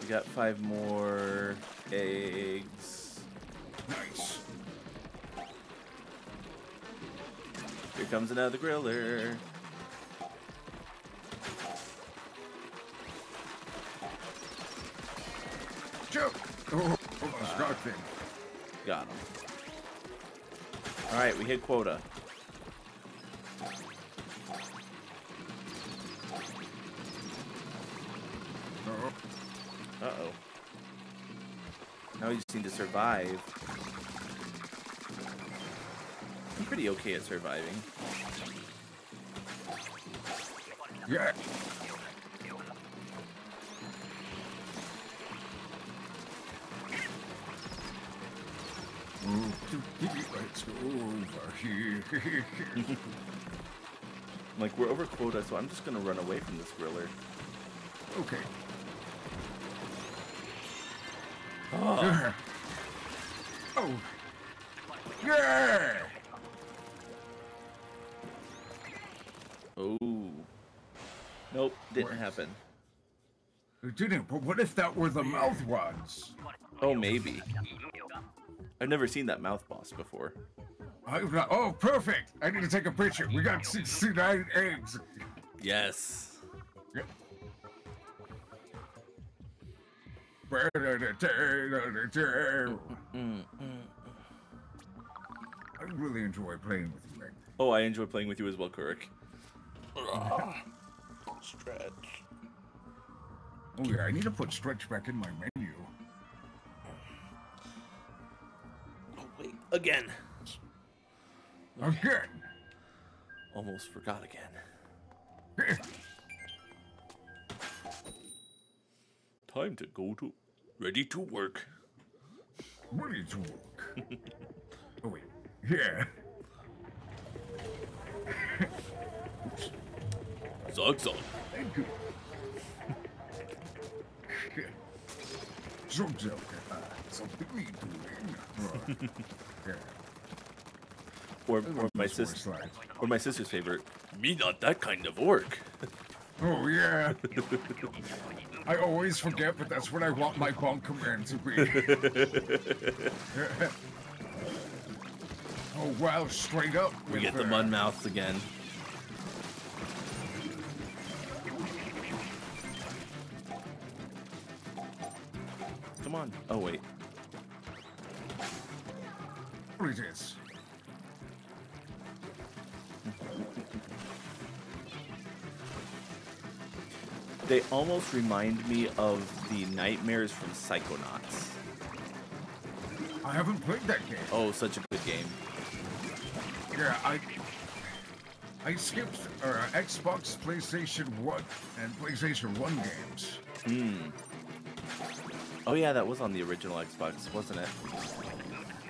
We got five more eggs. Nice. Here comes another griller. Oh, almost got him. Alright, we hit quota. Oh, Uh-oh. Now we just need to survive. I'm pretty okay at surviving. yeah. Let's go over here. Like, we're over quota, so I'm just gonna run away from this griller. okay. Oh, Oh. Yeah! oh. Nope, didn't Works. happen. It didn't, but what if that were the mouth ones? Oh, maybe. I've never seen that mouth boss before. I've not, oh, perfect! I need to take a picture. We got 69 eggs. Yes. I really enjoy playing with you, man. Oh, I enjoy playing with you as well, Kurik. Stretch. Oh yeah, I need to put stretch back in my menu. Again. Again. Almost forgot again. Time to go to. Ready to work. Ready to work. oh wait. Yeah. Zog zog. Thank you. So joke. Something me doing. Yeah. Or, or my those voice sister, lines. or my sister's favorite. Me not that kind of orc. Oh yeah. I always forget, but that's what I want my bunk command to be. oh wow, straight up. we with, get the Mudmouths again. Come on. Oh wait. What it is? They almost remind me of the nightmares from Psychonauts. I haven't played that game. Oh, such a good game. Yeah, I I skipped uh, Xbox, PlayStation One, and PlayStation One games. Hmm. Oh yeah, that was on the original Xbox, wasn't it?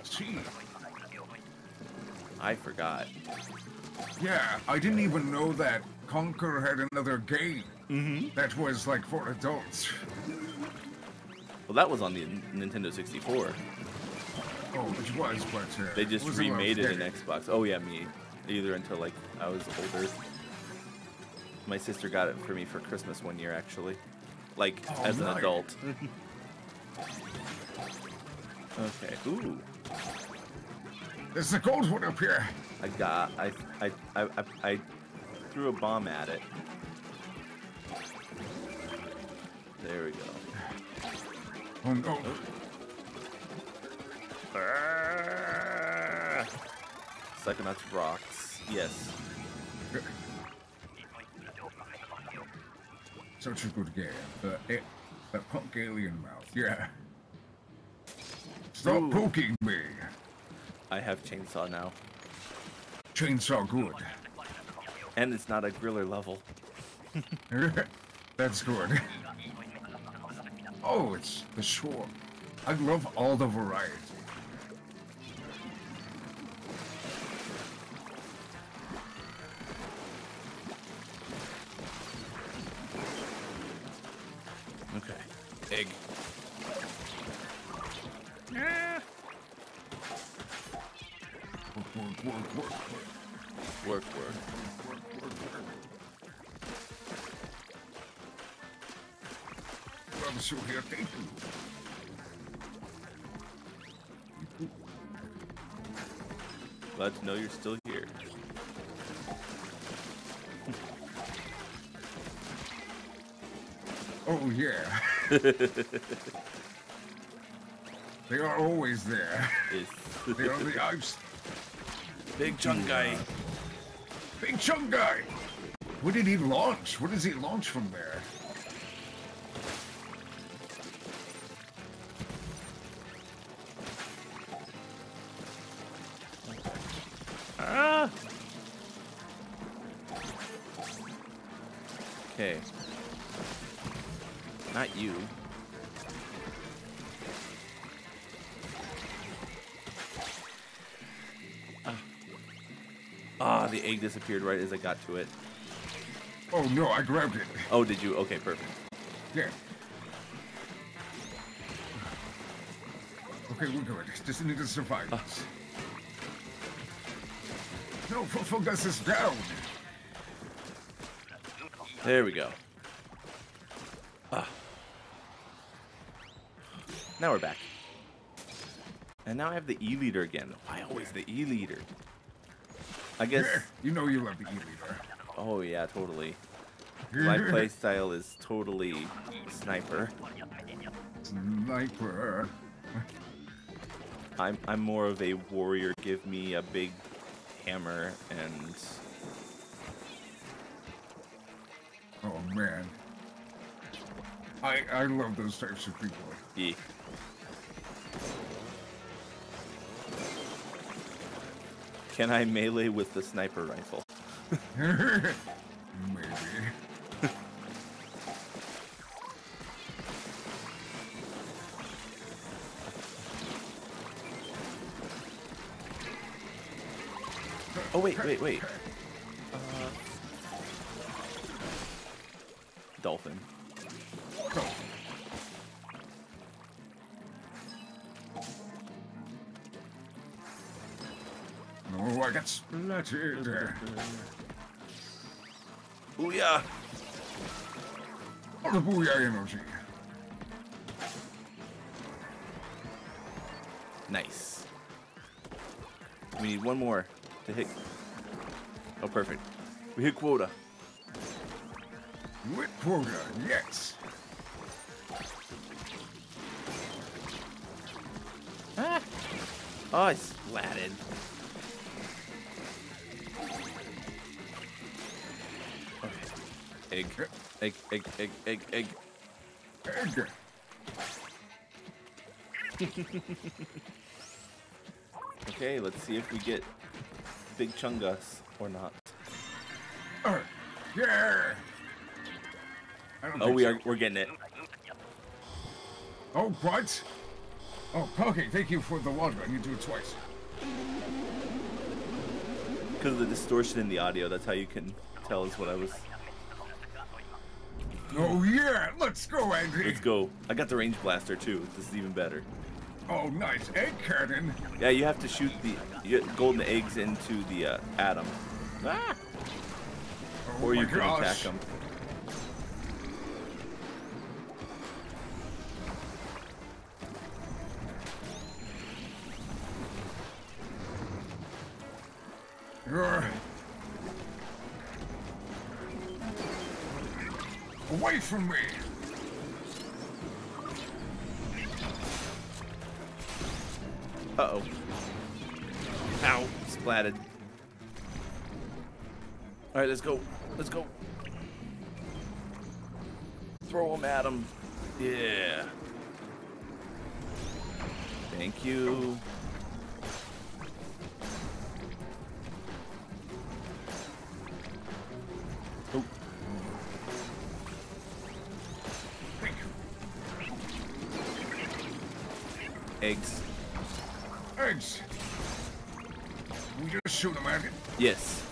Gee, I forgot. yeah, I didn't even know that Conker had another game Mhm. that was like for adults. Well, that was on the Nintendo 64. Oh, it was, but uh, They just wasn't what I remade it in. Xbox. Oh yeah, me. Either until like I was older. My sister got it for me for Christmas one year, actually. Like Oh, as an nice. adult. okay. Ooh. There's the gold one up here. I got. I. I. I. I, I threw a bomb at it. There we go. Oh no. Oh. Ah. Psychonauts rocks. Yes. Such a good game. The, it, the punk alien mouth. Yeah. Stop Ooh. poking me. I have chainsaw now, Chainsaw good. and it's not a griller level. That's good. Oh, it's the shore. I love all the variety. Okay. Egg. Work, work, work, work, Work, work. work. I'm so here. Thank you. Glad to know you're still here. Oh yeah. they are always there. Is They are the ice. big chunk guy. Big chunk guy. What did he launch? What does he launch from there? Disappeared right as I got to it. Oh no, I grabbed it. Oh, did you? Okay, perfect. Yeah. Okay, we're good. Just need to survive this. No, focus is down. There we go. Ah. Now we're back. And now I have the E leader again. Why always the E leader? I guess. You know you love the E-liter. Oh yeah, totally. My playstyle is totally sniper. Sniper. I'm I'm more of a warrior. Give me a big hammer and Oh man. I I love those types of people. yeah. Can I melee with the sniper rifle? Maybe. Oh wait, wait, wait. Uh, dolphin. Got splattered. Booyah! All the booyah energy. Nice. We need one more to hit. Oh, perfect. We hit quota. Lit quota, yes. Ah. Oh, I splatted. Egg. Egg, egg, egg, egg, egg. Egg. okay, let's see if we get Big Chungus or not. Uh, yeah. Oh, we so. are. We're getting it. Oh, what? Oh, okay, thank you for the water. I need to do it twice. Because of the distortion in the audio, that's how you can tell is what I was. Oh, yeah, let's go, Andy. Let's go. I got the range blaster too. This is even better. Oh, nice. Egg cannon. Yeah, you have to shoot the golden eggs into the uh, atom. Ah! Oh or you can attack gosh. them. Ugh. Away from me. Uh oh. Ow! Splatted. All right, let's go. Let's go. Throw him at him. Yeah. Thank you. Yes.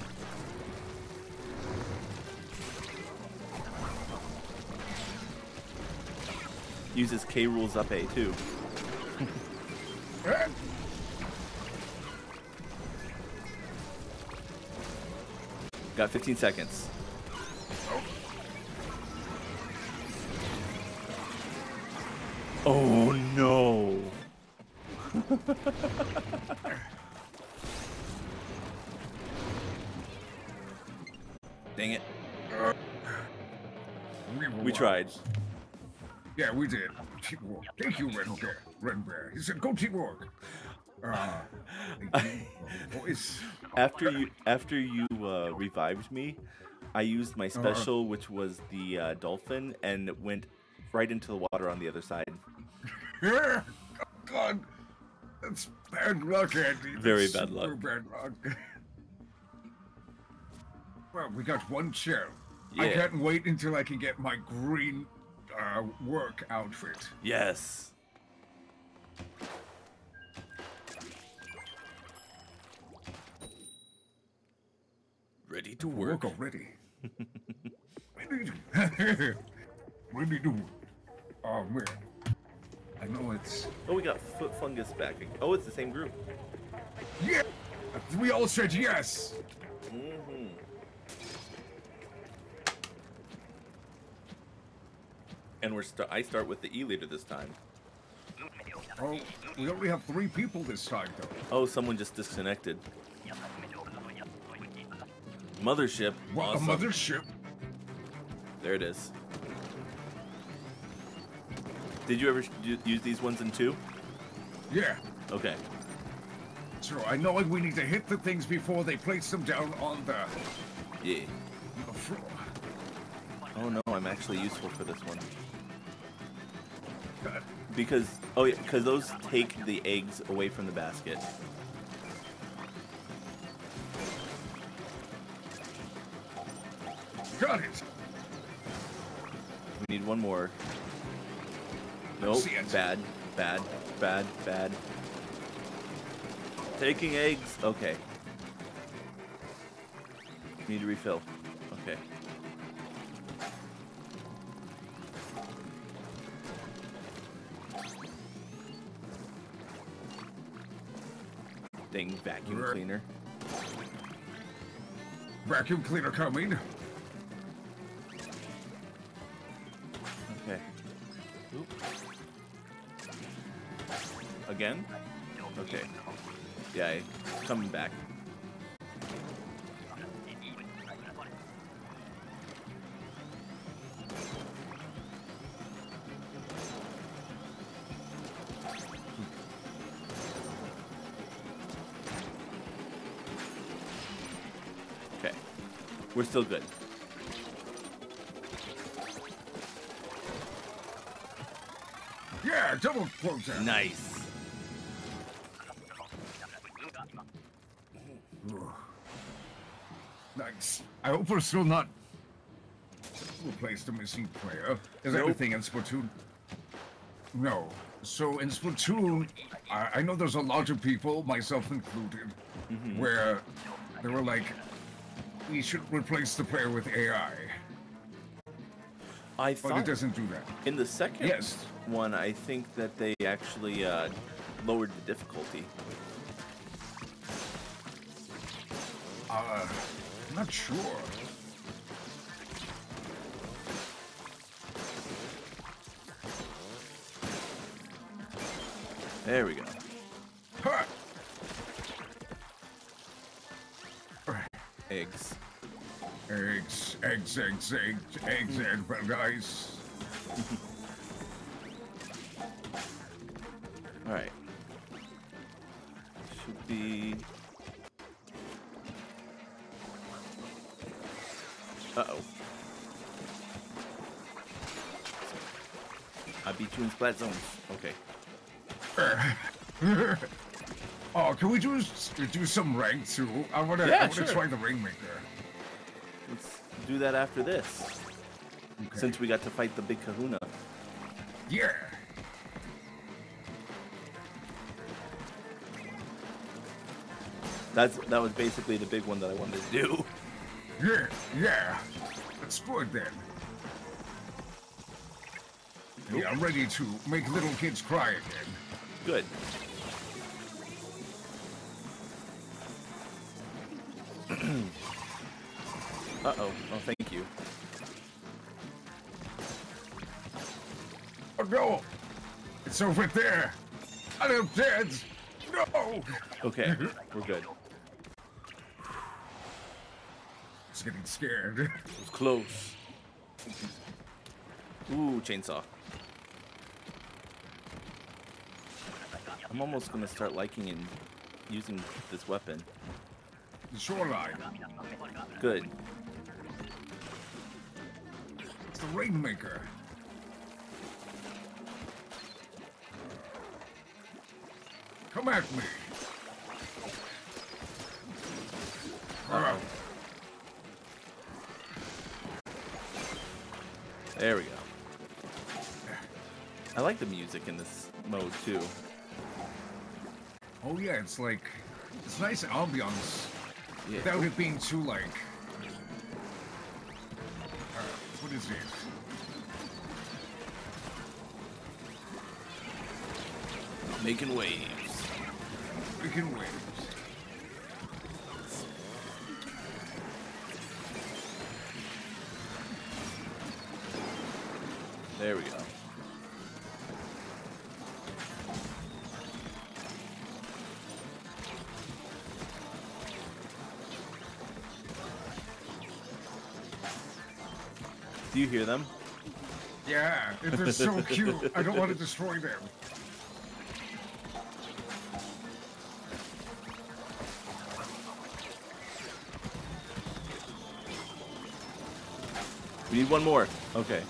Uses K rules up A too. Got 15 seconds. Oh no. were Yeah, we did. Teamwork. Thank you, Red Bear. Red Bear. He said, go teamwork. Uh, thank you, boys. After you after you uh, revived me, I used my special, which was the uh, dolphin, and went right into the water on the other side. Yeah. Oh, God. That's bad luck, Andy. Very bad luck. bad luck. well, we got one shell. I can't wait until I can get my green uh, work outfit. Yes. Ready to work. Work already. ready to... ready to work. Oh, man. I know it's... Oh, we got foot fungus back. ag- Oh, it's the same group. Yeah! We all said yes! hmm And we're st- I start with the E leader this time. Oh, we only have three people this time, though. Oh, someone just disconnected. Mothership. What, awesome. a mothership? There it is. Did you ever use these ones in two? Yeah. Okay. So I know we need to hit the things before they place them down on the, Yeah. the floor. Oh no, I'm actually useful for this one. Because oh yeah, because those take the eggs away from the basket. Got it. We need one more. Nope. Bad. Bad. Bad. Bad. Taking eggs. Okay. Need to refill. Okay. thing, vacuum cleaner. Vacuum cleaner coming. Okay. Oop. Again? Okay. Yeah, coming back. Still good. Yeah, double quota. Nice. Nice. I hope we're still not replaced the missing player. Is Nope. everything in Splatoon? No. So in Splatoon, I, I know there's a lot of people, myself included, Mm-hmm. where they were like, we should replace the player with AI. I But thought it doesn't do that. in the second Yes. one, I think that they actually uh, lowered the difficulty. Uh, I'm not sure. There we go. Huh. Eggs. Eggs, eggs, eggs, eggs, eggs, and paradise. All right. Should be. Uh oh. I beat you in splat zones. Okay. oh, can we do do some rank too? I wanna, Yeah, I wanna sure. try the rainmaker. Let's do that after this. Since we got to fight the big kahuna. Yeah. That's that was basically the big one that I wanted to do. Yeah, yeah. That's good then. Yeah, I'm ready to make little kids cry again. Good. Thank you. Oh no! It's over there! I am dead! No! Okay, we're good. It's getting scared. It was close. Ooh, chainsaw. I'm almost gonna start liking and using this weapon. Shoreline. Good. The rainmaker. Come at me. There we go. I like the music in this mode too. oh yeah, it's like it's nice ambiance Yeah. without it being too like. What is it? Making waves. Making waves. Hear them? Yeah, they're so cute. I don't want to destroy them. We need one more. Okay.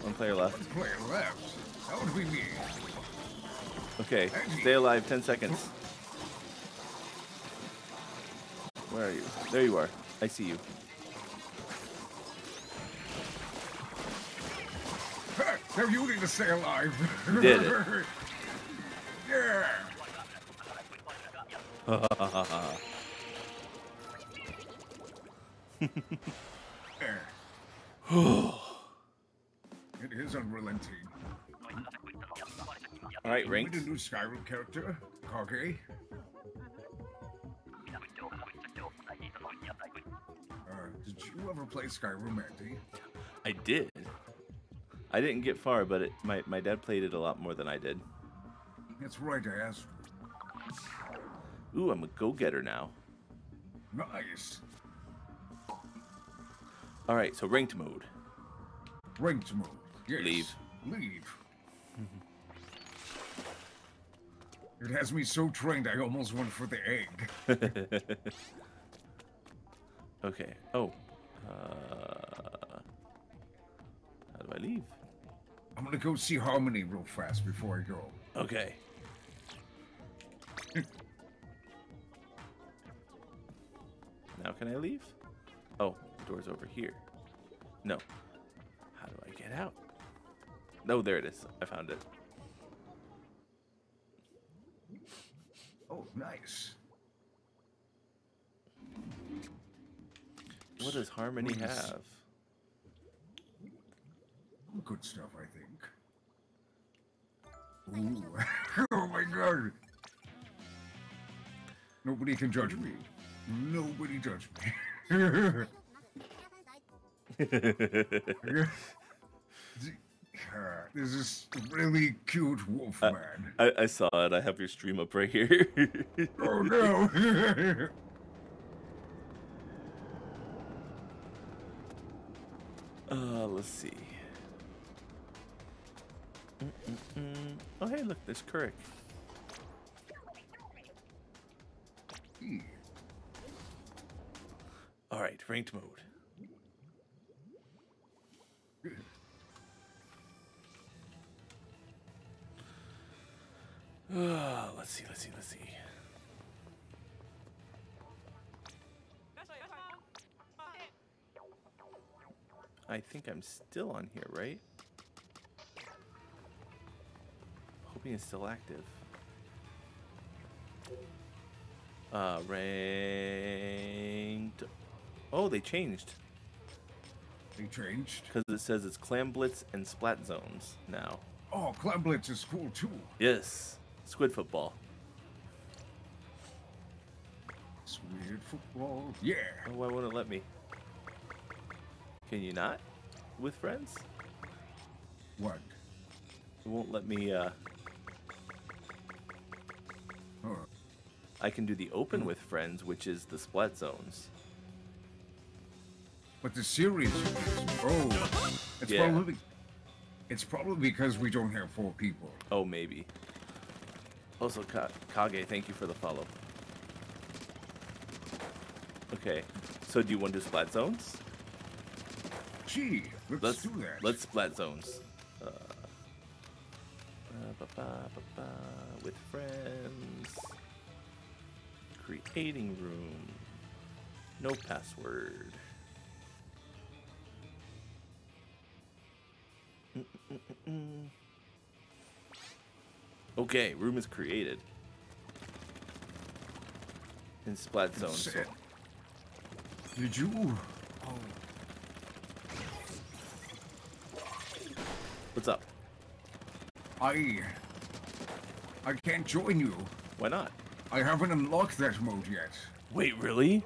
One player left. One Player left. That would be me. Okay. Stay alive 10 seconds. Where are you? There you are. I see you. Now you need to stay alive. You did it. yeah. It is unrelenting. All right, We ranked. need a new Skyrim character, Kage. Play Skyrim, Andy? I did. I didn't get far, but it, my my dad played it a lot more than I did. That's right, I asked. Ooh, I'm a go-getter now. Nice. All right, so ranked mode. Ranked mode. Yes. Leave. Leave. it has me so trained I almost went for the egg. okay. Oh. Uh, how do I leave? I'm gonna go see Harmony real fast before I go. Okay. now can I leave? Oh, the door's over here. No. How do I get out? No, there it is. I found it. Oh, nice. What does Harmony have? Good stuff, I think. Ooh. oh my god. Nobody can judge me. Nobody judge me. This is really cute wolf I, man. I, I saw it. I have your stream up right here. oh no! Uh, let's see. Mm-mm-mm. Oh, hey, look, there's Kurik. All right, ranked mode. Uh, let's see, let's see, let's see. I think I'm still on here, right? Hoping it's still active. Uh, ranked. Oh, they changed. They changed? Because it says it's Clam Blitz and Splat Zones now. Oh, Clam Blitz is cool too. Yes. Squid Football. Squid football. Yeah. Oh, why won't it let me? Can you not? With friends? What? It won't let me, uh... I can do the open with friends, which is the Splat Zones. But the series. Oh, it's Yeah. probably. It's probably because we don't have four people. Oh, maybe. Also, Ka- Kage, thank you for the follow. Okay, so do you want to do Splat Zones? Gee, let's, Let's do that. Let's Splat Zones. Uh, ba- ba- ba- ba, with friends. Creating room. No password. Okay, room is created. In Splat Zone. So Did you? What's up? I. I can't join you. Why not? I haven't unlocked that mode yet. Wait, really?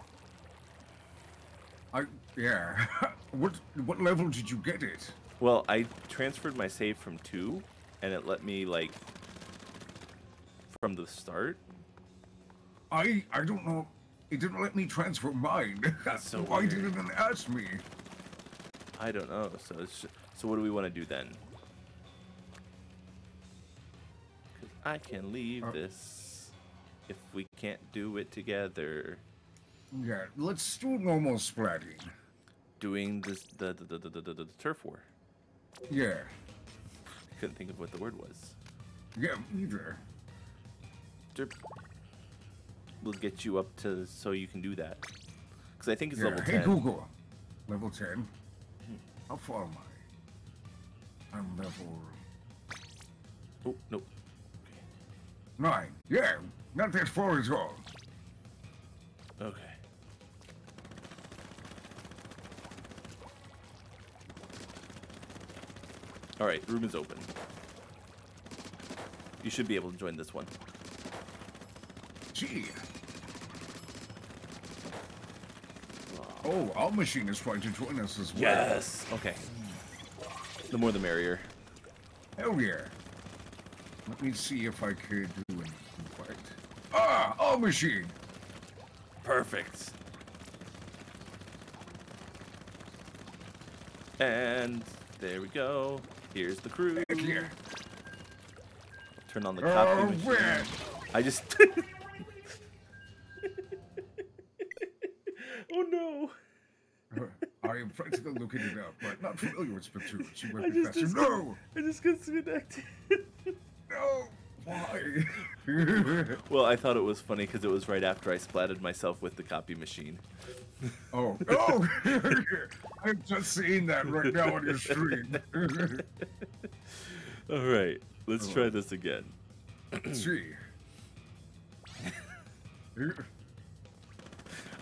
I yeah. what what level did you get it? Well, I transferred my save from two, and it let me like from the start. I I don't know. It didn't let me transfer mine. That's so Why weird. did it ask me? I don't know. So it's ju- so what do we want to do then? I can leave Uh, this if we can't do it together. Yeah, let's do normal splatting. Doing this the the, the, the, the, the, turf war. Yeah. I Couldn't think of what the word was. Yeah, either. Derp. We'll get you up to so you can do that. Because I think it's yeah. level hey 10. Google. Level 10. How far am I? I'm level Oh, nope. 9. Yeah, not that far at all. Okay. All right, room is open. You should be able to join this one. Gee. Oh, our machine is trying to join us as well. Yes. Okay. The more the merrier. Hell yeah. Let me see if I could do anything right. Ah, our machine. Perfect. And there we go. Here's the crew. Heck yeah. Turn on the Oh, copy machine. man. I just. oh no. I am practically looking it up, but not familiar with Splatoon. She I might be just faster. No! I just got disconnected. Why? well, I thought it was funny because it was right after I splatted myself with the copy machine. Oh, oh! I'm just seeing that right now on your stream. All right, let's try this again. see.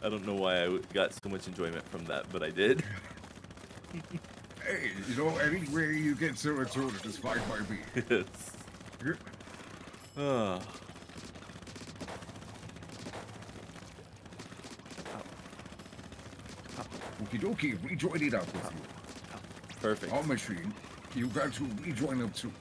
I don't know why I got so much enjoyment from that, but I did. Hey, you know, any way you get serotonin is fine by me. yes. Ah. Okie dokie, rejoin it up with you. Perfect. Our machine, you got to rejoin up too.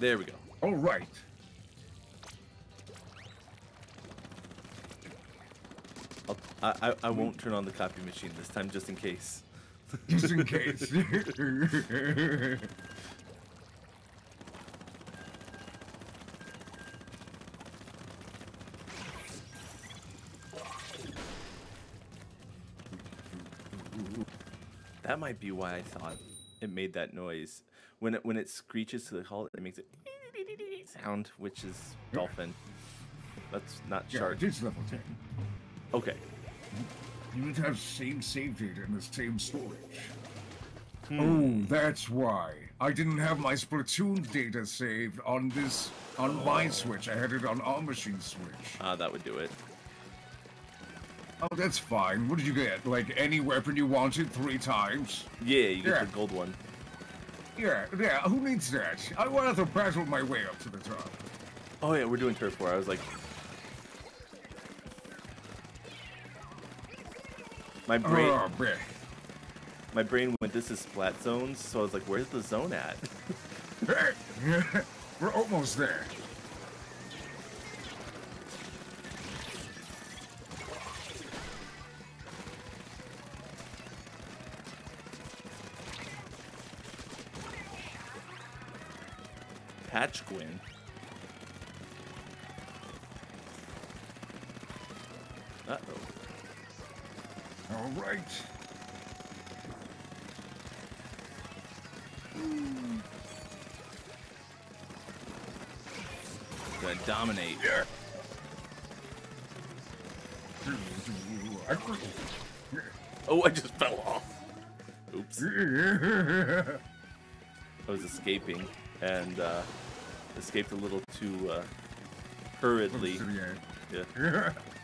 There we go. All right. I, I I won't turn on the copy machine this time, just in case. Just in case. That might be why I thought it made that noise. When it when it screeches to the call, it makes it sound, which is dolphin. That's not yeah, shark. it's level 10. Okay. You would have same save data in the same storage. Hmm. Oh, that's why. I didn't have my Splatoon data saved on this on my Switch. I had it on our machine Switch. Ah, that would do it. Oh, that's fine. What did you get? Like any weapon you wanted three times? Yeah, you get Yeah. the gold one. Yeah, yeah. Who needs that? I wanted to battle my way up to the top. Oh yeah, we're doing turf war. I was like, my oh, brain, Oh, my brain went. This is splat zones, so I was like, where's the zone at? We're almost there. Patch Gwyn. Right. Gonna dominate. Oh, I just fell off. Oops. I was escaping and uh, escaped a little too uh, hurriedly. Yeah.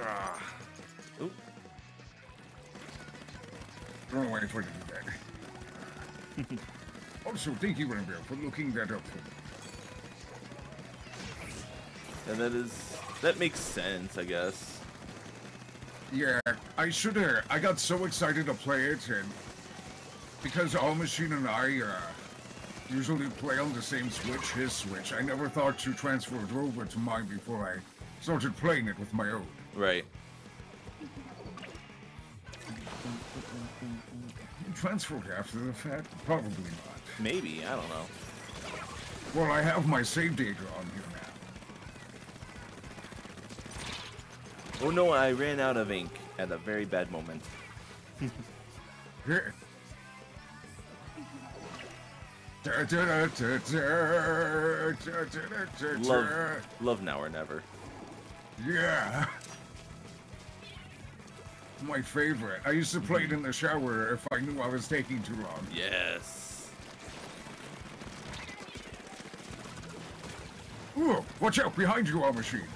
Ah. Oop. Don't wait for you to do that. also, thank you, Rainbow, for looking that up for me. And that is that makes sense, I guess. Yeah, I should have. I got so excited to play it, and because All Machine and I uh, usually play on the same Switch, his Switch, I never thought to transfer it over to mine before I started playing it with my own. Right. Transferred after the fact? Probably not. Maybe I don't know. Well, I have my save data on here now. Oh no, I ran out of ink at a very bad moment. Love, love now or never. Yeah. My favorite. I used to play it in the shower if I knew I was taking too long. Yes. Ooh, watch out behind you, our machine.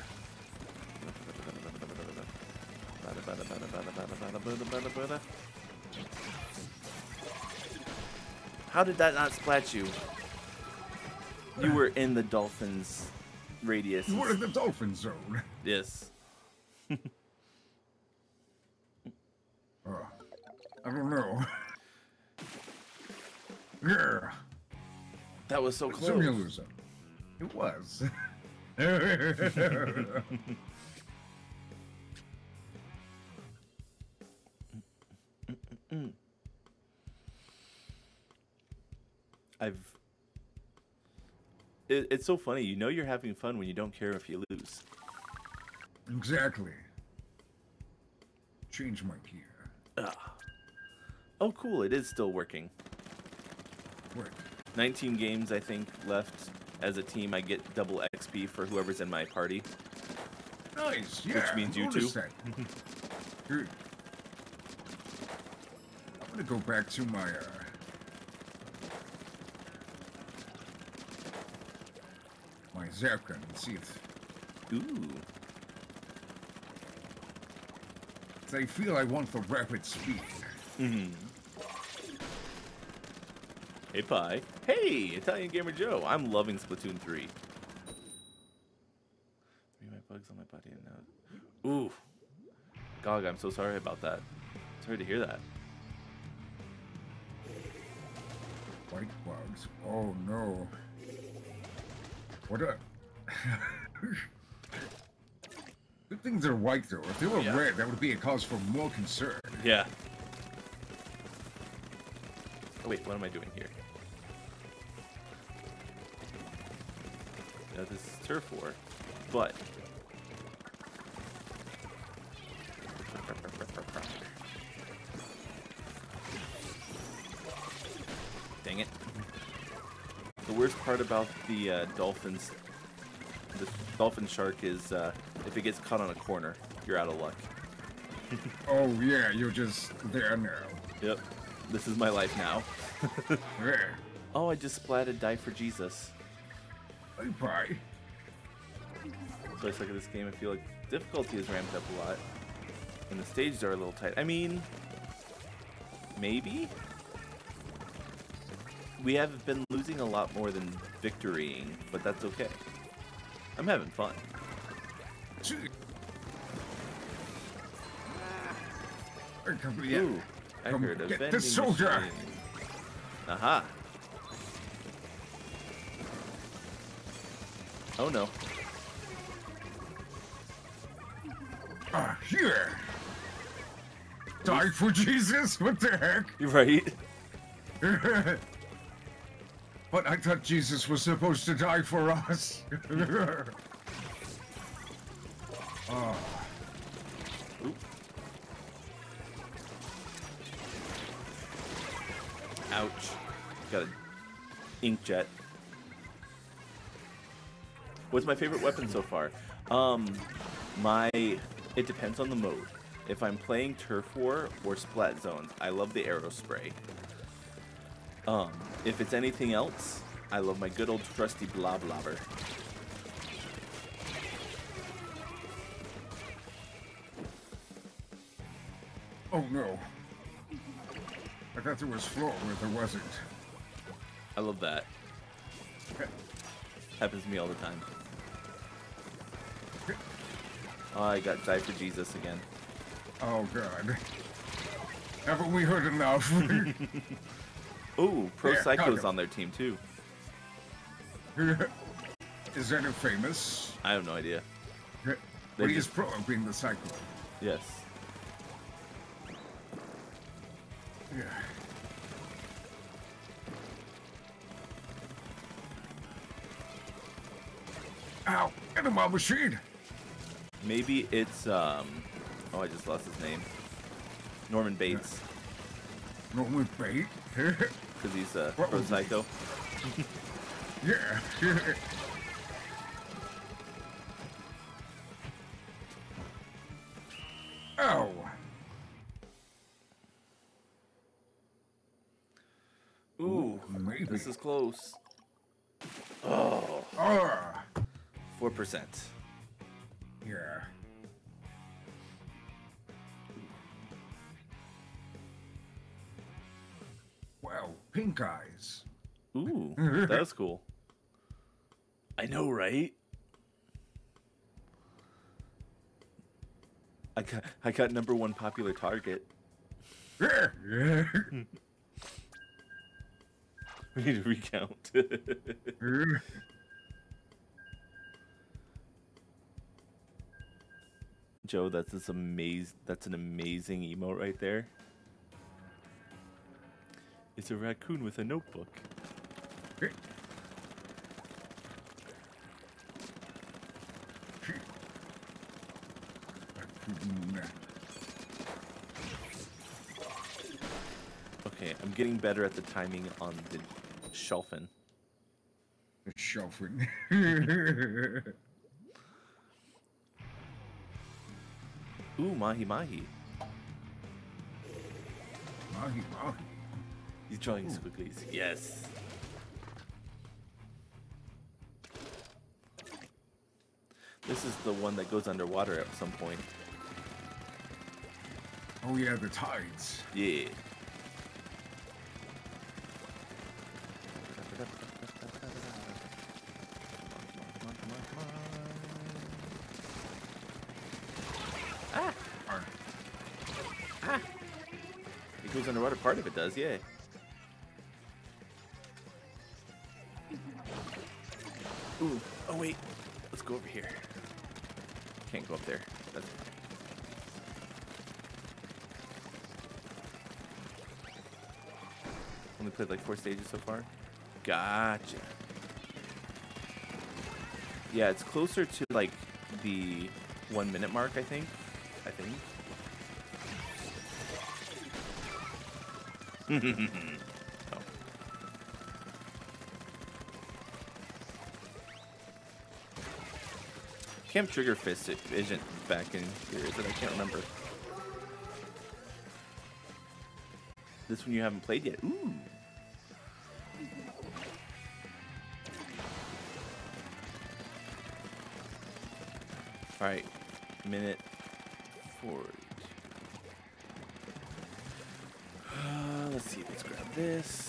How did that not splat you? You were in the dolphins radius. You were in the dolphin zone. Yes. Uh, I don't know. Yeah. That was so close. Simulusa. It was. I've. It, it's so funny. You know you're having fun when you don't care if you lose. exactly. Change my gear. Ah. Oh, cool. It is still working. Wait. 19 games, I think, left. As a team, I get double XP for whoever's in my party. Nice. Yeah. Which means you too. I'm gonna go back to my uh, Zapkin and see if Ooh. they feel I want the rapid speed. Mhm. Hey, Pie. Hey, Italian Gamer Joe. I'm loving Splatoon 3. Three my bugs on my body and now. Ooh. Gog, I'm so sorry about that. Sorry to hear that. White bugs. Oh no. What a. Good things they're white though. If they were Yeah. red, that would be a cause for more concern. Yeah. Oh, wait, what am I doing here? Yeah, this is turf war, but part about the uh, dolphins, the dolphin shark is uh, if it gets caught on a corner, you're out of luck. Oh yeah, you're just there now. Yep. This is my life now. Yeah. oh, I just splatted Die for Jesus. Bye. So I suck at this game. I feel like difficulty is ramped up a lot. And the stages are a little tight. I mean, maybe? We have been losing a lot more than victorying, but that's okay. I'm having fun. Yeah. Ooh, I Come heard a get vending soldier. machine. Aha. Oh no. Ah, here. Die for Jesus? What the heck? You're right. but I thought Jesus was supposed to die for us. oh. Ouch. Got an inkjet. What's my favorite weapon so far? Um, my it depends on the mode. If I'm playing Turf War or Splat Zones, I love the Aerospray. Um, if it's anything else, I love my good old trusty Bloblobber. oh no. I thought there was floor where there wasn't. I love that. Happens to me all the time. Oh, I got Die for Jesus again. Oh god. Haven't we heard enough? Ooh, Pro Yeah, Psycho's on their team too. Is that a famous? I have no idea. They he is just- pro being the Psycho. Yes. Yeah. Ow! Enema machine! Maybe it's um. Oh, I just lost his name. Norman Bates, Norman Bait? because he's a What pro psycho. yeah. Ow! Ooh, Maybe. this is close. Oh, Ah! Four percent. Yeah. Wow, pink eyes. Ooh, that's cool. I know, right? I got I got number one popular target. we need to recount. Joe, that's this amaz that's an amazing emote right there. It's a raccoon with a notebook. Okay, I'm getting better at the timing on the shelfing. The shelfing. Ooh, mahi mahi. Mahi mahi. He's drawing squigglies. Yes. This is the one that goes underwater at some point. Oh yeah, the tides. Yeah. Ah! Ah! It goes underwater. Part of it does, yeah. Wait. Let's go over here. Can't go up there. That's Only played like four stages so far. Gotcha. Yeah, it's closer to like the one minute mark, I think. I think. Camp Triggerfish it isn't back in here, is it? I can't remember. This one you haven't played yet. Ooh. All right, minute forty. Uh, let's see. Let's grab this.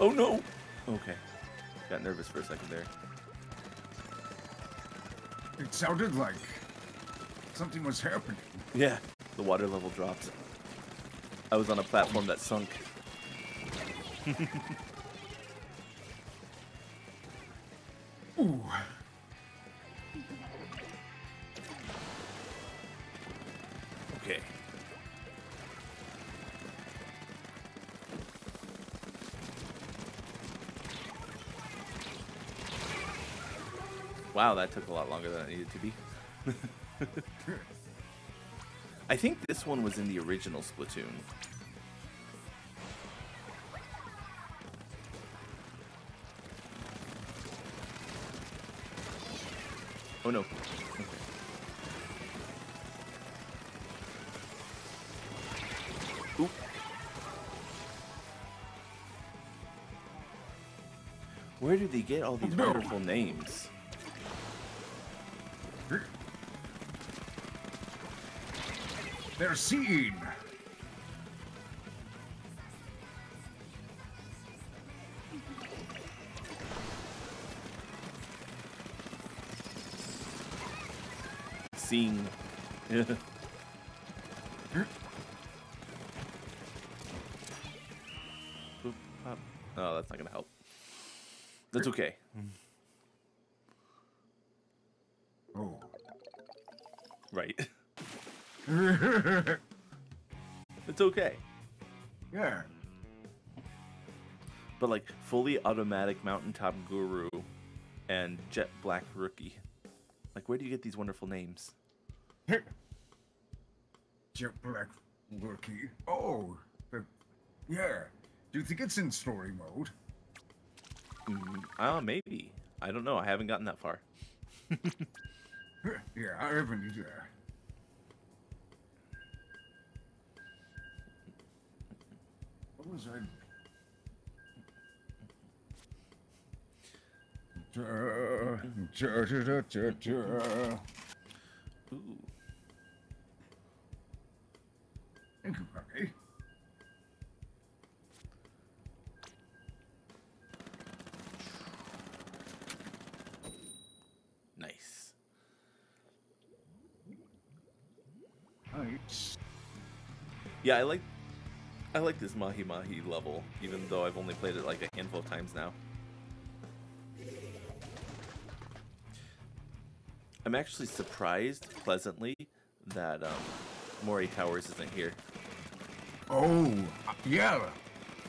Oh no! Okay. Got nervous for a second there. It sounded like something was happening. Yeah, the water level dropped. I was on a platform that sunk. Wow, that took a lot longer than it needed to be. I think this one was in the original Splatoon. Oh no. Oop. Where do they get all these wonderful names? They're seen. Seeing. Oh, that's not gonna help. That's okay. Automatic mountaintop guru and jet black rookie. Like where do you get these wonderful names? Jet Black Rookie. Oh. The, yeah. Do you think it's in story mode? Mm, uh, maybe. I don't know. I haven't gotten that far. yeah, I haven't either. Ooh. Thank you, Bucky. Nice. Nice. Yeah, I like I like this Mahi Mahi level, even though I've only played it like a handful of times now. I'm actually surprised pleasantly that um, Moray Towers isn't here. Oh, yeah.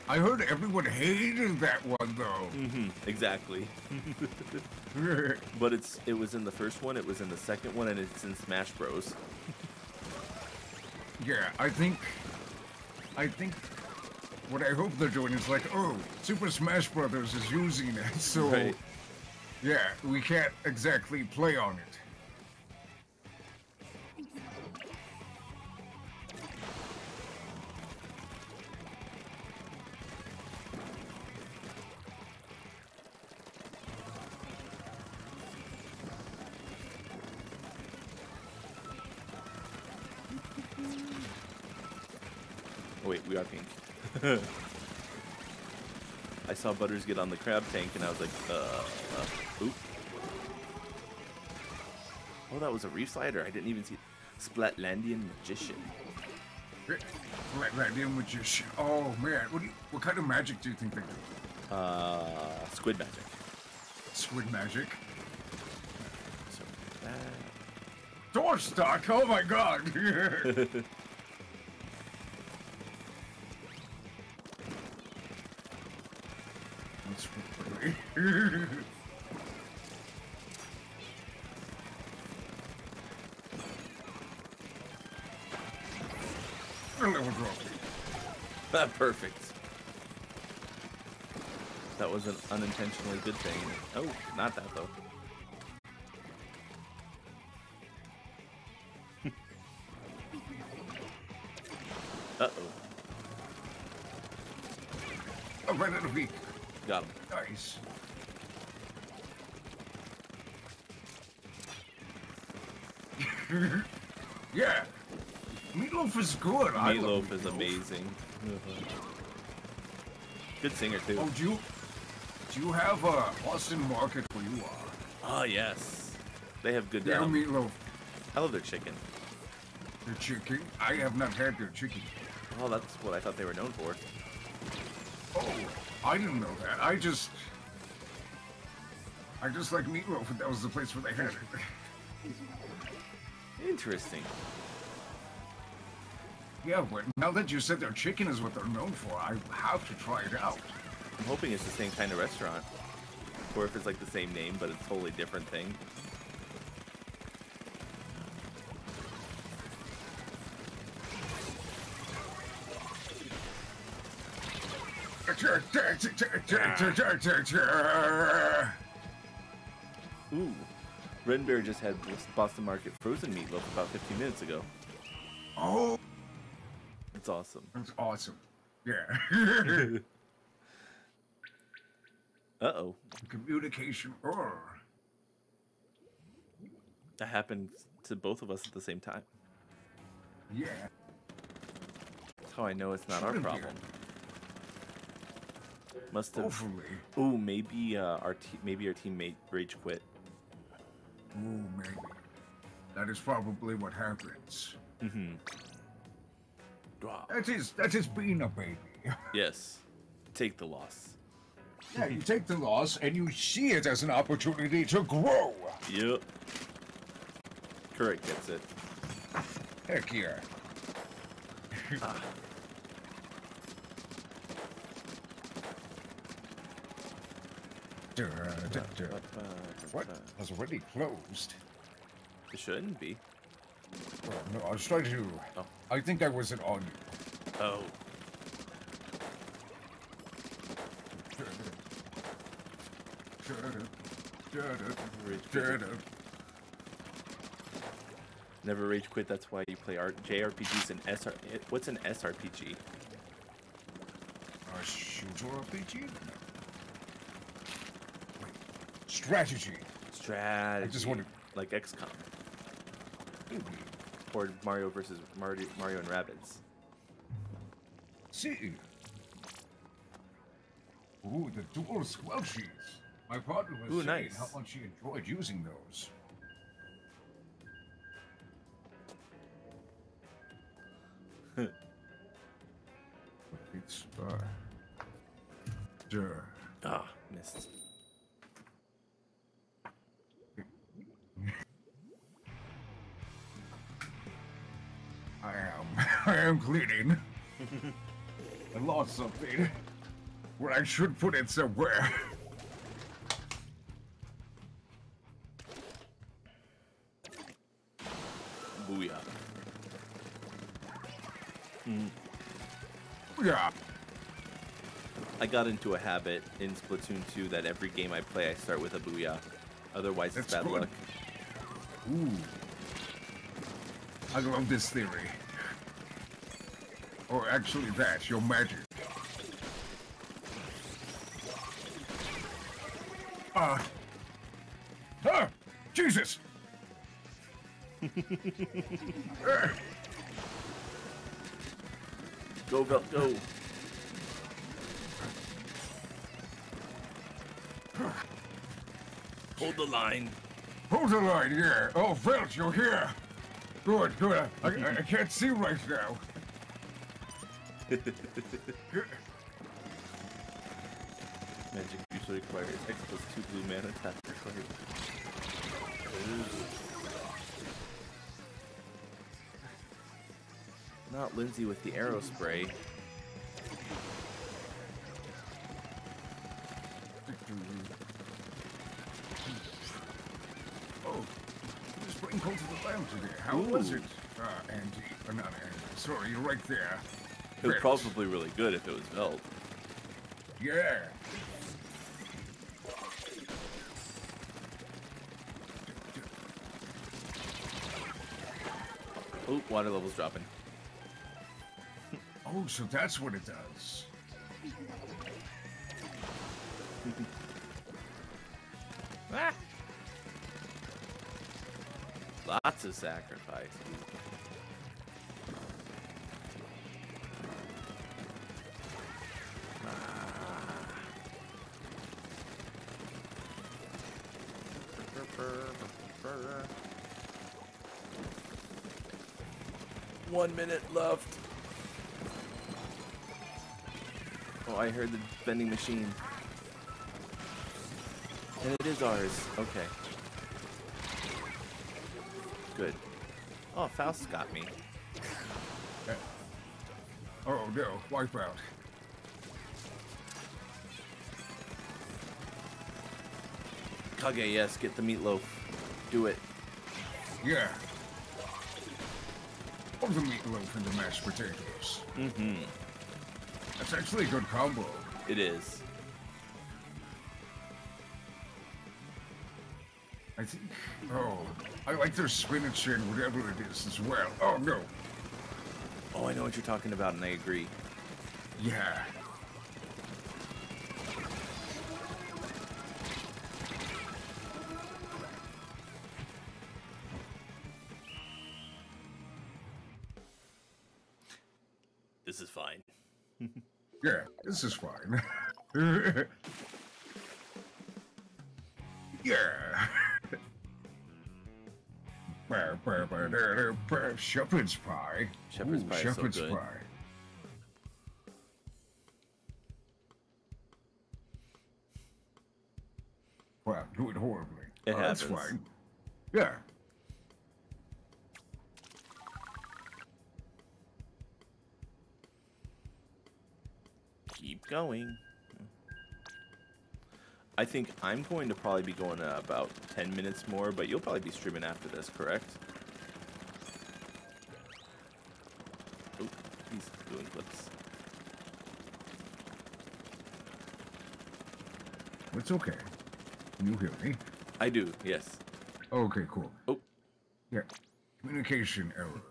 I heard everyone hated that one though. Mm-hmm. Exactly. but it's it was in the first one, it was in the second one, and it's in Smash Bros. Yeah, I think, I think, what I hope they're doing is like, oh, Super Smash Brothers is using it, so Right. yeah, we can't exactly play on it. Butters get on the crab tank, and I was like, uh, uh oop. Oh, that was a Reefslider. I didn't even see. Splatlandian Magician. Atlantean magician. Oh man, what you, what kind of magic do you think they do? Uh, squid magic. Squid magic. So that. Door stock. Oh my god. Perfect. That was an unintentionally good thing. Oh, not that though. Uh oh. Oh, right at the. Got him. Nice. yeah. Meatloaf is good. Meatloaf is amazing. Good singer too. Oh, do you do you have uh, Boston Market where you are? Oh yes, they have good. Their Um, meatloaf, I love their chicken. their chicken. I have not had their chicken. Oh, that's what I thought they were known for. Oh, I didn't know that. I just I just like meatloaf. That was the place where they had it. Interesting. Yeah, but now that you said their chicken is what they're known for, I have to try it out. I'm hoping it's the same kind of restaurant, or if it's like the same name but it's a totally different thing. Ooh, Red Bear just had Boston Market frozen meatloaf about 15 minutes ago. Oh, awesome. that's awesome. Yeah. Uh oh, Communication. Oh. that happened to both of us at the same time. Yeah. That's how I know it's not our Shouldn't be. problem. Must have. Hopefully. Ooh, maybe uh, our te- maybe our teammate rage quit. Ooh, maybe. That is probably what happens. Mm-hmm. That is that is being a baby. Yes. Take the loss. Yeah, you take the loss and you see it as an opportunity to grow. Yep. Correct gets it. Heck yeah. Ah. What? Has already closed. It shouldn't be. Well, no, I was trying to. Oh. I think I wasn't on you. Oh. Never rage quit. That's why you play art JRPGs and SR. What's an SRPG? A shooter RPG? Wait. Strategy. Strategy. I just wanted. like XCOM Ooh, or Mario versus Mario, Mario and Rabbids. See. Ooh, the dual squelchies. My partner was Ooh, saying nice. how much she enjoyed using those. it's uh, sure. Ah, missed. I am cleaning. I lost something. Well, I should put it somewhere. Booyah. Mm, Yeah. I got into a habit in Splatoon 2 that every game I play, I start with a booyah. Otherwise, it's That's bad good. luck. Ooh. I love this theory. Or actually, that's your magic. Uh. Ah! Jesus! Uh, Go, go, go. Hold the line. hold the line, yeah. Oh, Velt, you're here. Good, good. I, I, I can't see right now. Magic usually requires X plus 2 blue mana tap required. Ooh. Not Lindsay with the Aerospray. Oh, bring cold to the today. How was Ooh. it? Uh, Andy, uh, not Andy. Sorry, you're right there. It was probably really good if it was Veld. Yeah. Oh, water level's dropping. Oh, so that's what it does. Ah. Lots of sacrifice. One minute left. Oh, I heard the vending machine. And it is ours. Okay. Good. Oh, Faust got me. Oh no, wipe out. Kage, yes, get the meatloaf. Do it. Yeah. Or the meatloaf and the mashed potatoes. Mm-hmm. That's actually a good combo. It is. I think. Oh, I like their spinach and whatever it is as well. Oh no. Oh, I know what you're talking about, and I agree. Yeah. Is fine. Yeah, this is fine. yeah. Shepherd's pie. Shepherd's Ooh, pie so Shepherd's good. pie. Wow, do it horribly. It Oh, That's fine. Yeah. Going. I think I'm going to probably be going uh, about 10 minutes more, but you'll probably be streaming after this, correct? Oh, he's doing clips. It's okay. Can you hear me? I do, yes. Okay, cool. Oh. Yeah. Communication error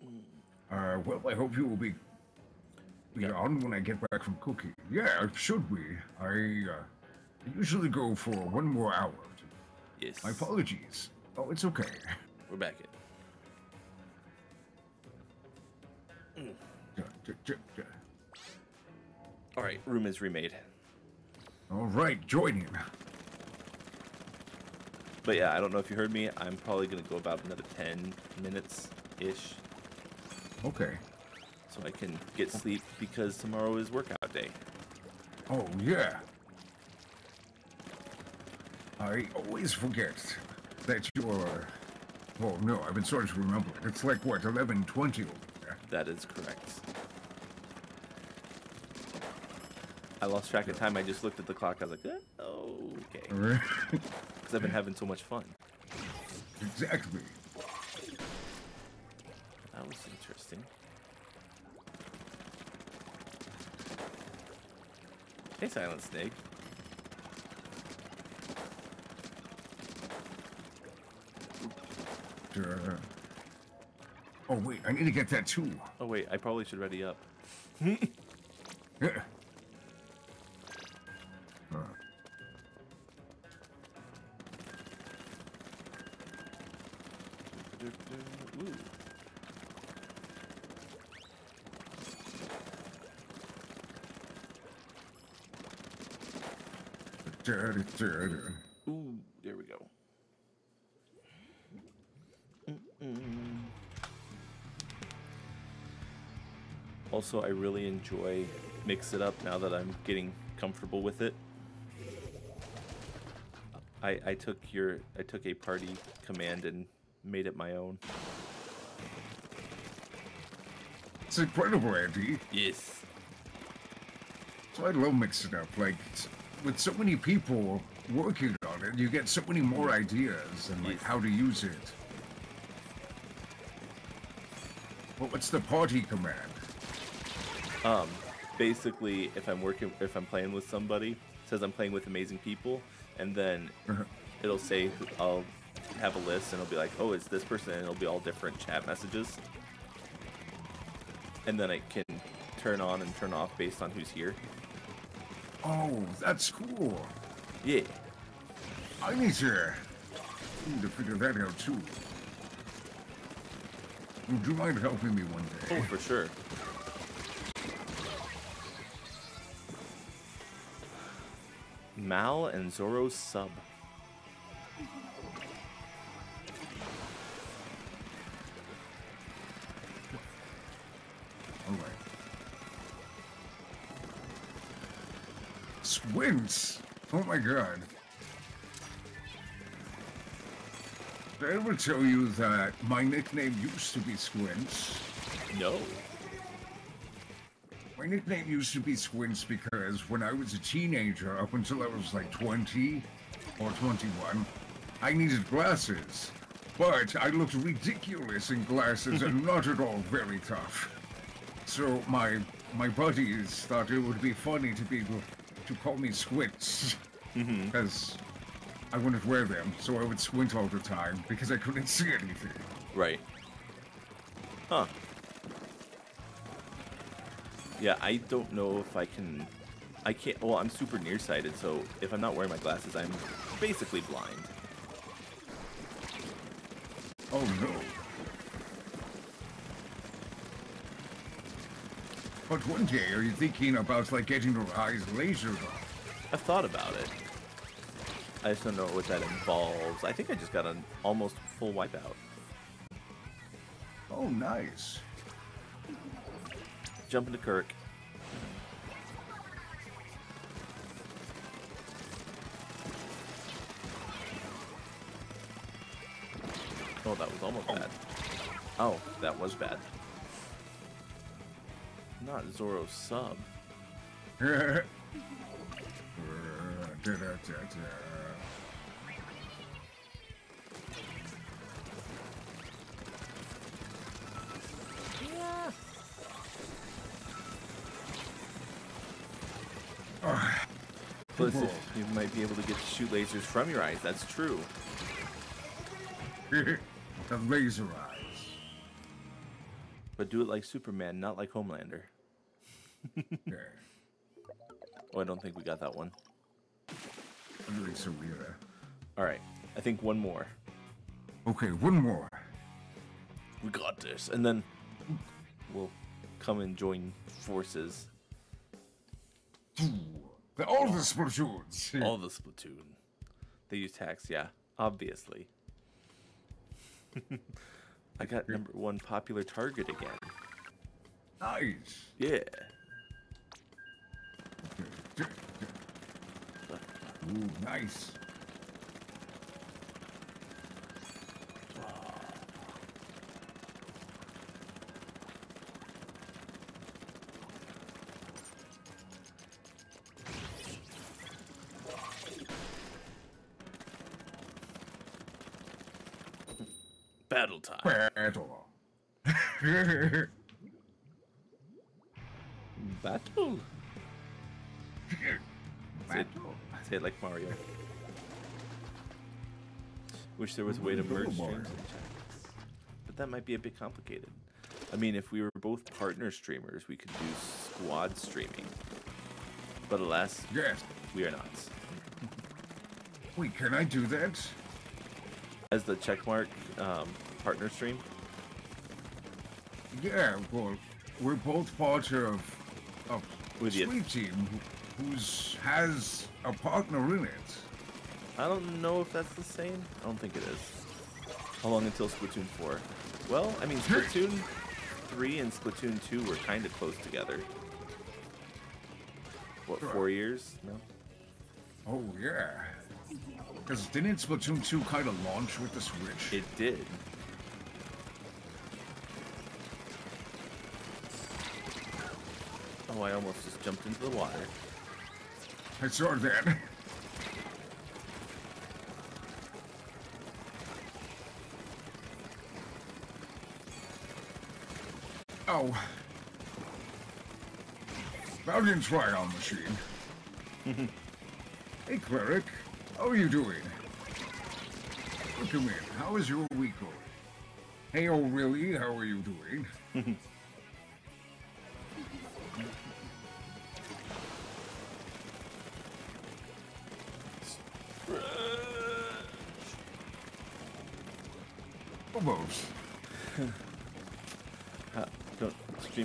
again. Uh, well, I hope you will be be on when I get back from cooking. Yeah, should we? I uh, usually go for one more hour. Yes. My apologies. Oh, it's okay. We're back in. All right, room is remade. All right, joining. But yeah, I don't know if you heard me. I'm probably gonna go about another 10 minutes ish, Okay. So I can get sleep because tomorrow is workout day. Oh, yeah. I always forget that you're. Oh, no, I've been starting to remember. It's like, what, 1120 over there? That is correct. I lost track of time. I just looked at the clock. I was like, eh, okay. Because I've been having so much fun. exactly. That was interesting. Hey, Silent Snake. Oh, wait, I need to get that too. Oh wait, I probably should ready up. Yeah. Ooh, there we go. Mm-mm. Also, I really enjoy Mix It Up now that I'm getting comfortable with it. I, I took your I took a party command and made it my own. It's incredible, Andy. Yes. So I love mixing up. Like, with so many people working on it, you get so many more ideas and like how to use it. Well, what's the party command? Um, basically, if I'm working, if I'm playing with somebody, it says I'm playing with amazing people, and then it'll say I'll have a list, and it'll be like, oh, it's this person, and it'll be all different chat messages, and then I can turn on and turn off based on who's here. Oh, that's cool. Yeah. I need to need to figure that out too. Would you mind helping me one day? Oh, for sure. Mal and Zoro's sub. My god. I ever tell you that my nickname used to be Squints? No. My nickname used to be Squints because when I was a teenager, up until I was like 20 or 21, I needed glasses. But I looked ridiculous in glasses and not at all very tough. So my my buddies thought it would be funny to be to call me Squints. Mm-hmm. Because I wouldn't wear them, so I would squint all the time because I couldn't see anything. Right. Huh. Yeah, I don't know if I can. I can't. Well, I'm super nearsighted, so if I'm not wearing my glasses, I'm basically blind. Oh no. But one day, are you thinking about like getting your eyes lasered off? I've thought about it. I just don't know what that involves. I think I just got an almost full wipeout. Oh, nice. Jump into Kirk. Oh, that was almost bad. Oh, that was bad. Not Zoro sub. Plus, if you might be able to get to shoot lasers from your eyes. That's true. the laser eyes. But do it like Superman, not like Homelander. yeah. Oh, I don't think we got that one. I'm doing so weird. All right, I think one more. Okay, one more. We got this, and then we'll come and join forces. The, all the Splatoons. All the Splatoon. They use tax, yeah, obviously. I got number one popular target again. Nice. Yeah. Ooh, nice. Battle time. Battle. Battle. Say it like Mario. Wish there was a way to merge streams and chats. But that might be a bit complicated. I mean, if we were both partner streamers, we could do squad streaming. But alas, yes. we are not. Wait, can I do that? As the checkmark um, partner stream? Yeah, well, we're both part of a With team who's has a partner in it. I don't know if that's the same. I don't think it is. How long until Splatoon 4? Well, I mean, Splatoon 3 and Splatoon 2 were kind of close together. What, four years? No? Oh yeah. Because didn't Splatoon 2 kind of launch with the Switch? It did. Oh, I almost just jumped into the water. I saw that. Oh. Valiant trial machine. hey, cleric. How are you doing? Welcome in. How is your week going? Hey, oh, really? How are you doing?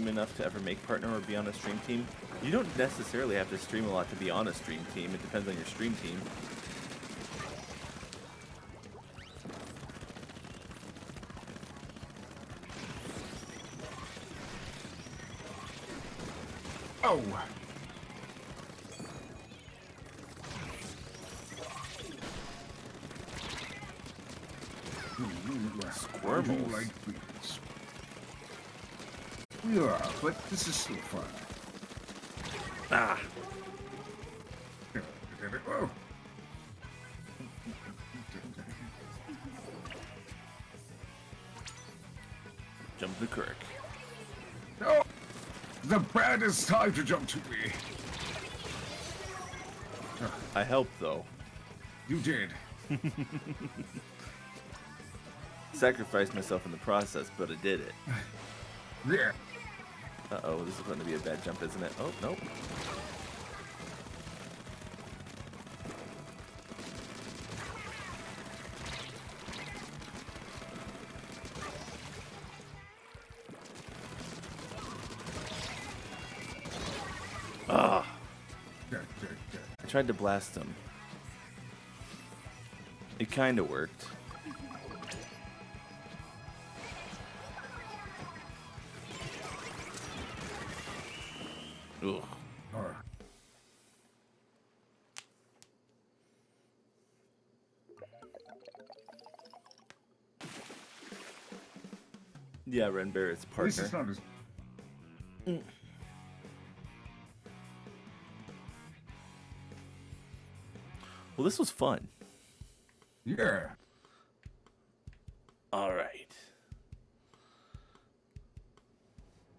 stream enough to ever make partner or be on a stream team. You don't necessarily have to stream a lot to be on a stream team. It depends on your stream team. Oh. Squirmels. But this is still fun. Ah. Jump the Kirk. No! The baddest time to jump to me. I helped though. You did. Sacrificed myself in the process, but I did it. Yeah. Oh, this is going to be a bad jump, isn't it? Oh, nope. Ah. I tried to blast him. It kind of worked. Yeah, Ren Barrett's At least it's partner. not as... Well, this was fun. Yeah. All right.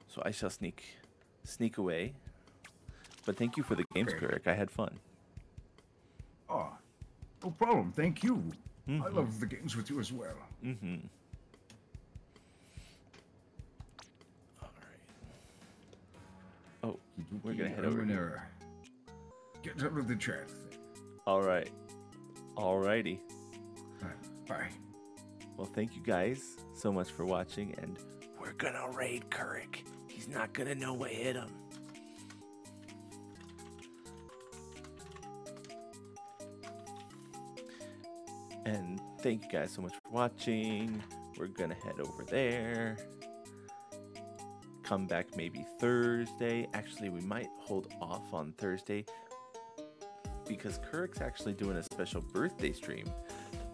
So I shall sneak, sneak away. But thank you for the games, Okay. Kirk. I had fun. Oh, no problem. Thank you. I Mhm. love the games with you as well. Mm-hmm. Of the chat. All right. Alrighty. Bye. Well, thank you guys so much for watching, and we're gonna raid Kurik. He's not gonna know what hit him. And thank you guys so much for watching. We're gonna head over there. Come back maybe Thursday. Actually, we might hold off on Thursday because Kurik's actually doing a special birthday stream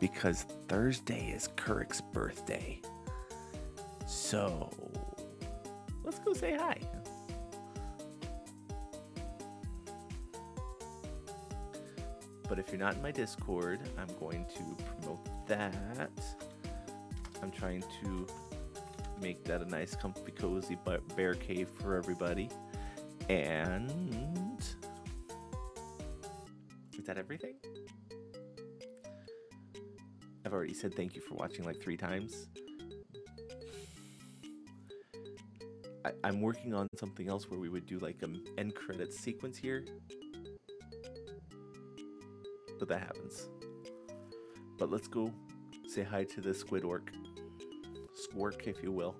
because Thursday is Kurik's birthday. So let's go say hi. But if you're not in my Discord, I'm going to promote that. I'm trying to make that a nice, comfy, cozy bear cave for everybody. And that everything? I've already said thank you for watching like three times. I, I'm working on something else where we would do like an end credits sequence here. But that happens. But let's go say hi to the Squidwork. Squirk, if you will.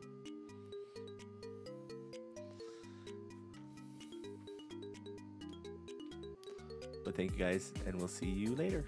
Thank you guys, and we'll see you later.